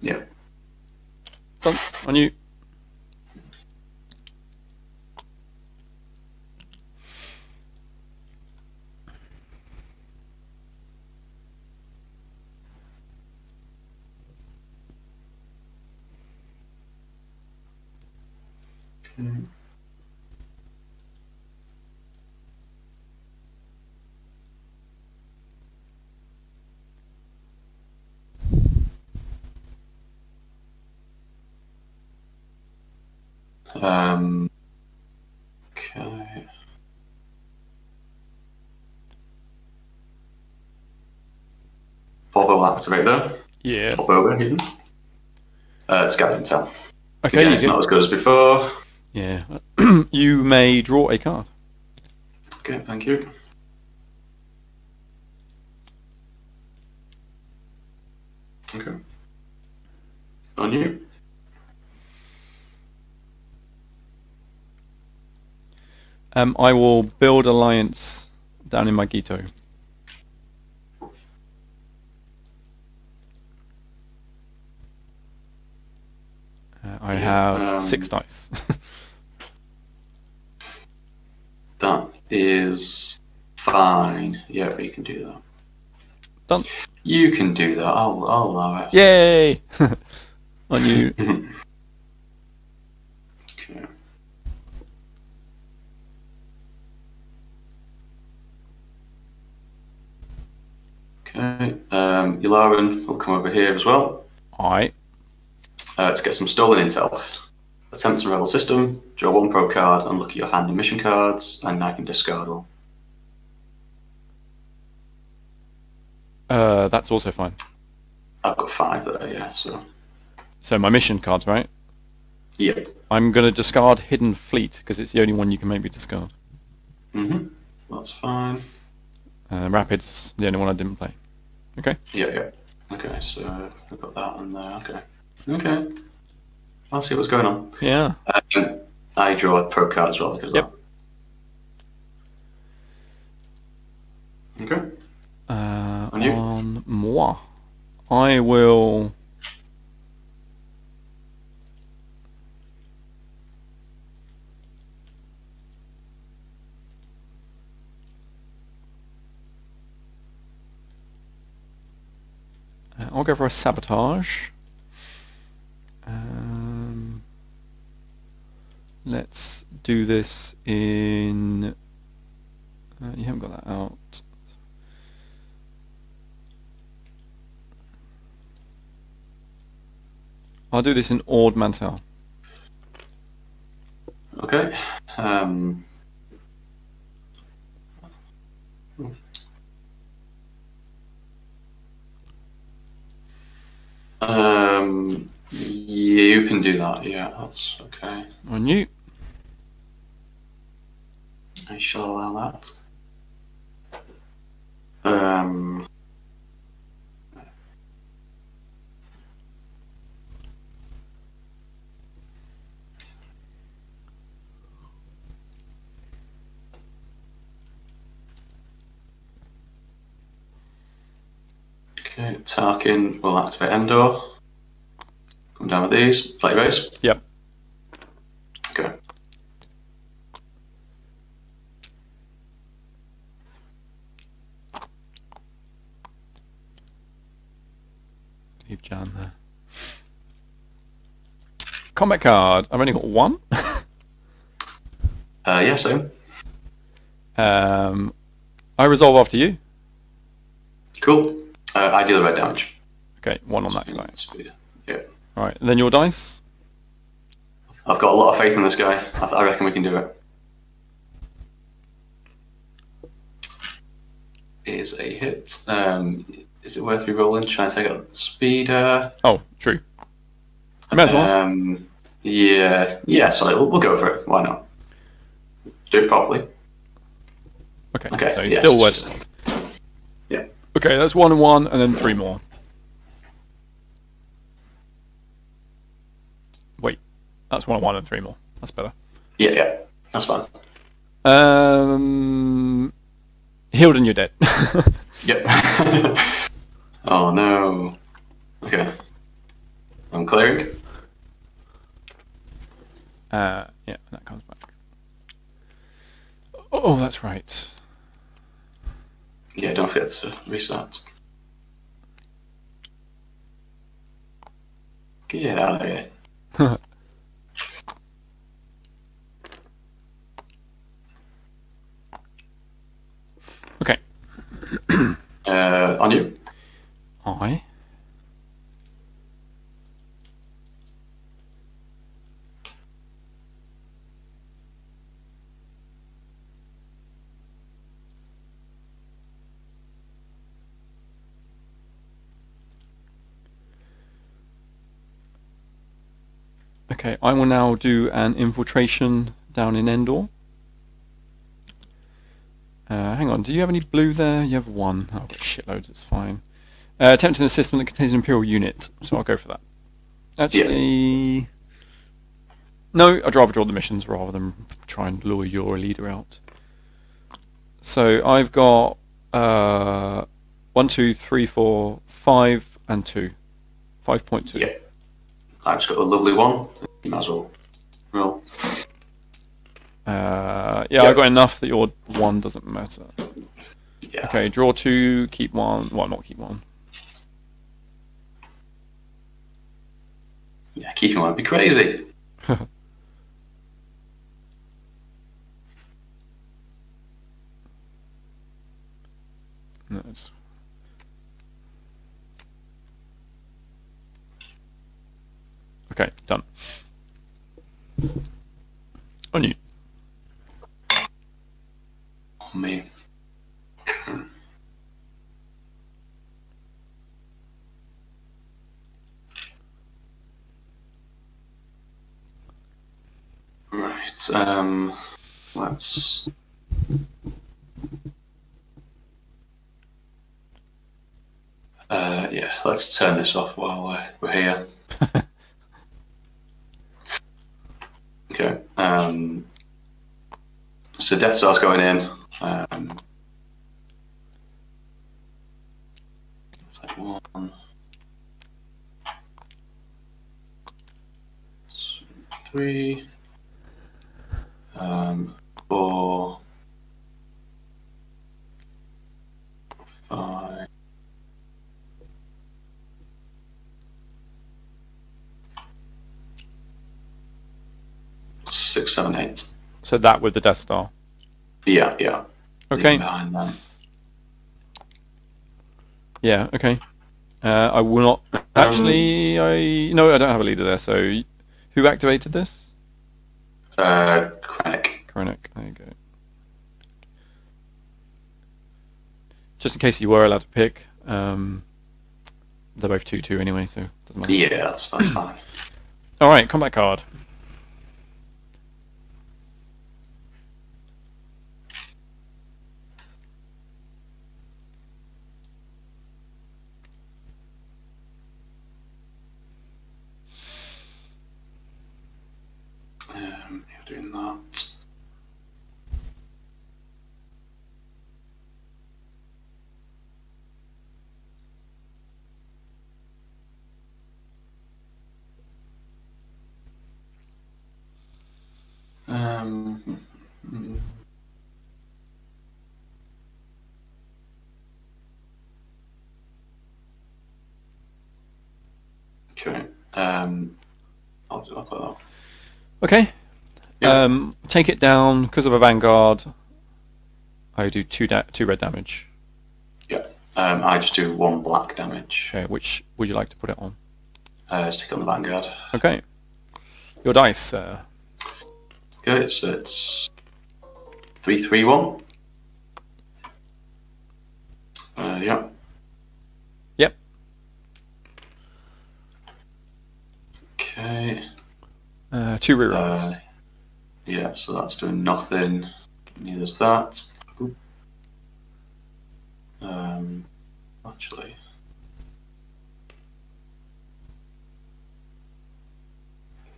Yeah.
Done. On you.
Um, okay. Bob will activate though.
Yeah.
Pop over hidden. Uh, it's gather intel.
Okay.
Again, it's not as good as before.
Yeah. you may draw a card.
Okay, thank you. Okay. On you.
Um, I will build alliance down in Mygeeto. Uh, I have
um,
six dice.
That is fine. Yeah, you can do that.
Done.
You can do that. I'll, I'll allow it.
Yay! On you.
Okay. Okay. Um, Yularin will come over here as well
I.
uh, to get some stolen intel. Attempt to rebel system, draw one probe card, and look at your hand and mission cards, and I can discard all.
Uh, that's also fine.
I've got five there, yeah, so.
So my mission cards, right?
Yep.
I'm going to discard Hidden Fleet because it's the only one you can make me discard.
hmm That's fine.
Uh, Rapid's the only one I didn't play. Okay.
Yeah, yeah. Okay, so I've got that in there. Okay. Okay. I'll see what's going on.
Yeah.
Um, I draw a probe card as well because
Yep.
Okay.
Uh,
On you.
on moi, I will. Uh, I'll go for a sabotage. Um, let's do this in. Uh, you haven't got that out. I'll do this in Ord Mantell.
Okay. Um, um, you can do that. Yeah, that's okay.
On you.
I shall allow that. Um, okay, Tarkin will activate Endor. Come down with these. Play base.
Yep.
Okay.
leave Jan there. Combat card. I've only got one.
Uh, yeah, same.
um, I resolve after you.
Cool. Uh, I deal the red damage.
Okay, one on that guy.
Speed. Yeah.
All right, then your dice.
I've got a lot of faith in this guy. I, th- I reckon we can do it. Is a hit. Um, is it worth re-rolling? Try and take out speeder.
Oh, true. You may as well.
Um, yeah, yeah. So we'll, we'll go for it. Why not? Do it properly.
okay,
okay,
so
yes,
still
just-
worth.
Yeah.
Okay, that's one and one, and then three more. Wait, that's one and one and three more. That's better.
Yeah, yeah. That's fine.
Um, healed and you're dead.
Yep. oh no. Okay. I'm clearing.
Uh, yeah, that comes back. Oh, that's right.
Yeah, don't forget to restart. Get out of here.
Okay,
Uh, on you.
I. Okay, I will now do an infiltration down in Endor. Uh, hang on, do you have any blue there? You have one. Oh, I've got shitloads, it's fine. Uh, attempting a system that contains an Imperial unit, so I'll go for that. Actually... No, I'd rather draw the missions rather than try and lure your leader out. So I've got uh, one, two, three, four, five, and two. Five point two.
Yeah. I've just got a lovely one. Might as well roll.
Uh, yeah,
Yeah.
I got enough that your one doesn't matter.
Yeah.
Okay, draw two, keep one. Well, not keep one.
Yeah, keeping one would be crazy.
No, Okay, done. On you.
Oh, me. Right. Um. Let's. Uh, yeah, let's turn this off while we're, we're here. okay. Um, so Death Star's going in. Um, like one, two, three, um, four, five. Six, seven, eight.
So that with the Death Star.
Yeah, yeah.
Okay. Yeah. Okay. Uh, I will not. Actually, I no, I don't have a leader there. So, who activated this?
Uh, Krennic.
Krennic. There you go. Just in case you were allowed to pick, um, they're both two two anyway, so it doesn't matter.
Yeah, that's that's fine.
All right, combat card.
Um, you're doing that. Um, Okay. Um, I'll, I'll put that.
Okay.
Yeah.
Um, take it down because of a vanguard. I do two da- two red damage.
Yeah. Um, I just do one black damage.
Okay, which would you like to put it on?
Uh, stick it on the vanguard.
Okay. Your dice. Uh,
Okay, so it's three, three, one. Uh, yeah.
yep.
Okay.
Uh, two rerolls.
Uh, yeah, so that's doing nothing. Neither's that. Um, actually.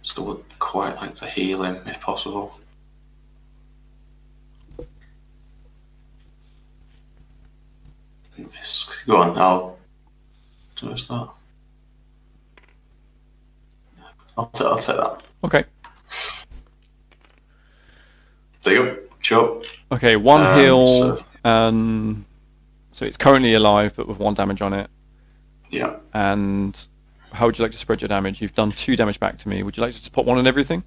So would quite like to heal him if possible. Go on, I'll. Where's that? I'll, t- I'll take that.
okay.
There you go. Sure.
Okay, one
Um,
heal,
so-
and so it's currently alive, but with one damage on it.
Yeah.
And how would you like to spread your damage? You've done two damage back to me. Would you like to just put one on everything?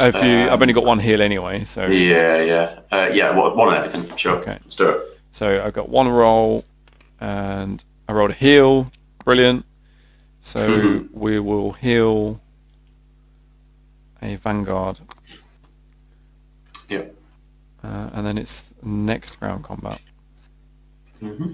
If you, I've only got one heal anyway, so
Yeah, yeah. Uh, yeah, one one on everything. Sure.
Okay.
Let's do it.
so I've got one roll, and I rolled a heal. Brilliant. So
Mhm.
we will heal a vanguard. Uh, and then it's next ground combat.
hmm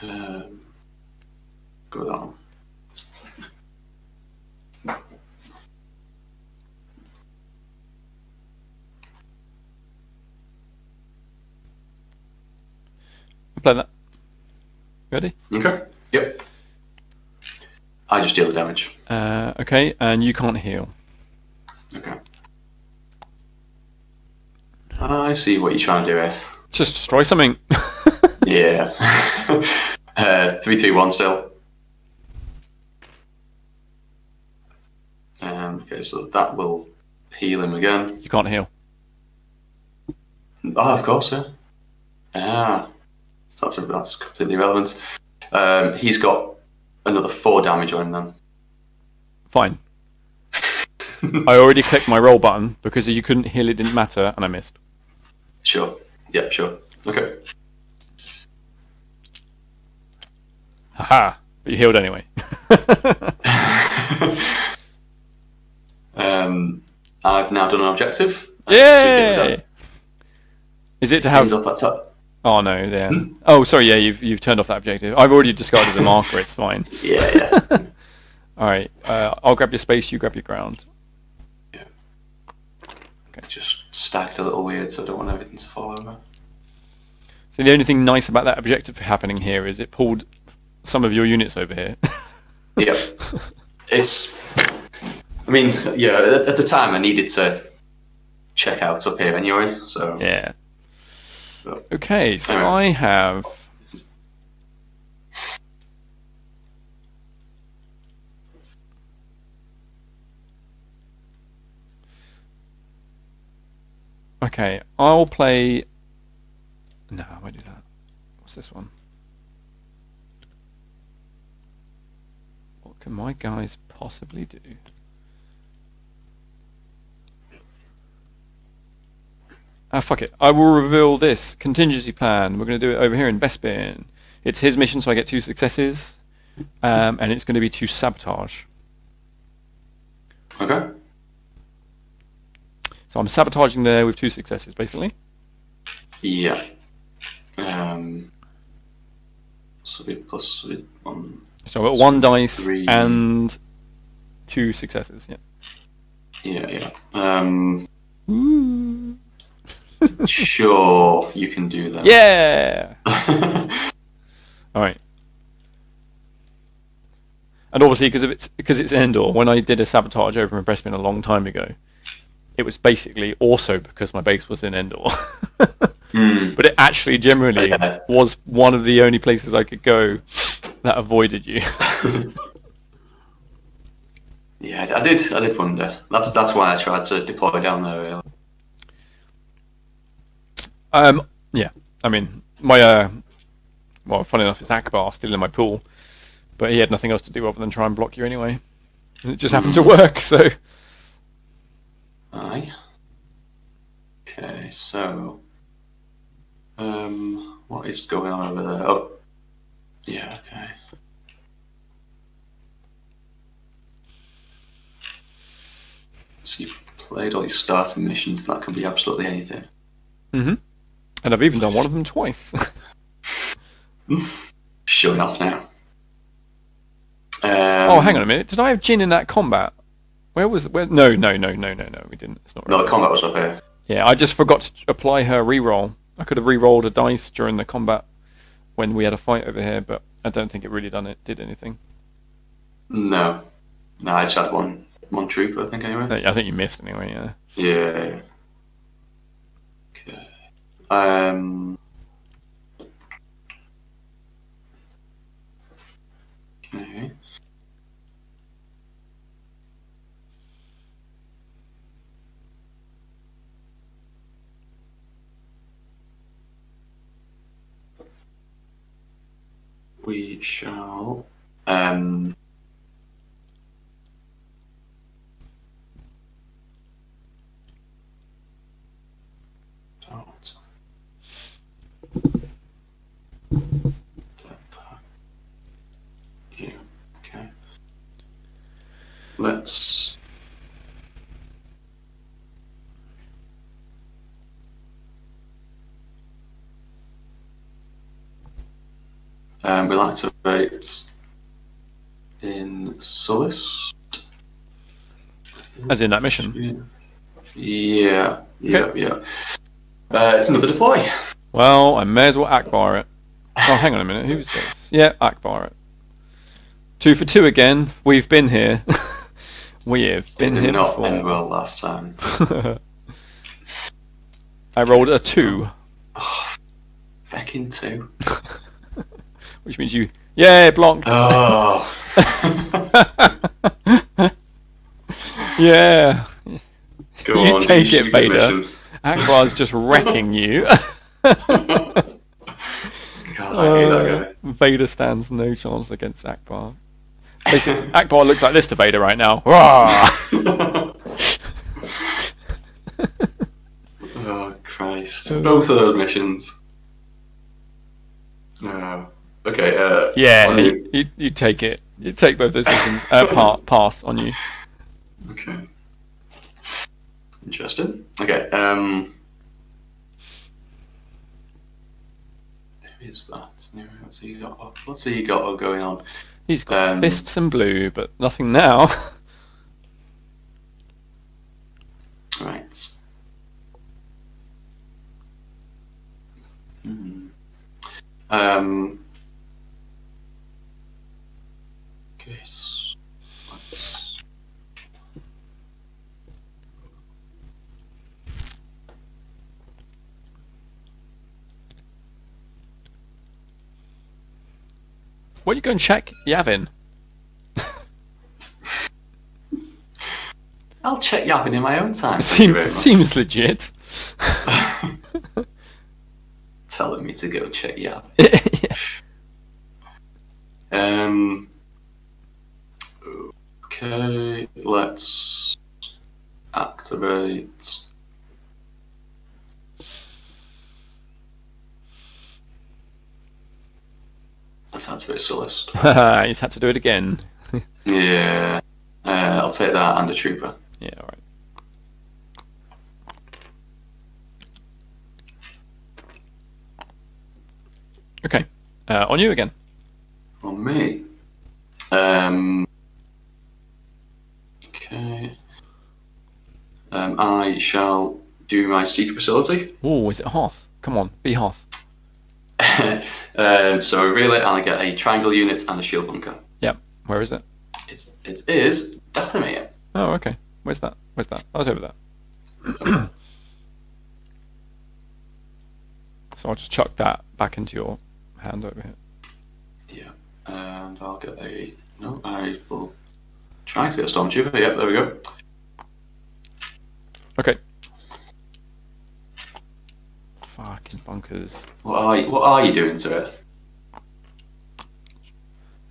Um, go with that one.
Play that. Ready?
Okay. Yep. I just deal the damage.
Uh, okay, and you can't heal.
Okay. I see what you're trying to do here.
Just destroy something.
Yeah. uh, three, three, one still. Um, okay, so that will heal him again.
you can't heal.
Oh, of course, yeah. Ah, so that's that's completely irrelevant. Um, he's got another four damage on him then.
Fine. I already clicked my roll button because you couldn't heal, it didn't matter, and I missed.
Sure. Yep. Sure. Okay.
Haha! But you healed anyway.
um, I've now done an objective.
Yay! Is it to have?
off that top.
Oh no, yeah. Oh, sorry, yeah. You've you've turned off that objective. I've already discarded the marker. It's fine.
Yeah, yeah.
All right. Uh, I'll grab your space. You grab your ground.
yeah. It's just stacked a little weird, so I don't want everything to fall over.
So the only thing nice about that objective happening here is it pulled some of your units over here.
Yeah. It's. I mean, yeah. At, at the time, I needed to check out up here anyway. So
yeah. Okay, so
Alright.
I have. Okay, I'll play. No, I won't do that. What's this one? What can my guys possibly do? Ah, fuck it. I will reveal this contingency plan. We're going to do it over here in Bespin. It's his mission, so I get two successes. Um, and it's going to be to sabotage.
okay.
So I'm sabotaging there with two successes, basically.
Yeah. Um. So we plus we- one.
So I've got one dice
Three.
and two successes. Yeah.
Yeah, yeah. Um.
Ooh.
Sure, you can do that.
Yeah. All right. And obviously, because it's because it's Endor. When I did a sabotage over in Bespin a long time ago, it was basically also because my base was in Endor.
Hmm.
But it actually generally
Yeah.
was one of the only places I could go that avoided you.
Yeah, I- I did. I did wonder. That's that's why I tried to deploy down there. Really.
Um, yeah, I mean, my uh, well, funny enough, it's Ackbar still in my pool, but he had nothing else to do other than try and block you anyway. And it just happened to work, so
Aye. Okay, so um, what is going on over there? Oh, yeah. Okay. So you've played all your starting missions. That can be absolutely anything.
hmm and I've even done one of them twice.
sure enough now. Um,
oh, hang on a minute, did I have Jyn in that combat? Where was where? No, no, no, no, no, no. We didn't. It's not.
No,
Right.
the combat was up here.
Yeah, I just forgot to apply her reroll. I could have re-rolled a dice during the combat when we had a fight over here, but I don't think it really done it. Did anything?
No, no, I just had one one troop. I think anyway.
I think you missed anyway. Yeah.
Yeah. Um. Okay. We shall. Um. Don't. Yeah, okay. Let's. Um, we'll activate in Sullust.
As in that mission.
Yeah, yeah,
Okay.
yeah. Uh, it's another deploy.
Well, I may as well Ackbar it. Oh, hang on a minute. Who's this? Yeah, Ackbar it. Two for two again. We've been here. we have
It
been
did
here
not
before.
end well last time.
I rolled a two, oh,
Fecking two.
which means you. Yeah, blocked.
Oh.
yeah.
Go
You
on,
take
you
it, Vader. Ackbar's just wrecking you.
God, I hate that
Uh, Vader stands no chance against Ackbar. Basically, Ackbar looks like this to Vader right now.
Oh Christ! Both of those missions. No. Okay. Uh,
Yeah, you,
you.
you, take it. You take both those missions. Uh, pa- pass on you.
Okay. Interesting. Okay. Um. Is that? Anyway, What's he got? What's he got going on?
He's got
Um,
fists and blue, but nothing now.
Right. Hmm. Um. Okay. s- let's-
Why don't you go and check Yavin?
I'll check Yavin in my own time.
Seems, seems legit.
Telling me to go check Yavin.
Yeah.
Um. Okay, let's activate. Let's activate Sullust.
He's had to do it again.
Yeah, uh, I'll take that and a trooper.
Yeah, alright. Okay. Uh, on you again.
On me. Um. Okay. Um, I shall do my secret facility.
Oh, is it Hoth? Come on, be Hoth.
um, so I reveal it and I get a triangle unit and a shield bunker.
Yep. Where is it?
It's it is Dathomir.
Oh, okay. Where's that? Where's that? I was over there. so I'll just chuck that back into your hand over here.
Yeah, and I'll get a no. I will try to get a stormtrooper. Yep, there we go.
Okay. Fucking bunkers.
What are you, what are you doing to it?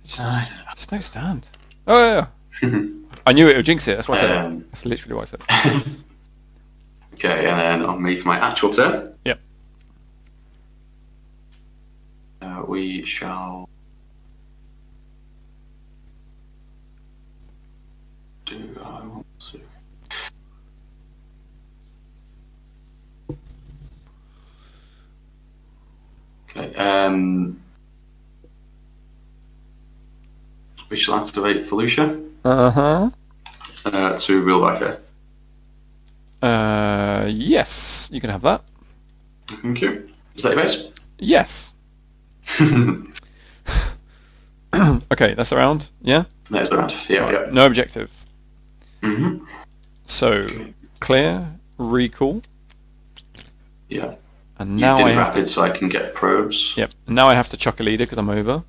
Just,
I don't know.
no stand. Oh yeah. yeah. I knew it would jinx it. That's what I said.
Um,
That's literally what I said.
Okay, and then on me for my actual turn.
Yep.
Uh, we shall do. I want to. Okay. Um, we shall activate Felucia
Uh huh.
uh, to real life here.
Uh, yes, you can have that.
Thank you. Is that your base?
Yes. okay, that's the round. Yeah.
There's the round. Yeah,
Right,
yeah.
No objective.
Mm-hmm.
So clear, recall,
Yeah.
And
You
now
did
I have
rapid so I can get probes.
Yep. And now I have to chuck a leader because I'm over.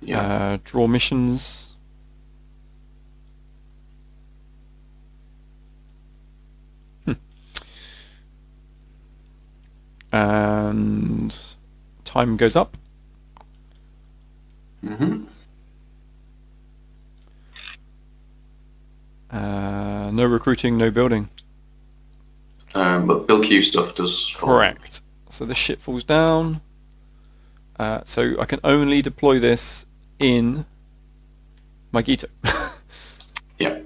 Yeah.
Uh, draw missions. Hmm. And time goes up.
mm-hmm.
Uh, no recruiting, no building.
Um, but build queue stuff does.
Correct. So this shit falls down. Uh, so I can only deploy this in Mygeeto.
Yeah.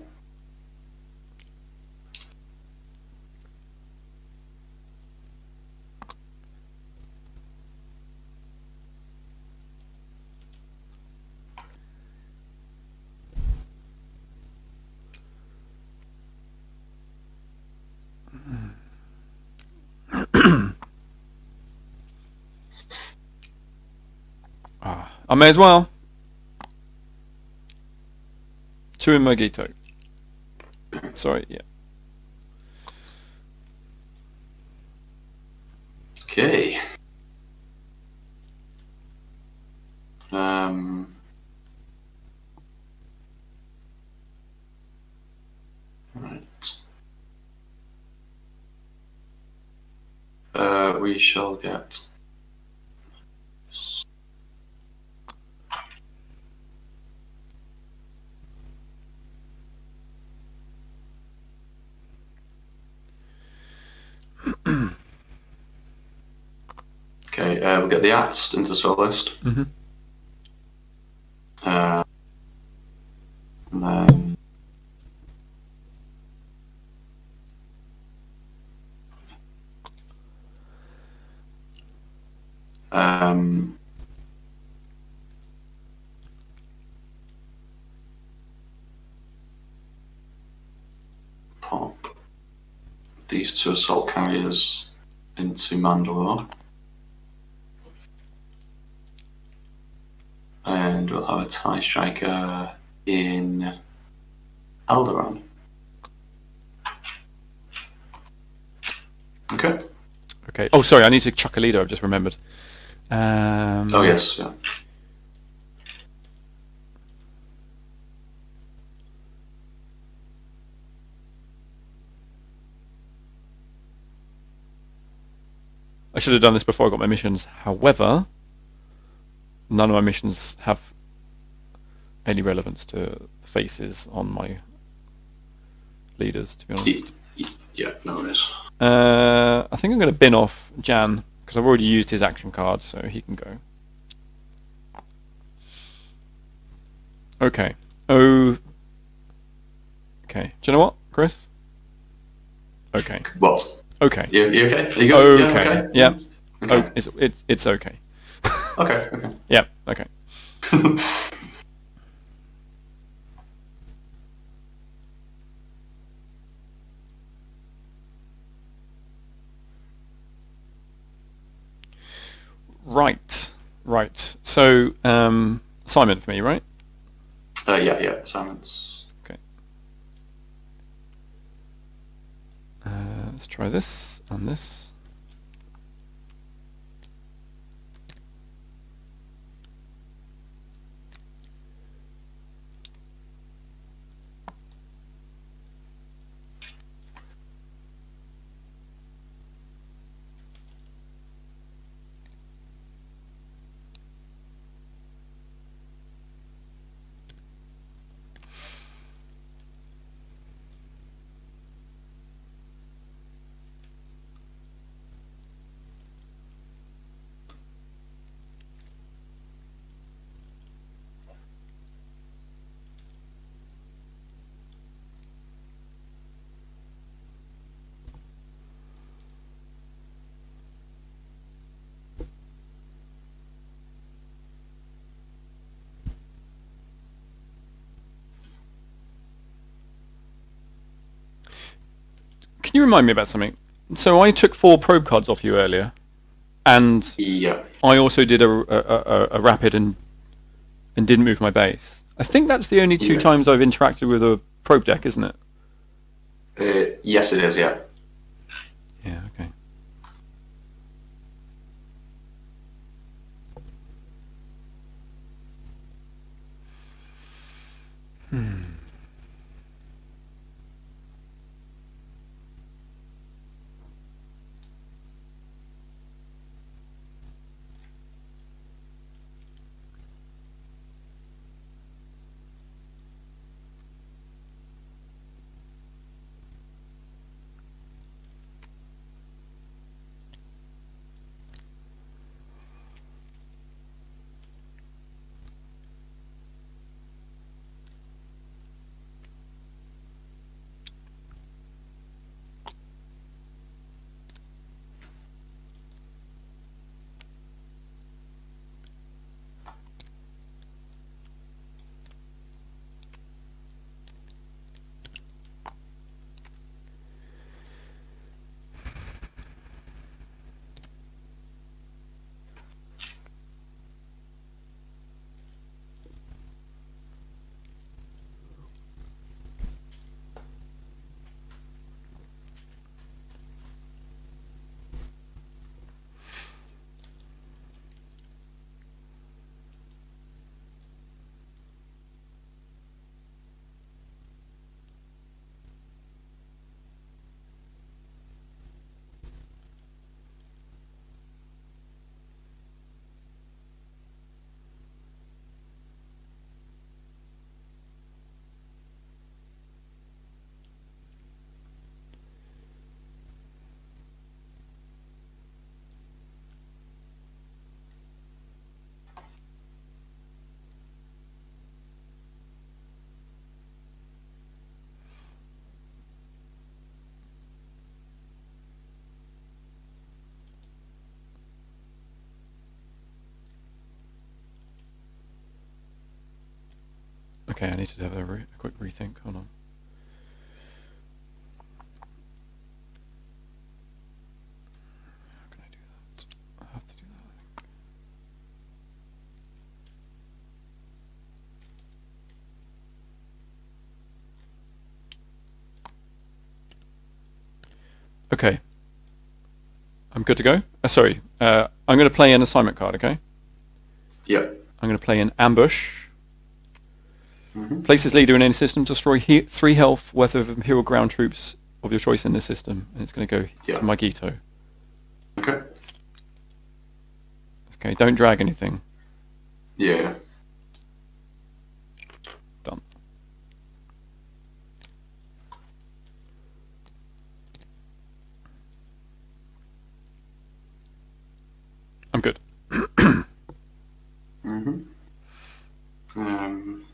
Ah, I may as well. Two in Mygeeto. Sorry, yeah.
Okay. Um. Right. Uh, we shall get. Okay, uh, we'll get the Axed into Sullust.
Mhm.
Uh, and then. Um, pop these two assault carriers into Mandalore. And we'll have a TIE striker in Alderaan. Okay.
Okay. Oh, sorry, I need to chuck a leader. I've just remembered. Um,
Oh, yes, yeah.
I should have done this before I got my missions. However, none of my missions have any relevance to the faces on my leaders, to be honest.
Yeah, no worries.
Uh, I think I'm going to bin off Jan because I've already used his action card, so he can go. Okay. Oh. Okay. Do you know what, Chris? Okay.
What?
Okay.
You, you okay? Are you good? Yeah,
Okay. Yeah.
Okay.
Oh, it's it's it's okay.
Okay, okay.
Yeah. Okay. Right. Right. So um, assignment for me, right?
Uh, yeah, yeah, assignments.
Uh, let's try this and this. Can you remind me about something? So I took four probe cards off you earlier, and
Yeah.
I also did a, a, a, a rapid and and didn't move my base. I think that's the only two
Yeah.
times I've interacted with a probe deck, isn't it?
Uh, yes, it is, yeah.
Yeah. Okay. Okay, I need to have a, re- a quick rethink. Hold on. Can I do that? I have to do that. Okay. I'm good to go. Uh, sorry. Uh, I'm going to play an assignment card. Okay.
Yeah.
I'm going to play an ambush.
Mhm.
Place this leader in any system destroy he- three health worth of Imperial ground troops of your choice in this system, and it's going to go
Yeah.
to Mygeeto.
Okay.
Okay, don't drag anything.
Yeah.
Done. I'm good.
Mm-hmm. Um,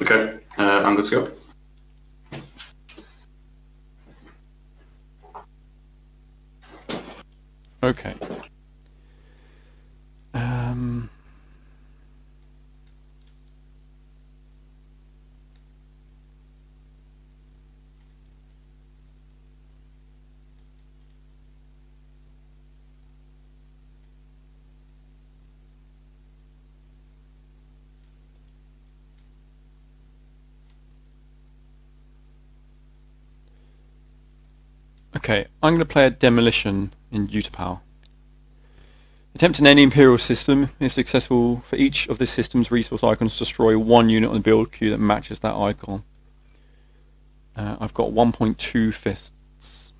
Okay, uh, I'm good to go.
Okay. Um, Okay, I'm going to play a demolition in Utapau. Attempt in any Imperial system. If successful, for each of the system's resource icons, destroy one unit on the build queue that matches that icon. Uh, I've got 1.2 fists.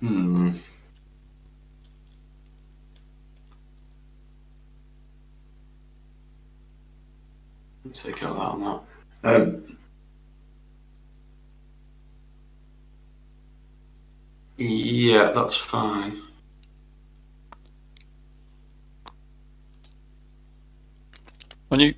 Hmm. Take out that on that. Um, yeah, that's fine.
On you.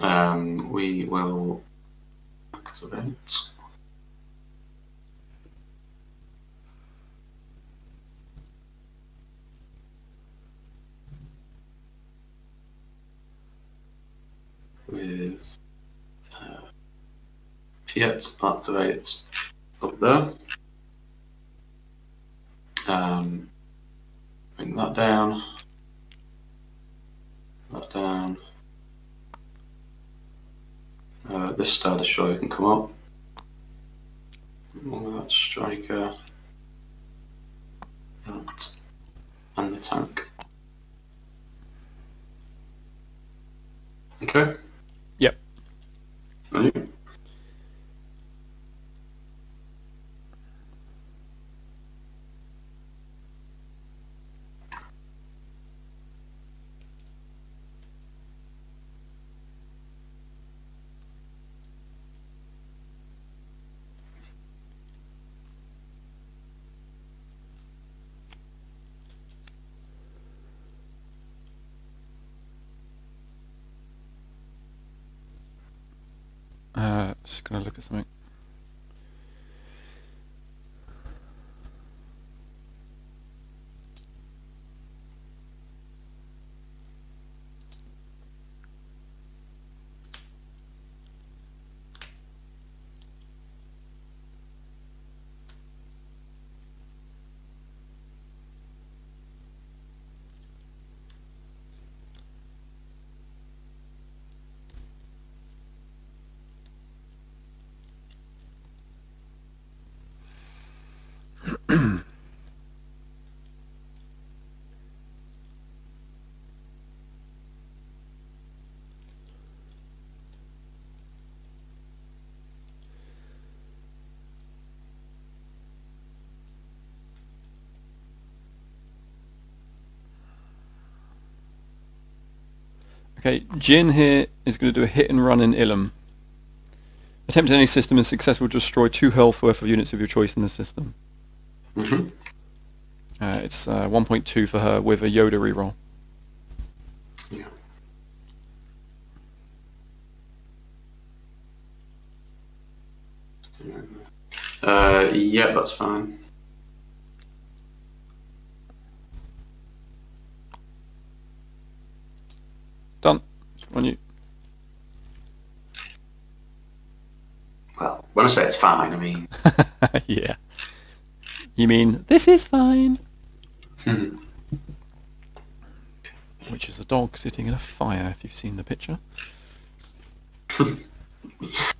Um, we will activate. With uh, Piett activate up there. Um, bring that down. That down. Uh, this Star Destroyer can come up. One with that striker. That. And the tank. Okay.
Yep.
Right.
Uh, just gonna look at something. Okay, Jyn here is going to do a hit and run in Ilum. Attempt any system and successful destroy two health worth of units of your choice in the system.
hmm
Uh, it's uh, 1.2 for her with a Yoda reroll.
Yeah. Uh, yeah, that's fine.
Done. On you.
Well, when I say it's fine, I mean
yeah. You mean this is fine?
hmm.
Which is a dog sitting in a fire, if you've seen the picture.
If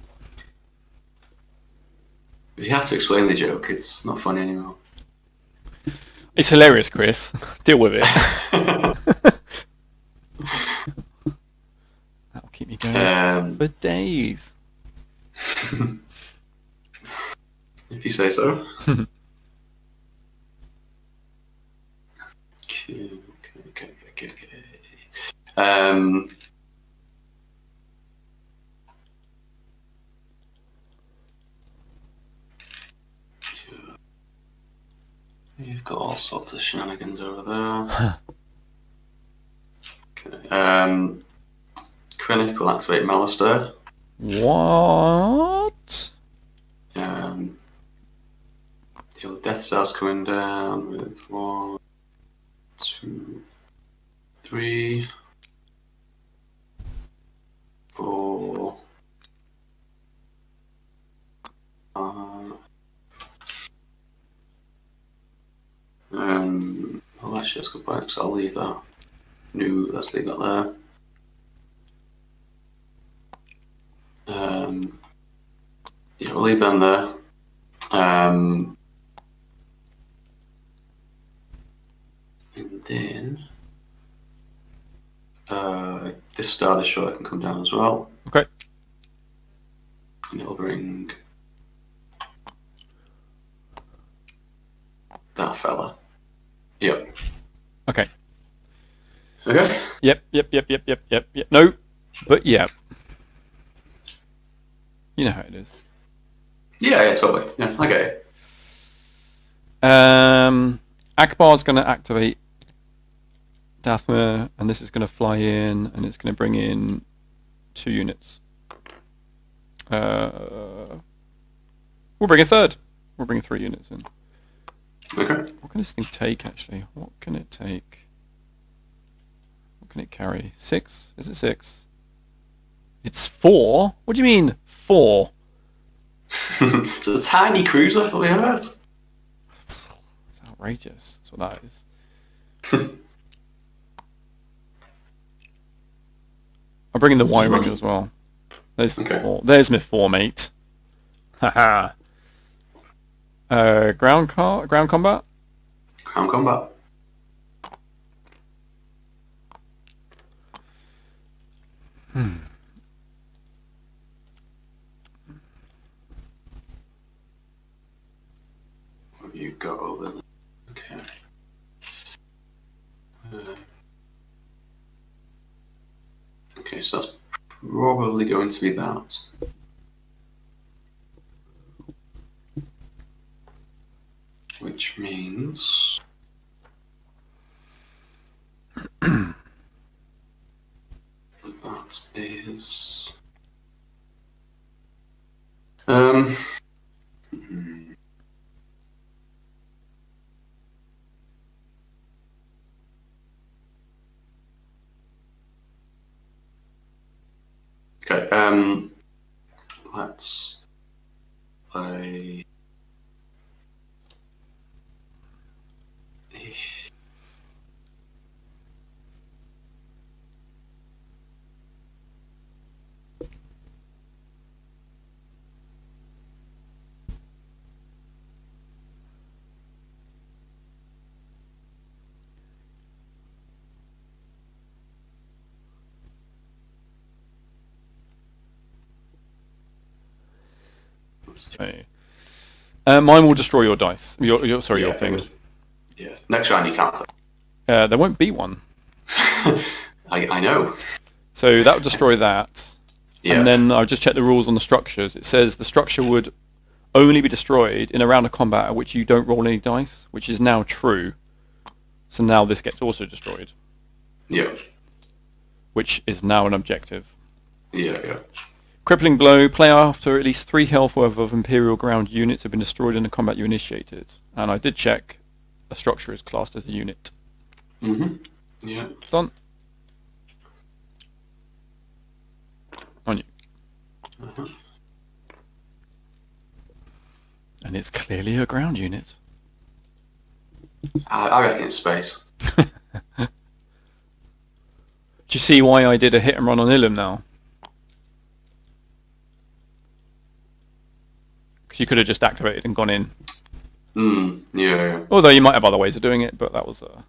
you have to explain the joke, it's not funny anymore.
It's hilarious, Chris. Deal with it. keep me going
um,
for days.
if you say so. Um, You've got all sorts of shenanigans over there. okay. Um, Krennic will activate Malastare.
What?
Um, your Death Star's coming down with one, two, three, four, five. Um, well, actually, good point, so I'll leave that. New, let's leave that there. Um, yeah, we'll leave them there. Um, and then uh, this Star Destroyer can come down as well.
Okay.
And it'll bring that fella. Yep.
Okay.
Okay.
Yep, yep, yep, yep, yep, yep, yep. No, but yeah. You know how it is.
Yeah, yeah, totally. Yeah, I get it.
Um, Ackbar's going to activate Dathomir, and this is going to fly in, and it's going to bring in two units. Uh, we'll bring a third. We'll bring three units in.
Okay.
What can this thing take, actually? What can it take? What can it carry? Six? Is it six? It's four? What do you mean, four?
it's a tiny cruiser that we have.
It's outrageous. That's what that is. I'm bringing the Y-Wing as well. There's,
Okay.
four. There's my four, mate. Haha. uh, ground car, ground combat?
Ground combat. What you got over there? Okay. Uh, okay, so that's probably going to be that. Which means. that is. Um. hmm. Okay. Um. Let's.
Okay. Uh, mine will destroy your dice. Your, your sorry, your
Yeah,
thing.
good. Yeah. Next round you can't.
Uh, there won't be one.
I, I know.
So that would destroy that.
Yeah.
And then I've just checked the rules on the structures. It says the structure would only be destroyed in a round of combat at which you don't roll any dice, which is now true. So now this gets also destroyed,
yeah.
which is now an objective.
Yeah. Yeah.
Crippling blow. Play after at least three health worth of Imperial ground units have been destroyed in the combat you initiated. And I did check. A structure is classed as a unit.
Mhm. Yeah.
Done. On you.
Uh-huh.
And it's clearly a ground unit.
I, I reckon it's space.
Do you see why I did a hit and run on Ilum now? Because you could have just activated and gone in.
Mm, yeah, yeah.
Although you might have other ways of doing it, but that was uh,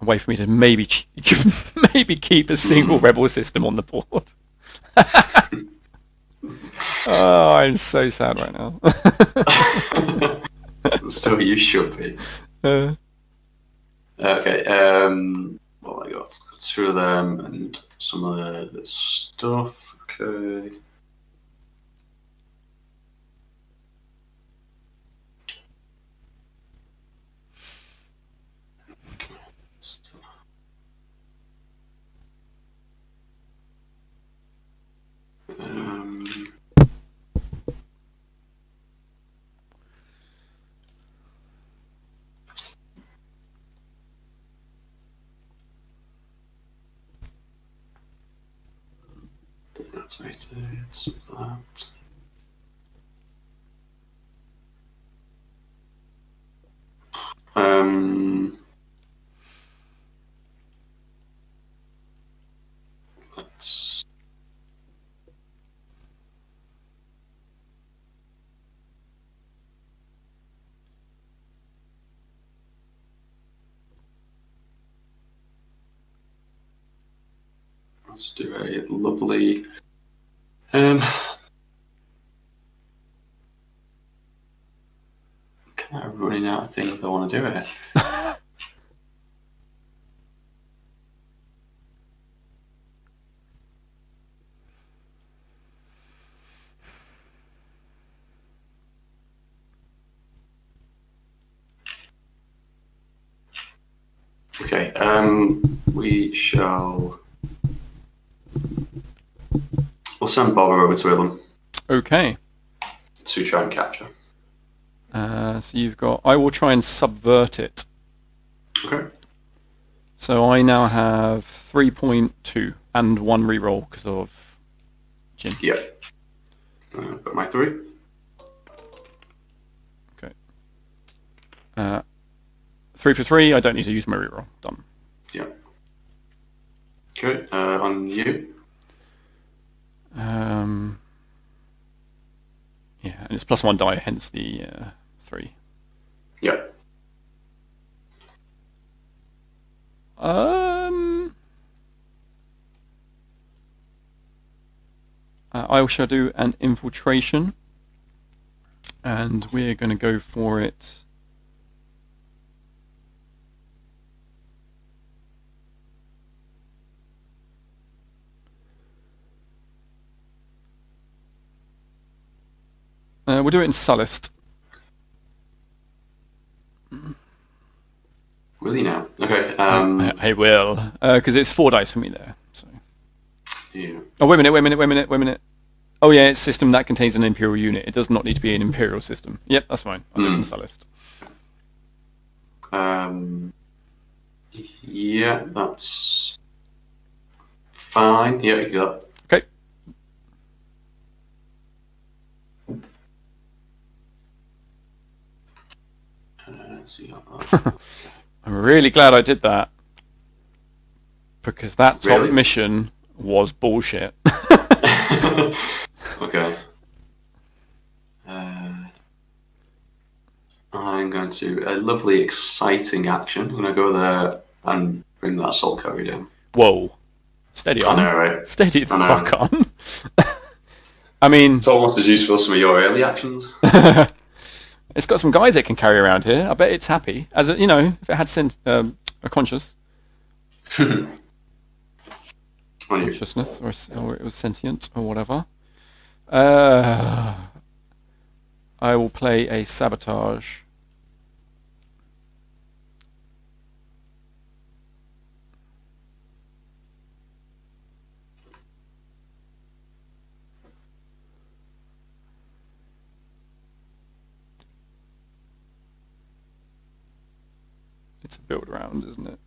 a way for me to maybe maybe keep a single rebel system on the board. oh, I'm so sad right now.
so you should be.
uh,
Okay. Um, what I got? two of them and some of the stuff. Okay. Um, that's right. It's that. Um, let's do a lovely. Um, kind of running out of things I want to do here. Okay, um, we shall. We'll send Bob over to Willem
Okay.
to try and capture.
Uh, so you've got. I will try and subvert it.
Okay.
So I now have 3.2 and one reroll because of Jyn.
Yeah. Uh, got my three.
Okay. Uh, three for three. I don't need to use my reroll. Done.
Yeah. Okay. Uh, on you.
Um, yeah, and it's plus one die, hence the uh, three.
Yep.
Um, uh, I shall do an infiltration, and we're going to go for it. Uh, we'll do it in Sullust.
Will you now? Okay. Um,
I, I will, because it's four dice for me there. So.
yeah.
Oh, wait a minute, wait a minute, wait a minute, wait a minute. Oh yeah, it's system that contains an Imperial unit. It does not need to be an Imperial system. Yep, that's fine. I'll do it in
Hmm.
Sullust.
Um, yeah, that's fine. Yeah, you can do that.
Okay.
Uh, so you got that.
I'm really glad I did that. Because that top
Really?
mission was bullshit.
okay. Uh, I'm going to a lovely, exciting action. I'm going to go there and bring that assault carrier down.
Whoa. Steady
I
on.
know, right?
Steady the fuck on. I mean,
It's almost as useful as some of your early actions.
It's got some guys it can carry around here. I bet it's happy. As a, you know, if it had sen- um, a conscious consciousness or, or it was sentient or whatever. Uh, I will play a sabotage. It's a build round, isn't it?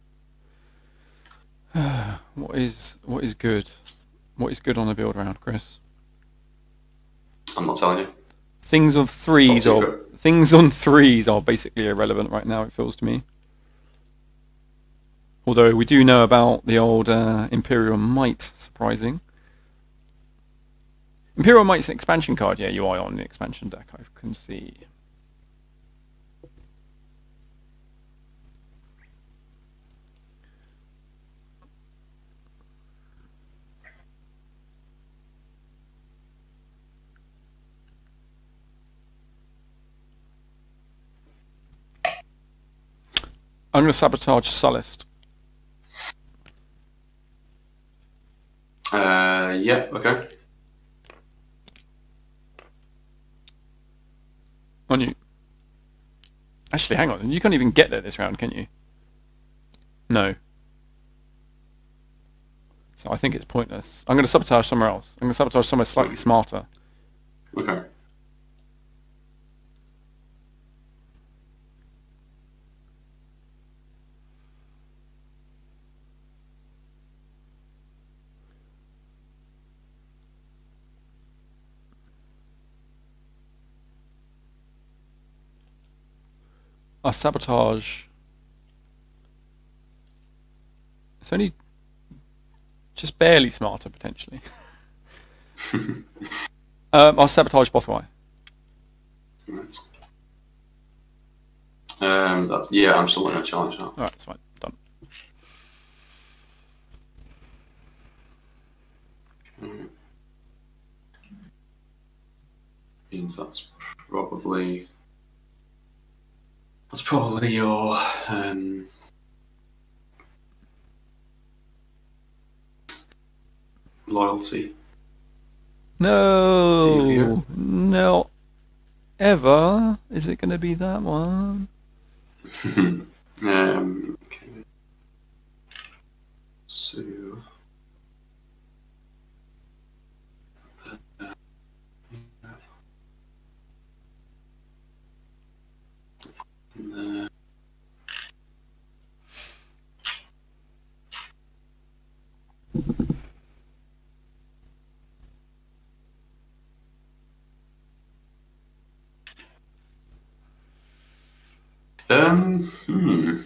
what is what is good? What is good on a build round, Chris?
I'm not telling you.
Things on threes are things on threes are basically irrelevant right now. It feels to me. Although we do know about the old uh, Imperial Might, surprising. Imperial Might's an expansion card. Yeah, you are on the expansion deck. I can see. I'm going to sabotage Sullust.
Uh, yeah. Okay.
On you. Actually, hang on. You can't even get there this round, can you? No. So I think it's pointless. I'm going to sabotage somewhere else. I'm going to sabotage somewhere slightly smarter.
Okay.
I'll sabotage. It's only just barely smarter, potentially. um, I'll sabotage Bothawui.
Right. Um, that's yeah. I'm still going to challenge that.
Alright, that's fine. Done.
Means that's probably that's probably your um, loyalty.
No, no, ever. Is it going to be that one?
um, okay. So. Um, hmm.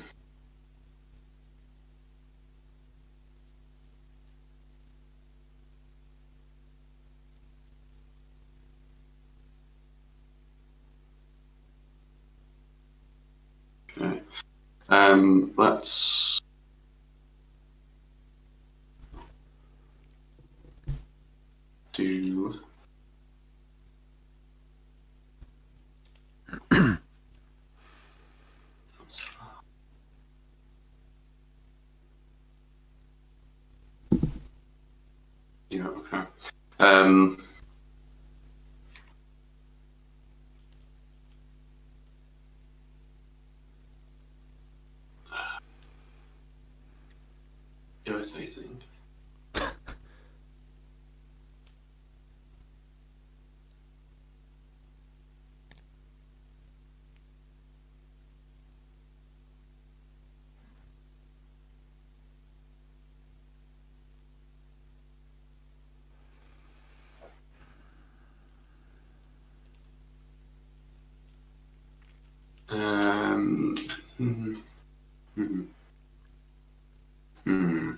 Okay. Um, let's. Do. Yeah, okay. Um, irritating. Um, hmm. Hmm. Hmm.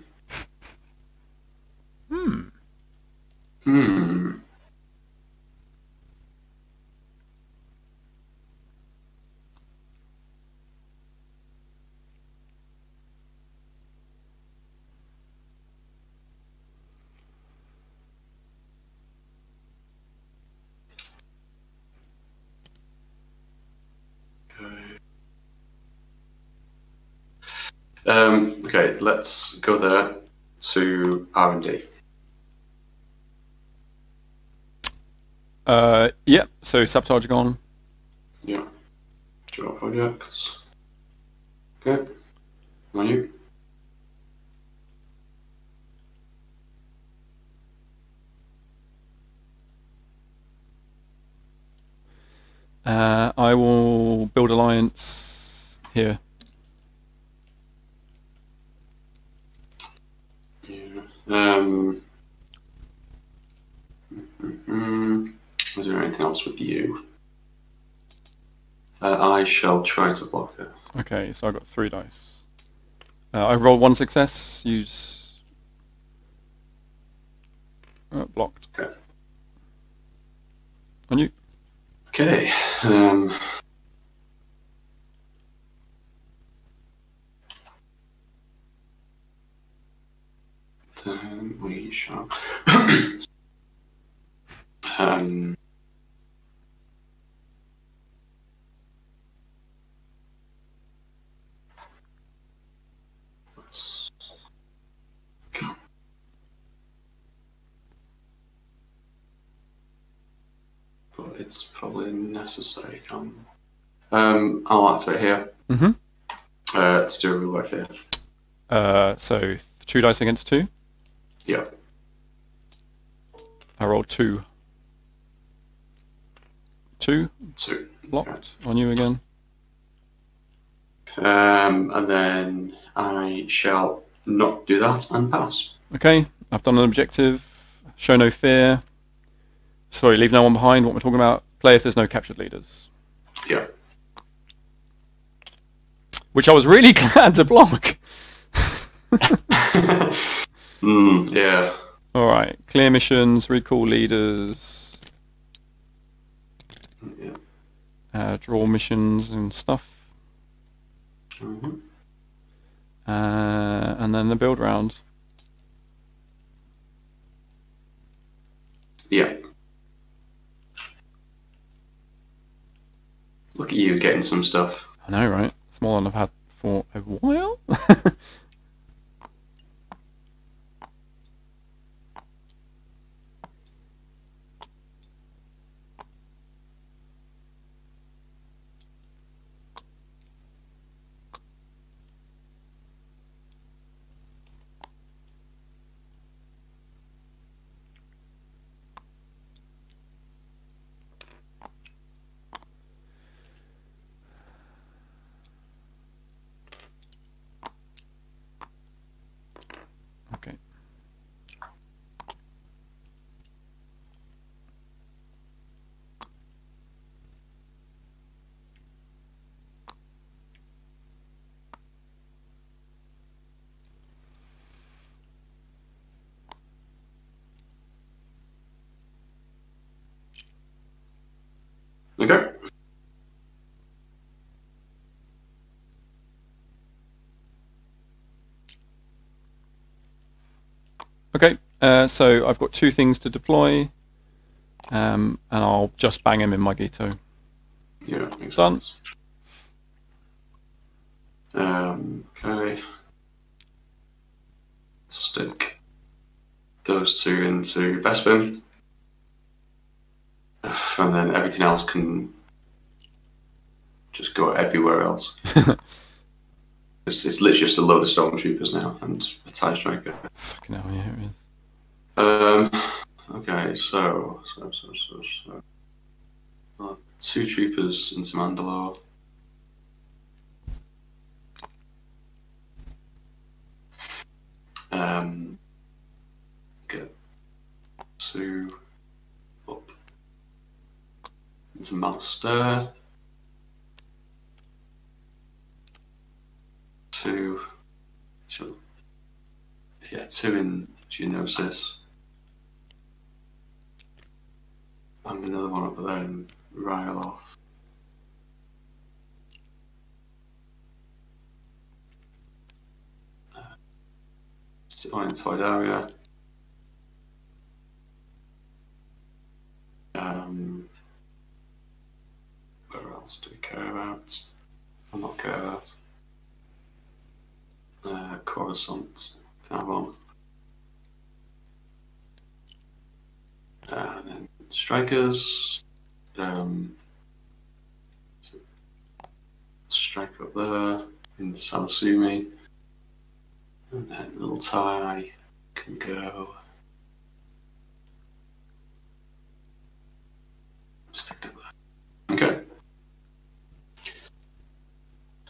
Hmm.
Hmm. Okay. Um, okay, let's go there to R and D.
Uh, yep. So sabotage gone.
Yeah. Draw projects. Okay. You.
Uh, I will build alliance here.
Yeah. Um. Was there anything else with you? Uh, I shall try to block it.
Okay, so I got three dice. Uh, I roll one success. Use. Uh, blocked.
Okay.
On you.
Okay. Um. time we shall. um. But it's probably necessary. Um, um, I'll activate here.
Mm-hmm.
Uh, to do a real life here.
Uh, so two dice against two.
Yeah.
I rolled two. Two
Two.
blocked on you again.
Um, and then I shall not do that and pass.
Okay, I've done an objective. Show no fear. Sorry, leave no one behind. What we're talking about. Play if there's no captured leaders.
Yeah.
Which I was really glad to block.
Mm, yeah.
All right, clear missions, recall leaders,
Yeah.
uh, draw missions and stuff,
Mhm.
uh, and then the build round.
Yeah. Look at you getting some stuff.
I know, right? It's more than I've had for a while. okay.
Okay.
Okay, uh, so I've got two things to deploy, um, and I'll just bang them in Mygeeto.
Yeah, makes
Done.
sense. Um, okay. Stick those two into Bespin. And then everything else can just go everywhere else. it's, it's literally just a load of stormtroopers now and a TIE striker.
Fucking hell, yeah, it is.
Um, okay, so, so, so, so, so. Well, two troopers into Mandalore. Um, get two into Malastare. Two, sure. Yeah, two in Geonosis. Bang another one up there in Ryloth. In Toydaria. Um, where else do we care about? I'm not care about. Uh, Coruscant, Carbon. Uh, and then strikers. Um, strike up there in Saleucami. And then little tie can go. Stick it there. Okay.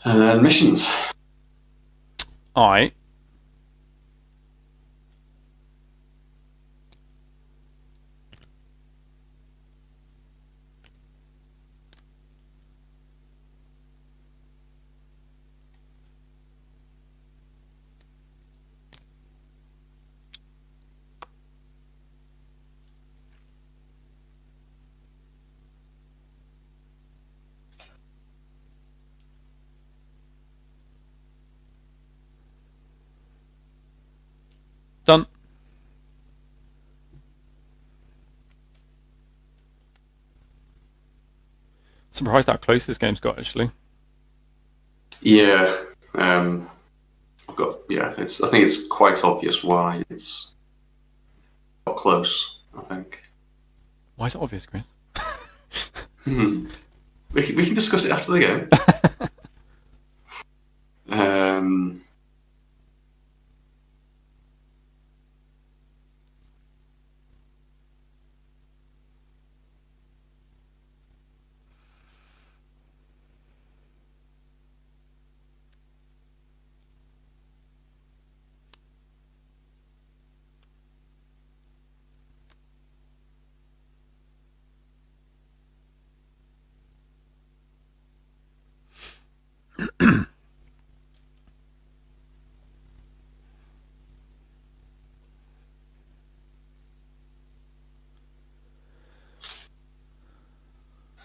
And then missions.
I done. Surprised how close this game's got actually.
Yeah. Um, I've got yeah. It's I think it's quite obvious why it's got close. I think.
Why is it obvious, Chris?
Hmm. We can, we can discuss it after the game. um,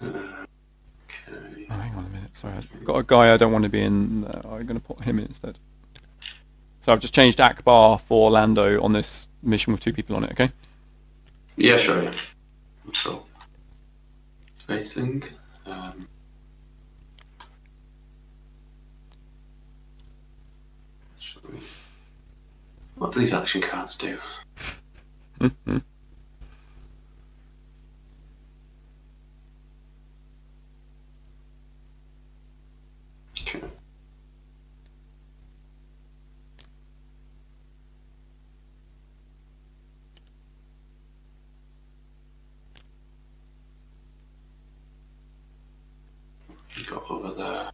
okay.
Oh, hang on a minute. Sorry, I've got a guy I don't want to be in. Uh, I'm going to put him in instead. So I've just changed Ackbar for Lando on this mission with two people on it. Okay.
Yeah, sure, yeah. So, facing. Um, what do these action cards do? Okay. We got over there.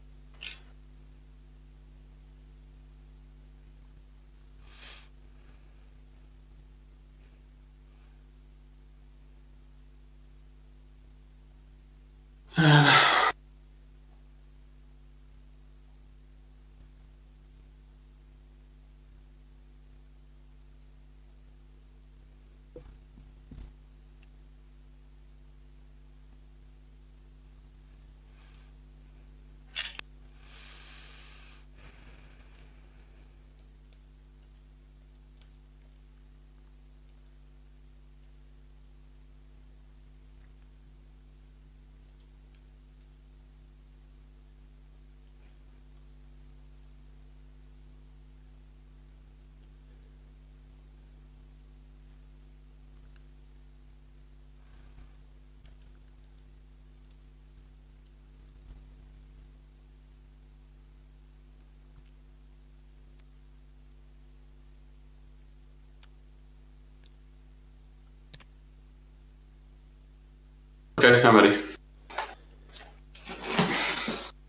Okay, I'm ready.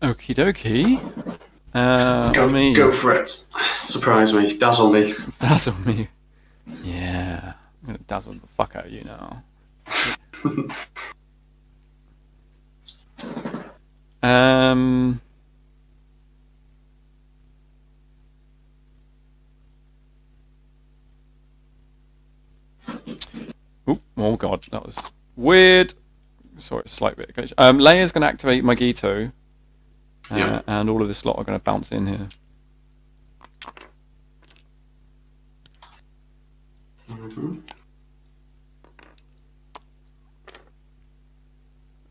Okie dokie. Uh,
Go,
me.
go for it. Surprise me, dazzle me.
Dazzle me. Yeah. I'm going to dazzle the fuck out of you now. um. Oop, oh god, that was weird. Sorry, slight bit of glitch. Um, Leia's going to activate Mygeeto, uh,
Yeah.
and all of this lot are going to bounce in here.
Mhm.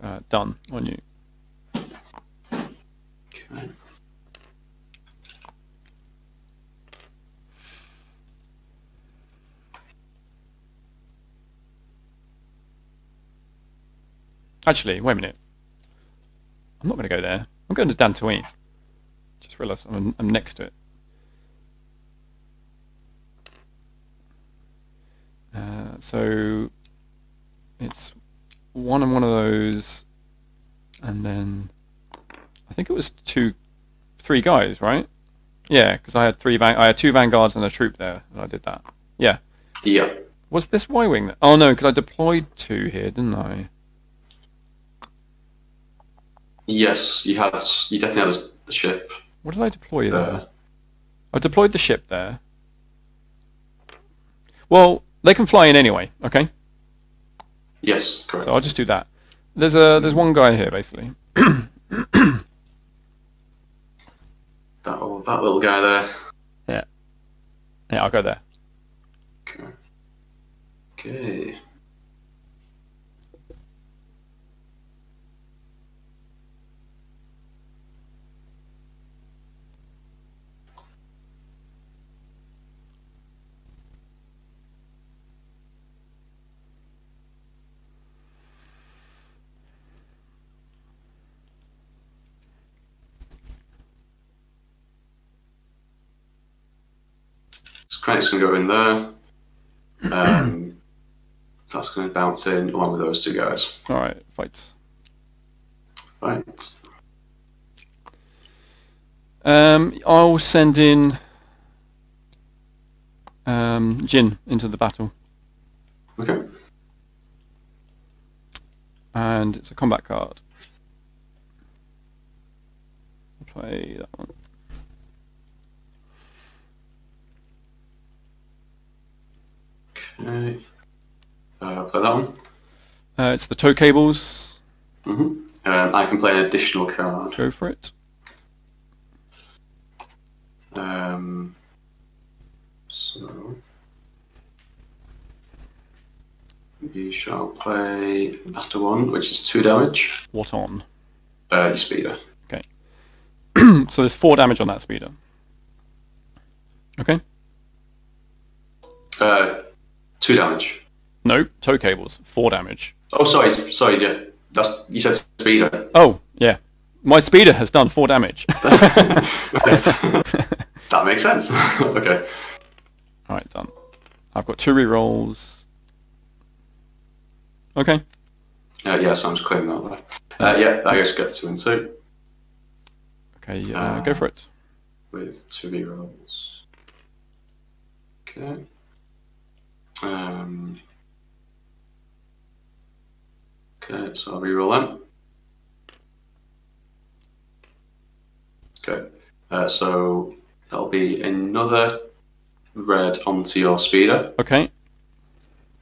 Uh, done on you.
Okay.
Actually, wait a minute. I'm not going to go there. I'm going to Dantooine. Just realised I'm, I'm next to it. Uh, so it's one and one of those, and then I think it was two, three guys, right? Yeah, because I had three van- I had two vanguards and a troop there, and I did that. Yeah.
Yeah.
Was this Y-wing? th- Oh no, because I deployed two here, didn't I?
Yes, you had. You definitely had the ship
What did I deploy there?
there.
I deployed the ship there. Well, they can fly in anyway, okay?
Yes, correct.
So I'll just do that. There's a there's one guy here basically.
that, little- that little guy there.
Yeah. Yeah, I'll go there.
Okay. Okay. Krennic's going to go in there. Um, that's going to bounce in along with those two guys.
All right, fight.
Right.
Um, I'll send in um, Jyn into the battle,
Okay.
and it's a combat card. I'll play that one.
Okay. Uh, play that one.
Uh, it's the tow cables.
hmm Um, I can play an additional card.
Go for it.
Um, so we shall play that one, which is two damage.
What on?
Uh, speeder. Okay.
So there's four damage on that speeder. Okay.
Uh, two damage.
No, tow cables. Four damage.
Oh, sorry, sorry. Yeah, that's you said speeder.
Oh, yeah. My speeder has done four damage.
that makes sense. okay.
Alright, done. I've got two rerolls. Okay.
Uh, yeah, so I'm just clearing that there. Uh, yeah, I guess get two and two
Okay, uh, go for it.
with two rerolls. Okay. Um. Okay, so I'll reroll them. Okay. Uh, so that'll be another red onto your speeder.
Okay.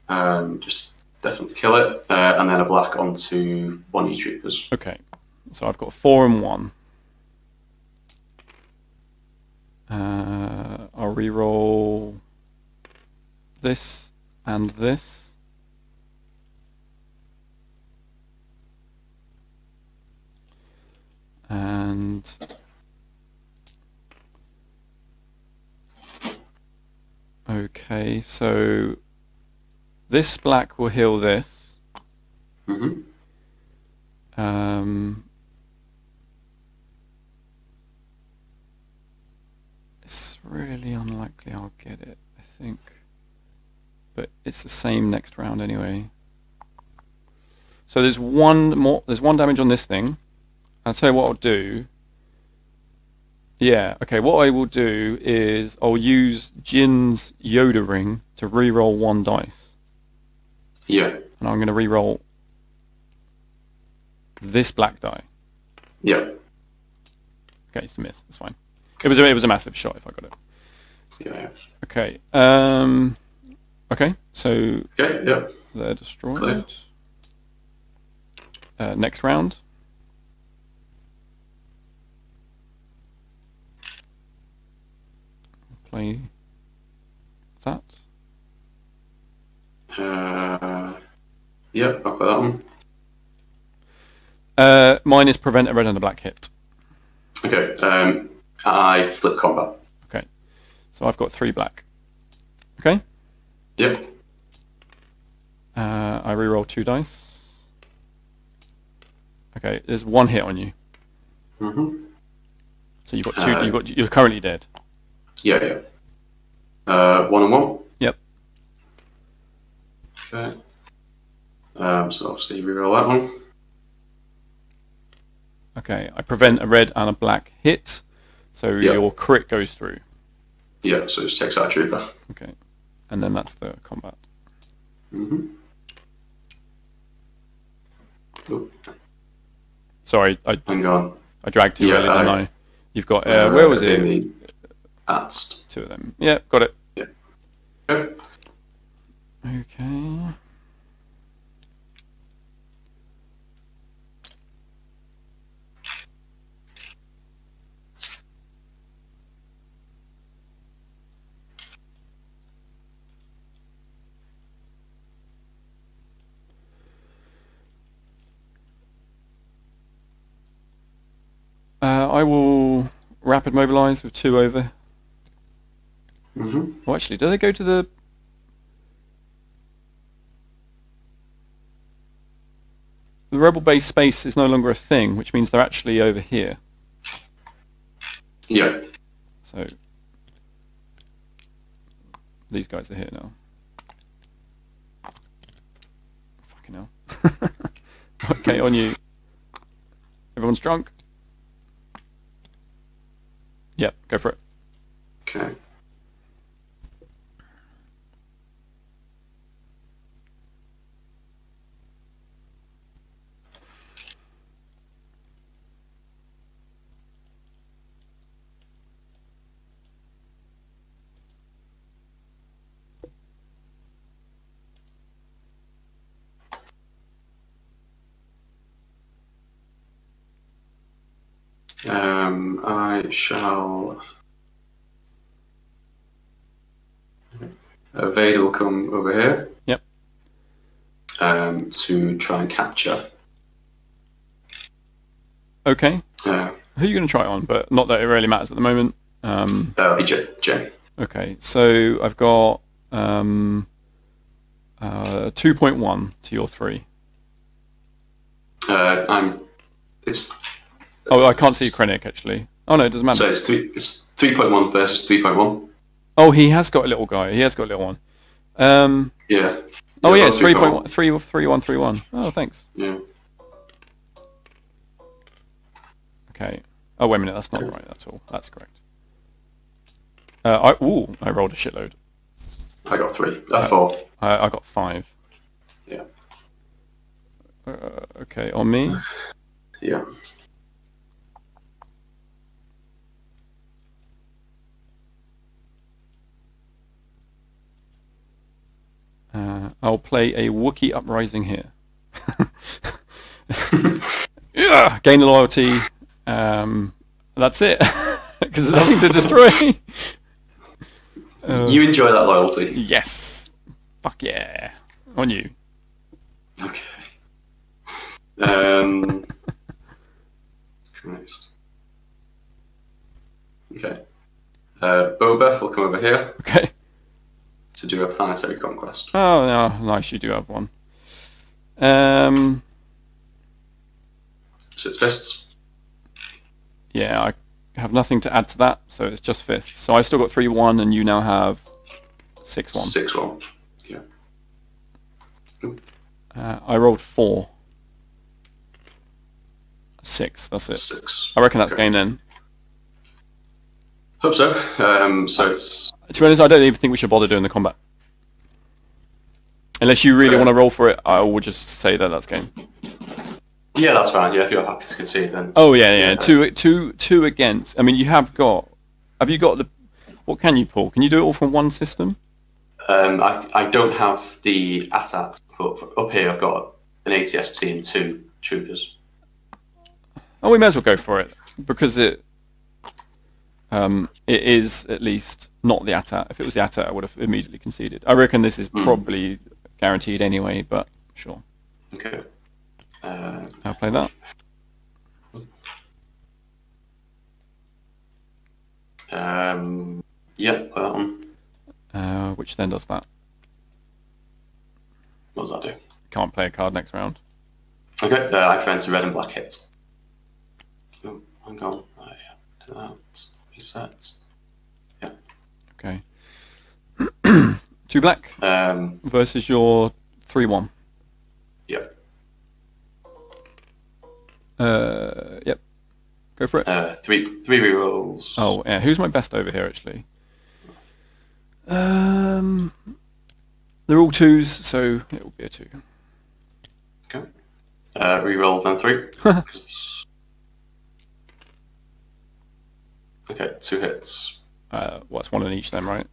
Um, just definitely kill it, uh, and then a black onto one of your troopers.
Okay. So I've got four and one. Uh, I'll re-roll this and this. And okay, so this black will heal this.
hmm
Um, it's really unlikely I'll get it, I think. But it's the same next round anyway. So there's one more, there's one damage on this thing. I'll tell you what I'll do. Yeah, okay, what I will do is I'll use Jyn's Yoda ring to re-roll one dice.
Yeah.
And I'm going to re-roll this black die.
Yeah.
Okay, it's a miss. It's fine. It was a, it was a massive shot if I got it.
Yeah.
Okay. Um. Okay. So
Okay. Yeah.
they're destroyed. Uh, next round. Play that.
Uh, yeah. I've got that one.
Uh, mine is prevent a red and a black hit.
Okay. Um, I flip combat.
Okay. So I've got three black. Okay.
Yep.
Uh, I re-roll two dice. Okay. There's one hit on you.
hmm
So you've got two.
Uh,
you've got. You're currently dead.
Yeah. Yeah. Uh, one and one.
Yep.
Okay. Um, so obviously reroll that one.
Okay, I prevent a red and a black hit, so
Yeah.
your crit goes through.
Yeah. So out a trooper.
Okay, and then that's the combat.
hmm Oh,
Sorry, I,
hang on.
I dragged too
Yeah,
early, didn't
I-
I? You've got uh, where was it?
Asked.
Two of them. Yeah, got it.
Okay.
Okay. Uh, I will rapid mobilize with two over.
hmm
Oh, actually, do they go to the? The rebel base space is no longer a thing, which means they're actually over here.
Yeah.
So these guys are here now. Fucking hell. okay, on you. Everyone's drunk? Yep, go for it.
Okay. Um, I shall. Uh, Vader will come over here.
Yep.
Um, to try and capture.
Okay.
Uh,
Who are you going to try it on? But not that it really matters at the moment. Um,
that'll be J. J.
okay, so I've got um, uh, 2.1 to your 3.
Uh, I'm. It's
Oh, I can't see Krennic actually. Oh no, it doesn't matter.
so it's three. It's three point one versus three point one.
Oh, he has got a little guy. He has got a little one. Um,
Yeah.
oh yeah, it's 3.1, 3, 3131. Oh, thanks.
Yeah.
Okay. Oh, wait a minute. That's not right at all. That's correct. Uh, I, ooh, I rolled a shitload.
I got three. Uh, four.
I, I got five.
Yeah.
Uh, okay, on me.
Yeah.
Uh, I'll play a Wookiee Uprising here. yeah, gain the loyalty. Um, that's it. Because there's nothing to destroy. Uh,
you enjoy that loyalty.
yes. Fuck yeah. On you.
Okay. Um. Christ. Okay. Uh, Boba will come over here
Okay.
Do a planetary conquest.
Oh, no, nice. You do have one. Um,
So it's fists.
yeah, I have nothing to add to that, so it's just fists. So I've still got 3-1, and you now have 6-1.
Six one. Yeah.
Uh, I rolled 4. 6, that's it.
Six.
I reckon that's
Okay.
game then.
Hope so. Um. So it's
To be honest, I don't even think we should bother doing the combat. Unless you really want to roll for it, I will just say that that's game.
yeah, that's fine. Yeah, if you're happy to concede, then
Oh yeah, yeah,
Yeah.
two, two, two against. I mean, you have got. Have you got the? What can you pull? Can you do it all from one system?
Um, I, I don't have the ATAT, but up here I've got an ATST and two troopers.
Oh, we may as well go for it because it. Um, it is at least not the ATAT. If it was the ATAT, I would have immediately conceded. I reckon this is probably guaranteed anyway, but sure.
Okay. Uh,
I'll play that.
um, yeah, play that one.
Uh, which then does that.
What does that do?
Can't play a card next round.
Okay, uh, I fancy red and black hit. Oh, hang on. I do that. Reset.
Okay. Two black
Um,
versus your three one.
yeah.
Uh, yep. Go for it.
Uh, three three rerolls.
Oh, yeah. Who's my best over here, actually? Um, they're all twos, so it will be a two.
Okay. Uh, reroll then three. okay, two hits.
Uh, what's one in each then, right?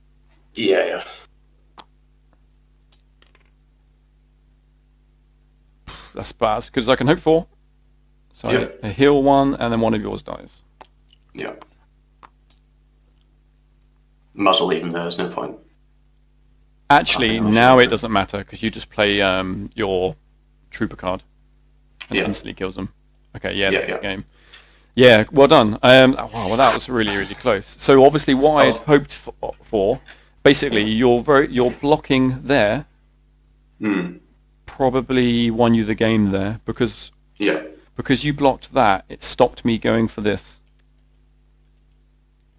Yeah, yeah.
That's bad because I can hope for. So. I, I heal one, and then one of yours dies.
Yeah. Might as well leave him there, there's no point.
Actually, now it doesn't matter because you just play um, your trooper card and
Yeah.
instantly kills them. Okay, yeah,
Yeah,
next
yeah.
game. Yeah, well done. Um, oh, wow, well, that was really, really close. So obviously, what I had
Oh.
hoped for, for, basically, you're very, you're blocking there.
Hmm.
Probably won you the game there because
Yeah.
because you blocked that. It stopped me going for this.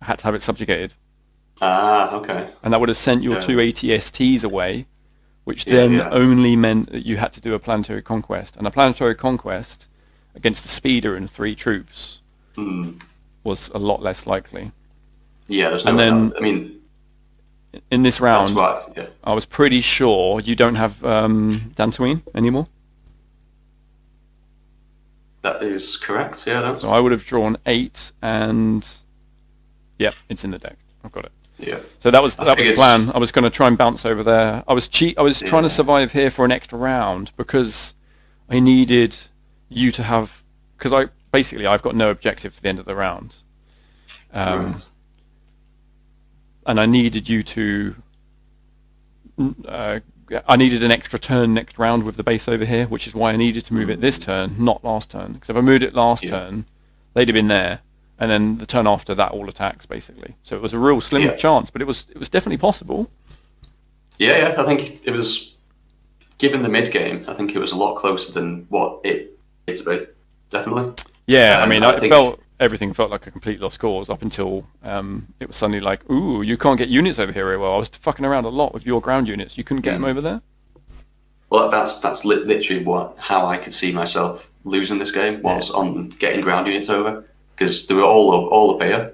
I had to have it subjugated.
Ah, okay.
and that would have sent your
Yeah.
two ATSTs away, which
Yeah,
then
yeah.
only meant that you had to do a planetary conquest. And a planetary conquest against a speeder and three troops
Hmm.
was a lot less likely.
Yeah, there's no.
And then-
I mean,
In this
that's
round,
right. Yeah.
I was pretty sure you don't have um, Dantooine anymore.
That is correct. Yeah. No.
So I would have drawn eight, and yeah, it's in the deck. I've got it.
Yeah.
So that was
I
that was the
it's-
plan. I was going to try and bounce over there. I was cheat. I was trying to survive here for an extra round because I needed you to have because I basically I've got no objective for the end of the round, um,
right.
And I needed you to. Uh, I needed an extra turn next round with the base over here, which is why I needed to move it this turn, not last turn. Because if I moved it last
Yeah.
turn, they'd have been there, and then the turn after that all attacks basically. So it was a real slim
Yeah.
chance, but it was it was definitely possible.
Yeah, yeah. I think it was. Given the mid game, I think it was a lot closer than what it it to be. Definitely.
Yeah, I
Um,
mean,
I
I felt everything felt like a complete lost cause up until um, it was suddenly like, ooh, you can't get units over here very well. I was fucking around a lot with your ground units. You couldn't get them
Mm.
over there.
Well, that's that's li- literally what how I could see myself losing this game was on getting ground units over because they were all up, all up here.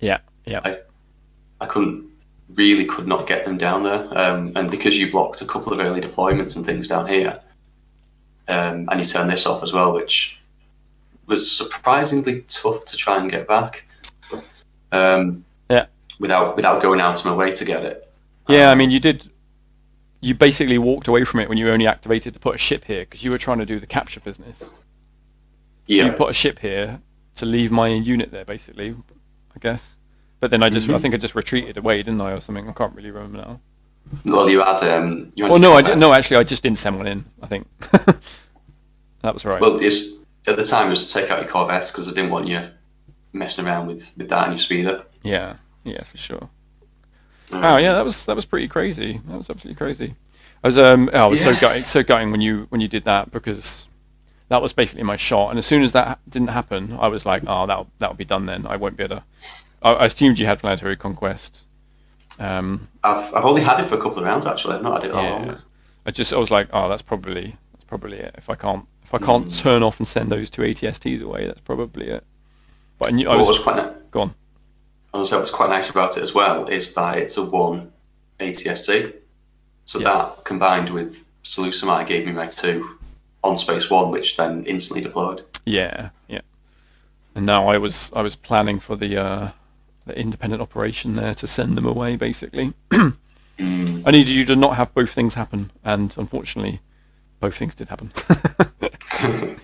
Yeah, yeah,
I, I couldn't really could not get them down there, um, and because you blocked a couple of early deployments and things down here, um, and you turned this off as well, which was surprisingly tough to try and get back. Um,
Yeah.
Without without going out of my way to get it.
yeah. I
Um,
mean, you did. You basically walked away from it when you only activated to put a ship here because you were trying to do the capture business. So
yeah.
you put a ship here to leave my unit there, basically, I guess. But then I just, I
Mhm.
think I just retreated away, didn't I, or something? I can't really remember now.
well, you had um. You
Oh no, I
combat.
No, actually, I just didn't send one in. I think that was right.
Well, it's, at the time it was to take out your Corvette because I didn't want you messing around with, with that and your speeder.
yeah, yeah, for sure.
Um,
Oh yeah, that was that was pretty crazy. That was absolutely crazy. I was um oh, I was so
Yeah.
gutting, so gutting when you when you did that because that was basically my shot. And as soon as that didn't happen, I was like, oh, that'll that'll be done then. I won't be able to. I, I assumed you had planetary conquest. Um,
I've, I've only had it for a couple of rounds actually. I've not had it that
yeah.
long.
I just I was like, oh, that's probably that's probably it. If I can't if I can't turn off and send those two ATSTs away, that's probably it. But I knew I was,
was quite ni-
go on.
also what's quite nice about it as well is that it's a one ATST. So
Yes.
that combined with Seleucimite gave me my two on space one, which then instantly deployed.
Yeah, yeah. And now I was I was planning for the uh, the independent operation there to send them away. Basically,
Mm.
I needed you to not have both things happen, and unfortunately, both things did happen.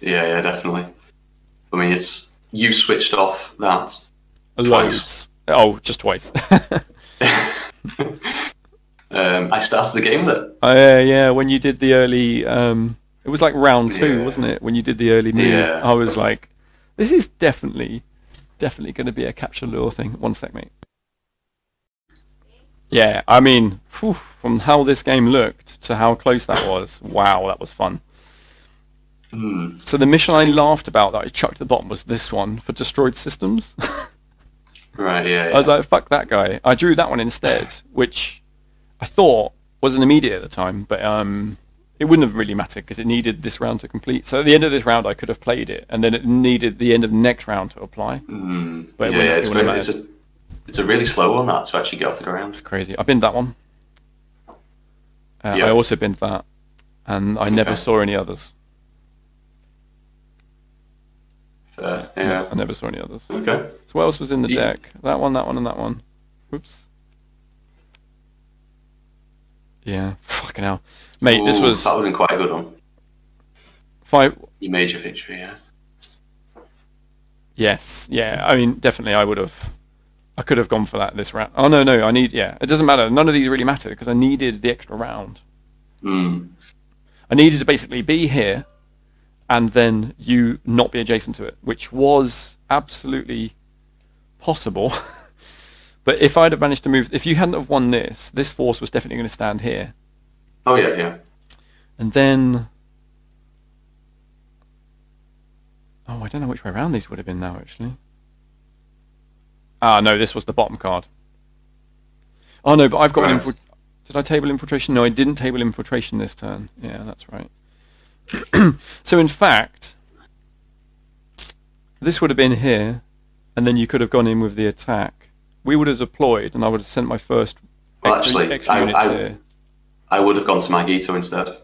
yeah, yeah, definitely. I mean, it's you switched off that.
Loads. Oh, just twice.
Um, I started the game that.
uh, yeah, when you did the early, um, it was like round two,
Yeah.
wasn't it? When you did the early move,
Yeah.
I was like, this is definitely, definitely going to be a capture lure thing. One sec, mate. Yeah, I mean, phew, from how this game looked to how close that was, wow, that was fun.
Hmm.
So the mission I laughed about that I chucked at the bottom was this one for destroyed systems.
Right, yeah.
I was like, fuck that guy. I drew that one instead, which I thought was an immediate at the time, but um, it wouldn't have really mattered because it needed this round to complete. So at the end of this round, I could have played it, and then it needed the end of the next round to apply.
Mm,
But it
yeah,
wouldn't- it
it's, really, it's, a, it's a really slow one that to actually get off the ground.
It's crazy. I've binned that one. Uh,
Yeah.
I also binned that, and I never saw any others.
Fair, yeah.
I never saw any others.
Okay.
So what else was in the deck? That one, that one, and that one. Oops. Yeah, fucking hell, mate. this was
that would have quite a good one.
five.
You made your victory, yeah.
Yes, yeah. I mean, definitely, I would have. I could have gone for that this round. Oh no, no. I need. Yeah, it doesn't matter. None of these really matter because I needed the extra round.
Mm.
I needed to basically be here, and then you not be adjacent to it, which was absolutely possible. but if I'd have managed to move, if you hadn't have won this, this force was definitely going to stand here,
Oh yeah, yeah.
and then. Oh, I don't know which way around these would have been now, actually. Ah, no, this was the bottom card. Oh no, but I've got an
Right.
infil- Did I table infiltration? No, I didn't table infiltration this turn. Yeah, that's right. so in fact, this would have been here, and then you could have gone in with the attack. We would have deployed, and I would have sent my first
Well,
extra,
actually,
extra
I-
units
I-
here.
I would have gone to Mygeeto instead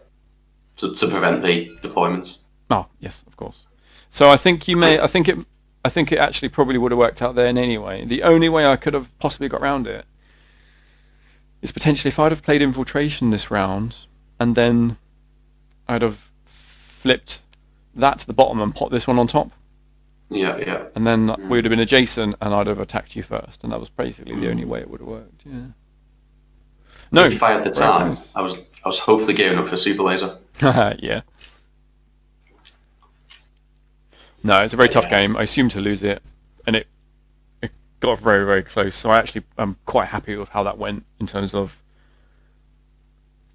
to, to prevent the deployment.
Oh, yes, of course. So I think you may. I think it. I think it actually probably would have worked out then anyway. The only way I could have possibly got around it is potentially if I'd have played infiltration this round, and then I'd have flipped that to the bottom and popped this one on top,
Yeah, yeah.
and then mm. we would have been adjacent, and I'd have attacked you first, and that was basically the mm. only way it would have worked. Yeah. No.
if I had the time. I was I was hopefully gearing up for super laser.
yeah. No, it's a very tough
Yeah.
game. I assumed to lose it, and it it got very very close. So I actually am quite happy with how that went in terms of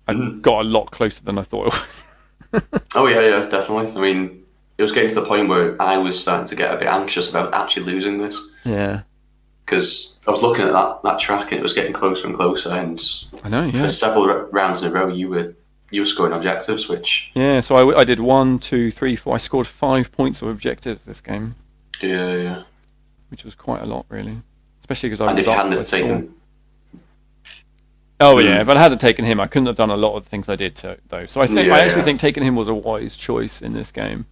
I
Mhm.
got a lot closer than I thought it would.
Oh yeah, yeah, definitely. I mean, it was getting to the point where I was starting to get a bit anxious about actually losing this
yeah,
because I was looking at that, that track and it was getting closer and closer, and
I know. Yeah,
for several r- rounds in a row, you were you were scoring objectives, which
yeah. So I, I did one, two, three, four. I scored five points of objectives this game,
yeah, yeah.
which was quite a lot really. Especially because I
And
was
if you hadn't
by
have
four.
taken,
Oh
Mm.
yeah, if I hadn't taken him, I couldn't have done a lot of the things I did to, though. So I think
Yeah,
I actually
yeah.
think taking him was a wise choice in this game,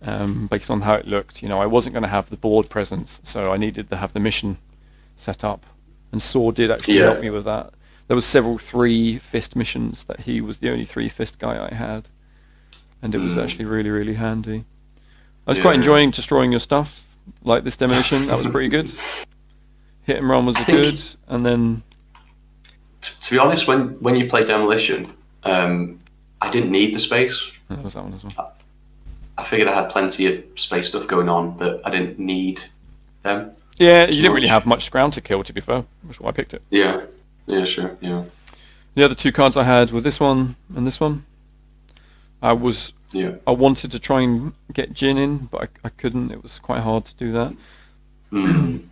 um, based on how it looked. You know, I wasn't going to have the board presence, so I needed to have the mission set up, and Saw did actually
Yeah.
help me with that. There was several three fist missions that he was the only three fist guy I had, and it was
Mm.
actually really really handy. I was
Yeah,
quite enjoying destroying your stuff, like this demolition. that was pretty good. Hit and run was
I think-
good, and then
t- to be honest, when when you play demolition, um, I didn't need the space.
that was that one as well.
I figured I had plenty of space stuff going on that I didn't need them.
Yeah, you didn't really have much ground to kill, to be fair. That's why I picked it.
Yeah, yeah, sure, yeah,
The other two cards I had were this one and this one. I was
yeah.
I wanted to try and get Jyn in, but I, I couldn't. It was quite hard to do that.
Mm.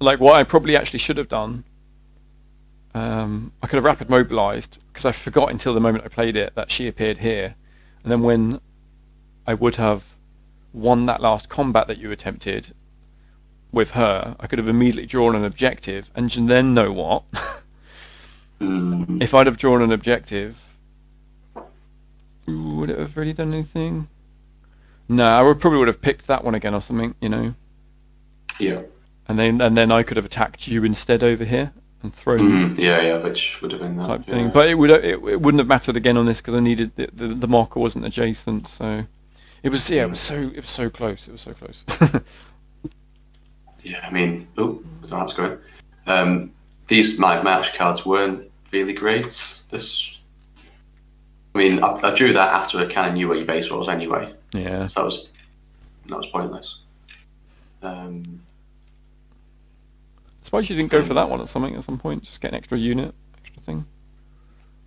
Like what I probably actually should have done. Um, I could have rapid mobilized because I forgot until the moment I played it that she appeared here, and then when I would have won that last combat that you attempted with her, I could have immediately drawn an objective, and then know what?
Mm.
if I'd have drawn an objective, would it have really done anything? No, I would probably would have picked that one again or something, you know,
Yeah.
and then and then I could have attacked you instead over here and thrown
Mm. Yeah, yeah, which would have been that.
type
yeah.
thing. But it would it, it wouldn't have mattered again on this because I needed the, the the marker wasn't adjacent, so it was yeah it was so it was so close it was so close.
Yeah, I mean, oh, that's great. Um, these my match cards weren't really great. This, I mean, I, I drew that after I kind of knew where your base was anyway,
yeah,
so that was that was pointless. Um,
suppose you didn't go for that one at something at some point. Just get an extra unit, extra thing.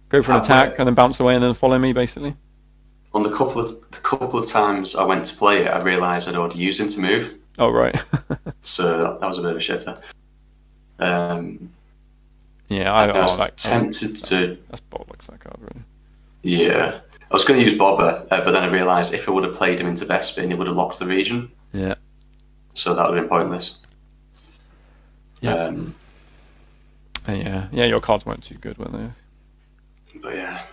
Go for an attack and then bounce away and then follow me basically.
on the couple of the couple of times I went to play it, I realised I'd already used him to move,
Oh right.
so that, that was a bit of a shitter. Um,
yeah, I,
I, was
like,
tempted to
That's bollocks that card really.
Yeah. I was going to use Boba, uh, but then I realised if I would have played him into Bespin, it would have locked the region,
Yeah.
so that would have been pointless.
Yeah.
Um,
yeah, yeah, your cards weren't too good, were they?
but yeah.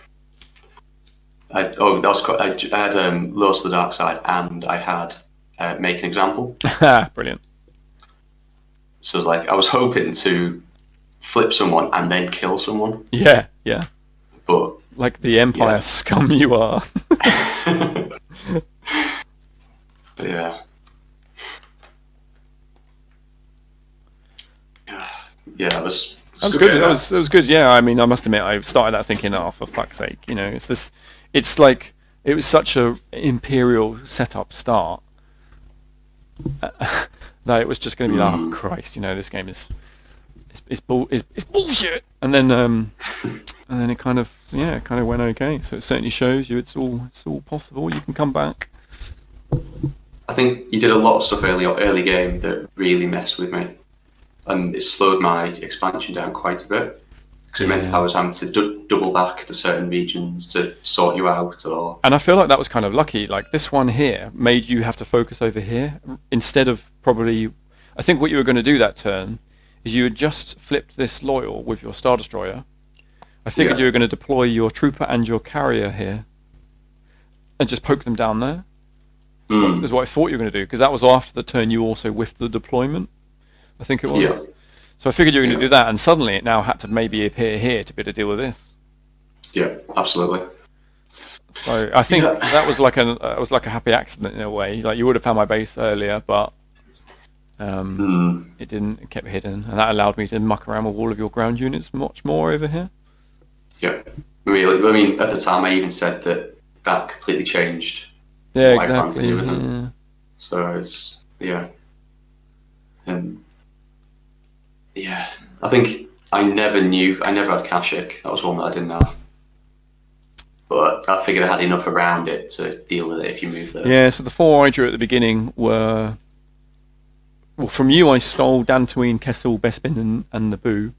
I, oh, that was quite. I, I had um, Lost to the Dark Side, and I had uh, Make an Example.
Brilliant.
So it was like I was hoping to flip someone and then kill someone,
Yeah, yeah.
but
Like the Empire
Yeah.
scum you are.
But yeah. Yeah, it was.
That was good. That was that was good. Yeah, I mean, I must admit, I started that thinking, oh, for fuck's sake, you know, it's this. It's like it was such a imperial setup start that it was just going to be like, oh. Christ, you know, this game is it's it's, bull, it's, it's bullshit. And then um, and then it kind of yeah, it kind of went okay. So it certainly shows you it's all it's all possible. You can come back.
I think you did a lot of stuff early early game that really messed with me. and it slowed my expansion down quite a bit because it meant
Yeah.
I was having to du- double back to certain regions to sort you out, or
And I feel like that was kind of lucky. Like this one here made you have to focus over here instead of probably. I think what you were going to do that turn is you had just flipped this loyal with your star destroyer. I figured
Yeah.
you were going to deploy your trooper and your carrier here, and just poke them down there.
Mm,
Is what I thought you were going to do because that was after the turn you also whiffed the deployment. I think it was.
Yeah.
So I figured you were going to do that, and suddenly it now had to maybe appear here to be able to deal with this.
yeah, absolutely.
So I think
Yeah.
that was like a uh, was like a happy accident in a way. Like you would have found my base earlier, but um,
Mm,
it didn't. It kept hidden, and that allowed me to muck around with all of your ground units much more over here.
yeah, really. I mean, at the time, I even said that that completely changed.
Yeah,
I plan to
exactly. yeah.
So it's yeah, and yeah, I think I never knew. I never had Kashyyyk. That was one that I didn't have. But I figured I had enough around it to deal with it if you move there.
Yeah, so the four I drew at the beginning were well from you I stole Dantooine, Kessel, Bespin and, and Naboo.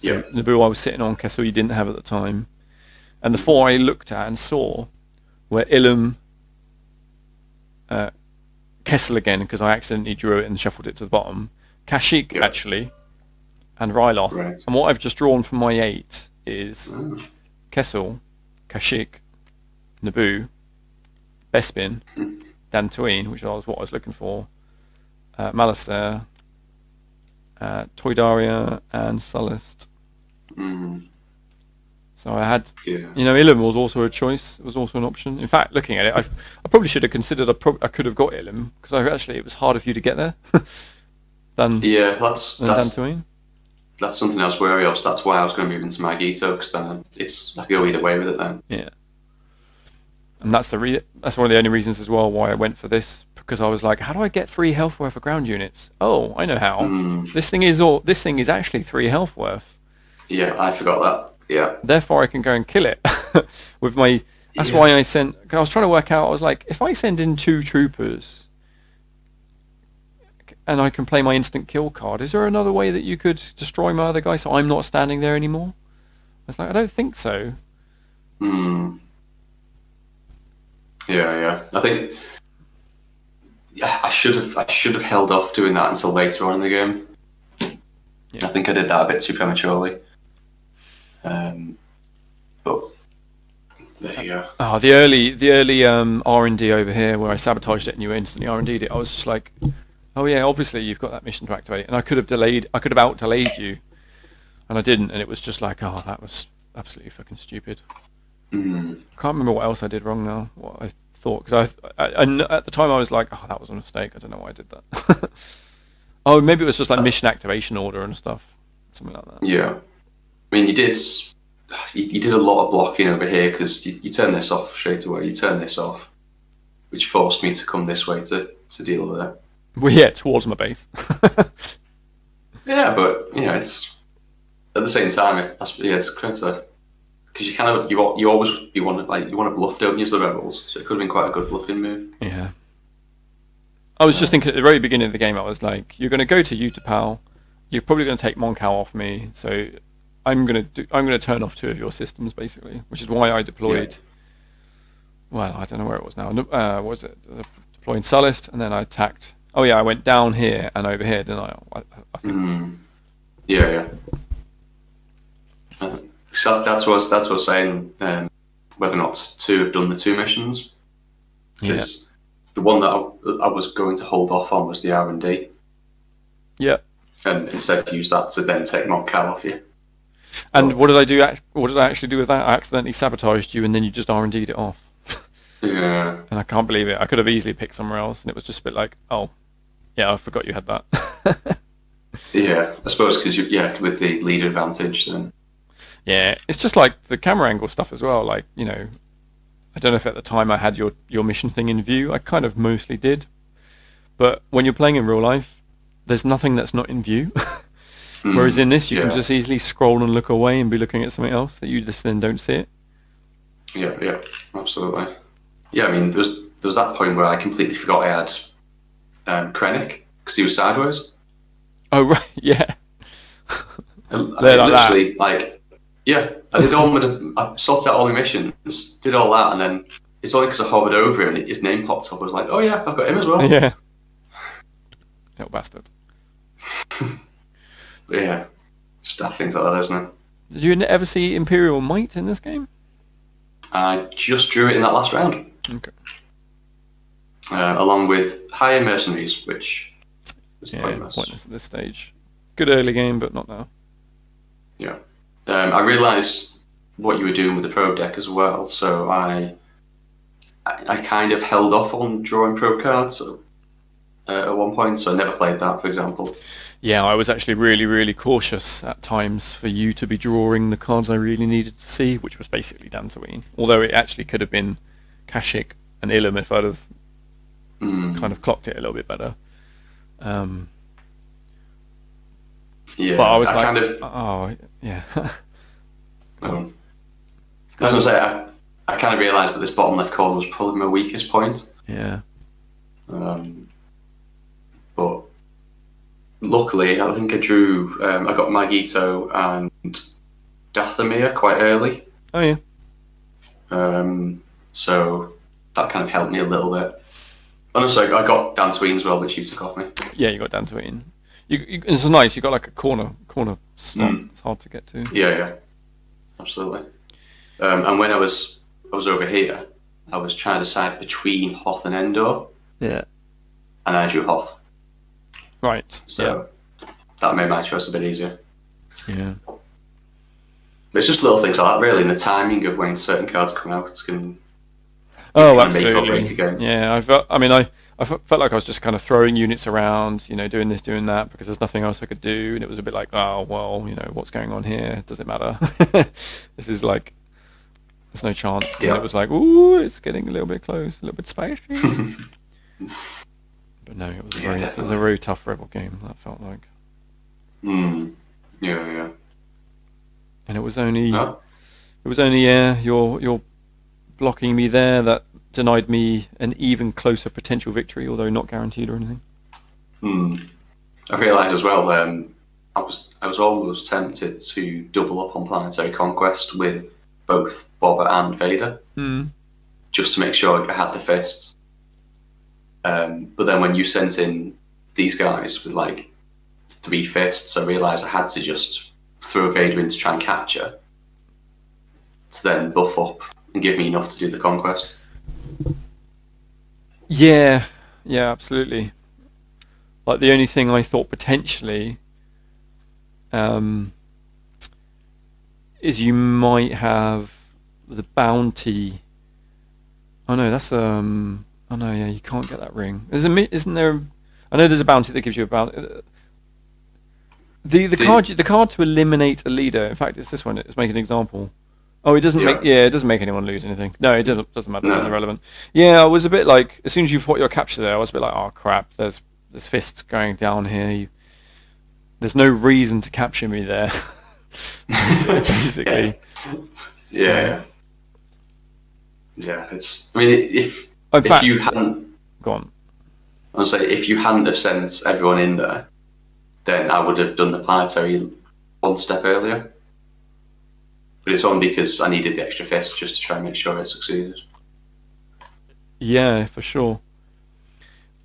Yeah.
Naboo I was sitting on, Kessel you didn't have at the time. And the four I looked at and saw were Ilum, uh, Kessel again because I accidentally drew it and shuffled it to the bottom, Kashyyyk,
Yeah.
actually, and Ryloth.
Right.
And what I've just drawn from my eight is
Oh,
Kessel, Kashyyyk, Naboo, Bespin, Dantooine, which was what I was looking for, uh, Malastare, uh, Toydaria, and Sullust.
mm,
So I had,
yeah.
you know, Ilum was also a choice. It was also an option. In fact, looking at it, I, I probably should have considered I, prob- I could have got Ilum because I actually it was harder for you to get there than,
Yeah, that's
than
that's
Dantooine.
That's something I was wary of. So that's why I was going to move into Mygeeto because then it's I could go either way with it. Then
Yeah. And that's the re- that's one of the only reasons as well why I went for this because I was like, how do I get three health worth of ground units? Oh, I know how.
Mm.
This thing is all. This thing is actually three health worth.
yeah, I forgot that. Yeah,
Therefore, I can go and kill it with my. That's
Yeah.
why I sent. I was trying to work out. I was like, if I send in two troopers, and I can play my instant kill card, is there another way that you could destroy my other guy so I'm not standing there anymore? I was like, I don't think so.
Mm. Yeah, yeah. I think yeah, I should have I should have held off doing that until later on in the game.
Yeah.
I think I did that a bit too prematurely. Um, but there you go.
Oh, the early the early um, R and D over here where I sabotaged it and you instantly R and D'd it. I was just like, oh yeah, obviously you've got that mission to activate, and I could have delayed. I could have out delayed you, and I didn't, and it was just like, oh, that was absolutely fucking stupid.
Mm.
I can't remember what else I did wrong now. What I thought because I, I, I at the time I was like, oh, that was a mistake. I don't know why I did that. oh, maybe it was just like mission activation order and stuff, something like that.
Yeah, I mean you did you, you did a lot of blocking over here because you, you turned this off straight away. You turned this off, which forced me to come this way to to deal with it.
Well, yeah, towards my base.
Yeah, but you know, it's at the same time, yeah, it's quite a because you kind of you you always you want to like you want to bluff, don't you, as the rebels? So it could have been quite a good bluffing move.
Yeah. I was just thinking at the very beginning of the game, I was like, you're going to go to Utapau, you're probably going to take Mon Cal off me, so I'm going to do, I'm going to turn off two of your systems basically, which is why I deployed. Well, I don't know where it was now. No- Uh, what was it? Deploying Sullust, and then I attacked. Oh yeah, I went down here and over here, didn't I? I, I think.
Mm. Yeah, yeah. Uh, so that's, what I was, that's what saying. Um, whether or not to have done the two missions,
Yeah.
because the one that I, I was going to hold off on was the R and D,
Yeah.
and instead use that to then take Mon Cal off you.
And what did I do? What did I actually do with that? I accidentally sabotaged you, and then you just R and D'd it off.
Yeah,
And I can't believe it. I could have easily picked somewhere else, and it was just a bit like, oh, yeah, I forgot you had that.
yeah. I suppose because you yeah with the lead advantage then.
yeah, it's just like the camera angle stuff as well. Like, you know, I don't know if at the time I had your, your mission thing in view. I kind of mostly did. But when you're playing in real life, there's nothing that's not in view. Whereas in this, you can
Hmm.
Just easily scroll and look away and be looking at something else that you just then don't see it.
Yeah, yeah, absolutely. Yeah, I mean, there's was there was that point where I completely forgot I had um, Krennic because he was sideways.
Oh right, yeah.
I
They're like that.
literally, like, yeah, I did all my, I sorted out all my missions, did all that, and then it's only because I hovered over him and his name popped up. I was like, oh yeah, I've got him as well.
Yeah. Little bastard.
But yeah, stuff things like that, isn't it?
Did you ever see Imperial Might in this game?
I just drew it in that last round,
Okay.
Uh, along with higher mercenaries, which was
Yeah,
pointless.
pointless at this stage. Good early game, but not now.
Yeah. Um, I realised what you were doing with the probe deck as well, so I, I, I kind of held off on drawing probe cards uh, at one point, so I never played that, for example.
Yeah, I was actually really, really cautious at times for you to be drawing the cards I really needed to see, which was basically Dantooine. Although it actually could have been Kashyyyk and Ilum if I'd have
Mm,
kind of clocked it a little bit better. Um,
yeah,
but I was like,
kind of.
oh, yeah.
Um, I was gonna say, I, I kind of realised that this bottom left corner was probably my weakest point.
yeah.
Um, but luckily, I think I drew. Um, I got Mygeeto and Dathomir quite early,
Oh, yeah.
um, so that kind of helped me a little bit. And also, I got Dan Dantooine as well, which you took off me.
Yeah, you got Dantooine. You, you, it's nice. You got like a corner corner slot.
Mm.
It's hard to get to.
Yeah, yeah, absolutely. Um, and when I was I was over here, I was trying to decide between Hoth and Endor,
Yeah.
and I drew Hoth.
Right.
So that made my choice a bit easier.
Yeah. Yeah.
But it's just little things like that, really, and the timing of when certain cards come out can.
Oh,
kind of make or
absolutely. Yeah, I felt. I mean, I I felt like I was just kind of throwing units around, you know, doing this, doing that, because there's nothing else I could do, and it was a bit like, oh well, you know, what's going on here? Does it matter? this is like, there's no chance. And
Yeah.
it was like, ooh, it's getting a little bit close, a little bit spicy. but no, it was a
Yeah,
very, it was a very tough rebel game. That felt like,
Mm. Yeah, yeah.
and it was only.
No?
It was only yeah, you're you're blocking me there that denied me an even closer potential victory, although not guaranteed or anything.
Hmm. I realised as well. Um, I was I was almost tempted to double up on Planetary Conquest with both Boba and Vader,
Mm.
just to make sure I had the fists. Um, but then when you sent in these guys with like three fists, I realised I had to just throw Vader in to try and capture, to then buff up and give me enough to do the conquest.
Yeah, yeah, absolutely. Like the only thing I thought potentially um, is you might have the bounty. Oh no, that's um. Oh no, yeah, you can't get that ring. There's a isn't there? I know there's a bounty that gives you a bounty. The the
The-
card the card to eliminate a leader. In fact, it's this one. It's make an example. Oh, it doesn't make
Yeah.
yeah, it doesn't make anyone lose anything. No, it doesn't doesn't matter. It's
No.
irrelevant. Yeah, I was a bit like as soon as you put your capture there, I was a bit like, oh crap, there's there's fists going down here. You, there's no reason to capture me there. Basically,
Yeah, yeah. Yeah, it's. I mean, if
in
if
fact,
you hadn't
go on.
I would say if you hadn't have sent everyone in there, then I would have done the planetary one step earlier. But it's only because I needed the extra fist just to try and make sure it succeeded.
Yeah, for sure.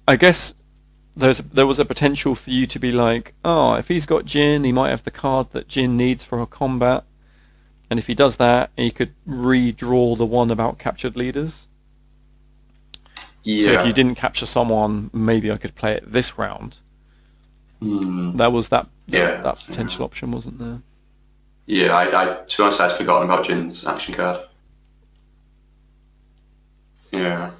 I guess there's there was a potential for you to be like, oh, if he's got Jyn, he might have the card that Jyn needs for a combat, and if he does that, he could redraw the one about captured leaders.
Yeah.
So if you didn't capture someone, maybe I could play it this round.
Hmm.
That was that
Yeah,
that, that potential option, wasn't there?
Yeah, I, I to be honest, I'd forgotten about Jyn's action card. Yeah.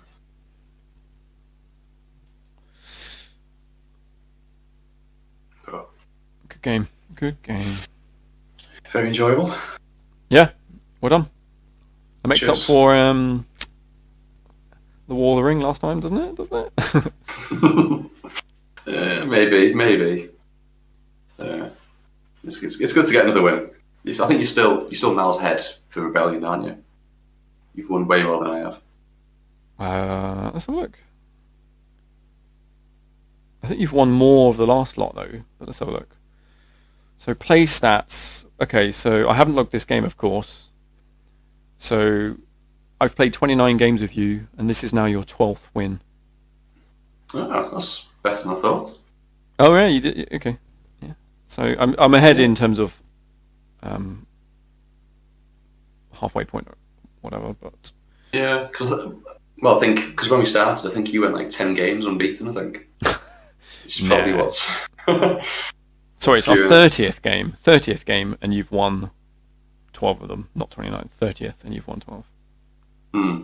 But
Good game. Good game.
very enjoyable.
Yeah, well done. That makes up for um, the War of the Ring last time, doesn't it? Doesn't it?
Uh, maybe, maybe. Uh, it's, it's, it's good to get another win. It's, I think you're still you're still miles ahead for Rebellion, aren't you? You've won way more than I have.
uh, let's have a look. I think you've won more of the last lot though. But let's have a look. So play stats. Okay, so I haven't logged this game, of course. So I've played 29 games with you, and this is now your 12th win.
Oh, that's better than I thought.
Oh yeah, you did. Okay, yeah. So I'm I'm ahead in terms of um, halfway point or whatever. But
Yeah, because well, I think because when we started, I think you went like ten games unbeaten. I think, which is probably what's.
sorry, it's our 30th game. 30th game, and you've won 12 of them. Not 29. 30th, and you've won 12.
hmm.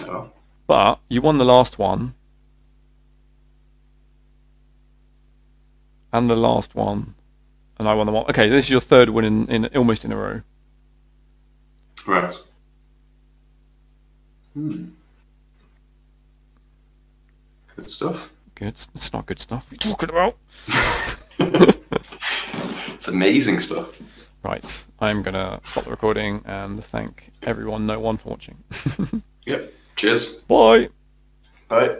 Oh,
But you won the last one. And the last one. And I won the one. Okay, this is your third win in, in almost in a row.
right. Hmm. Good stuff.
Good. It's not good stuff. What are you talking about?
It's amazing stuff.
Right. I'm going to stop the recording and thank everyone, no one, for watching.
Yep. Cheers.
Bye.
Bye.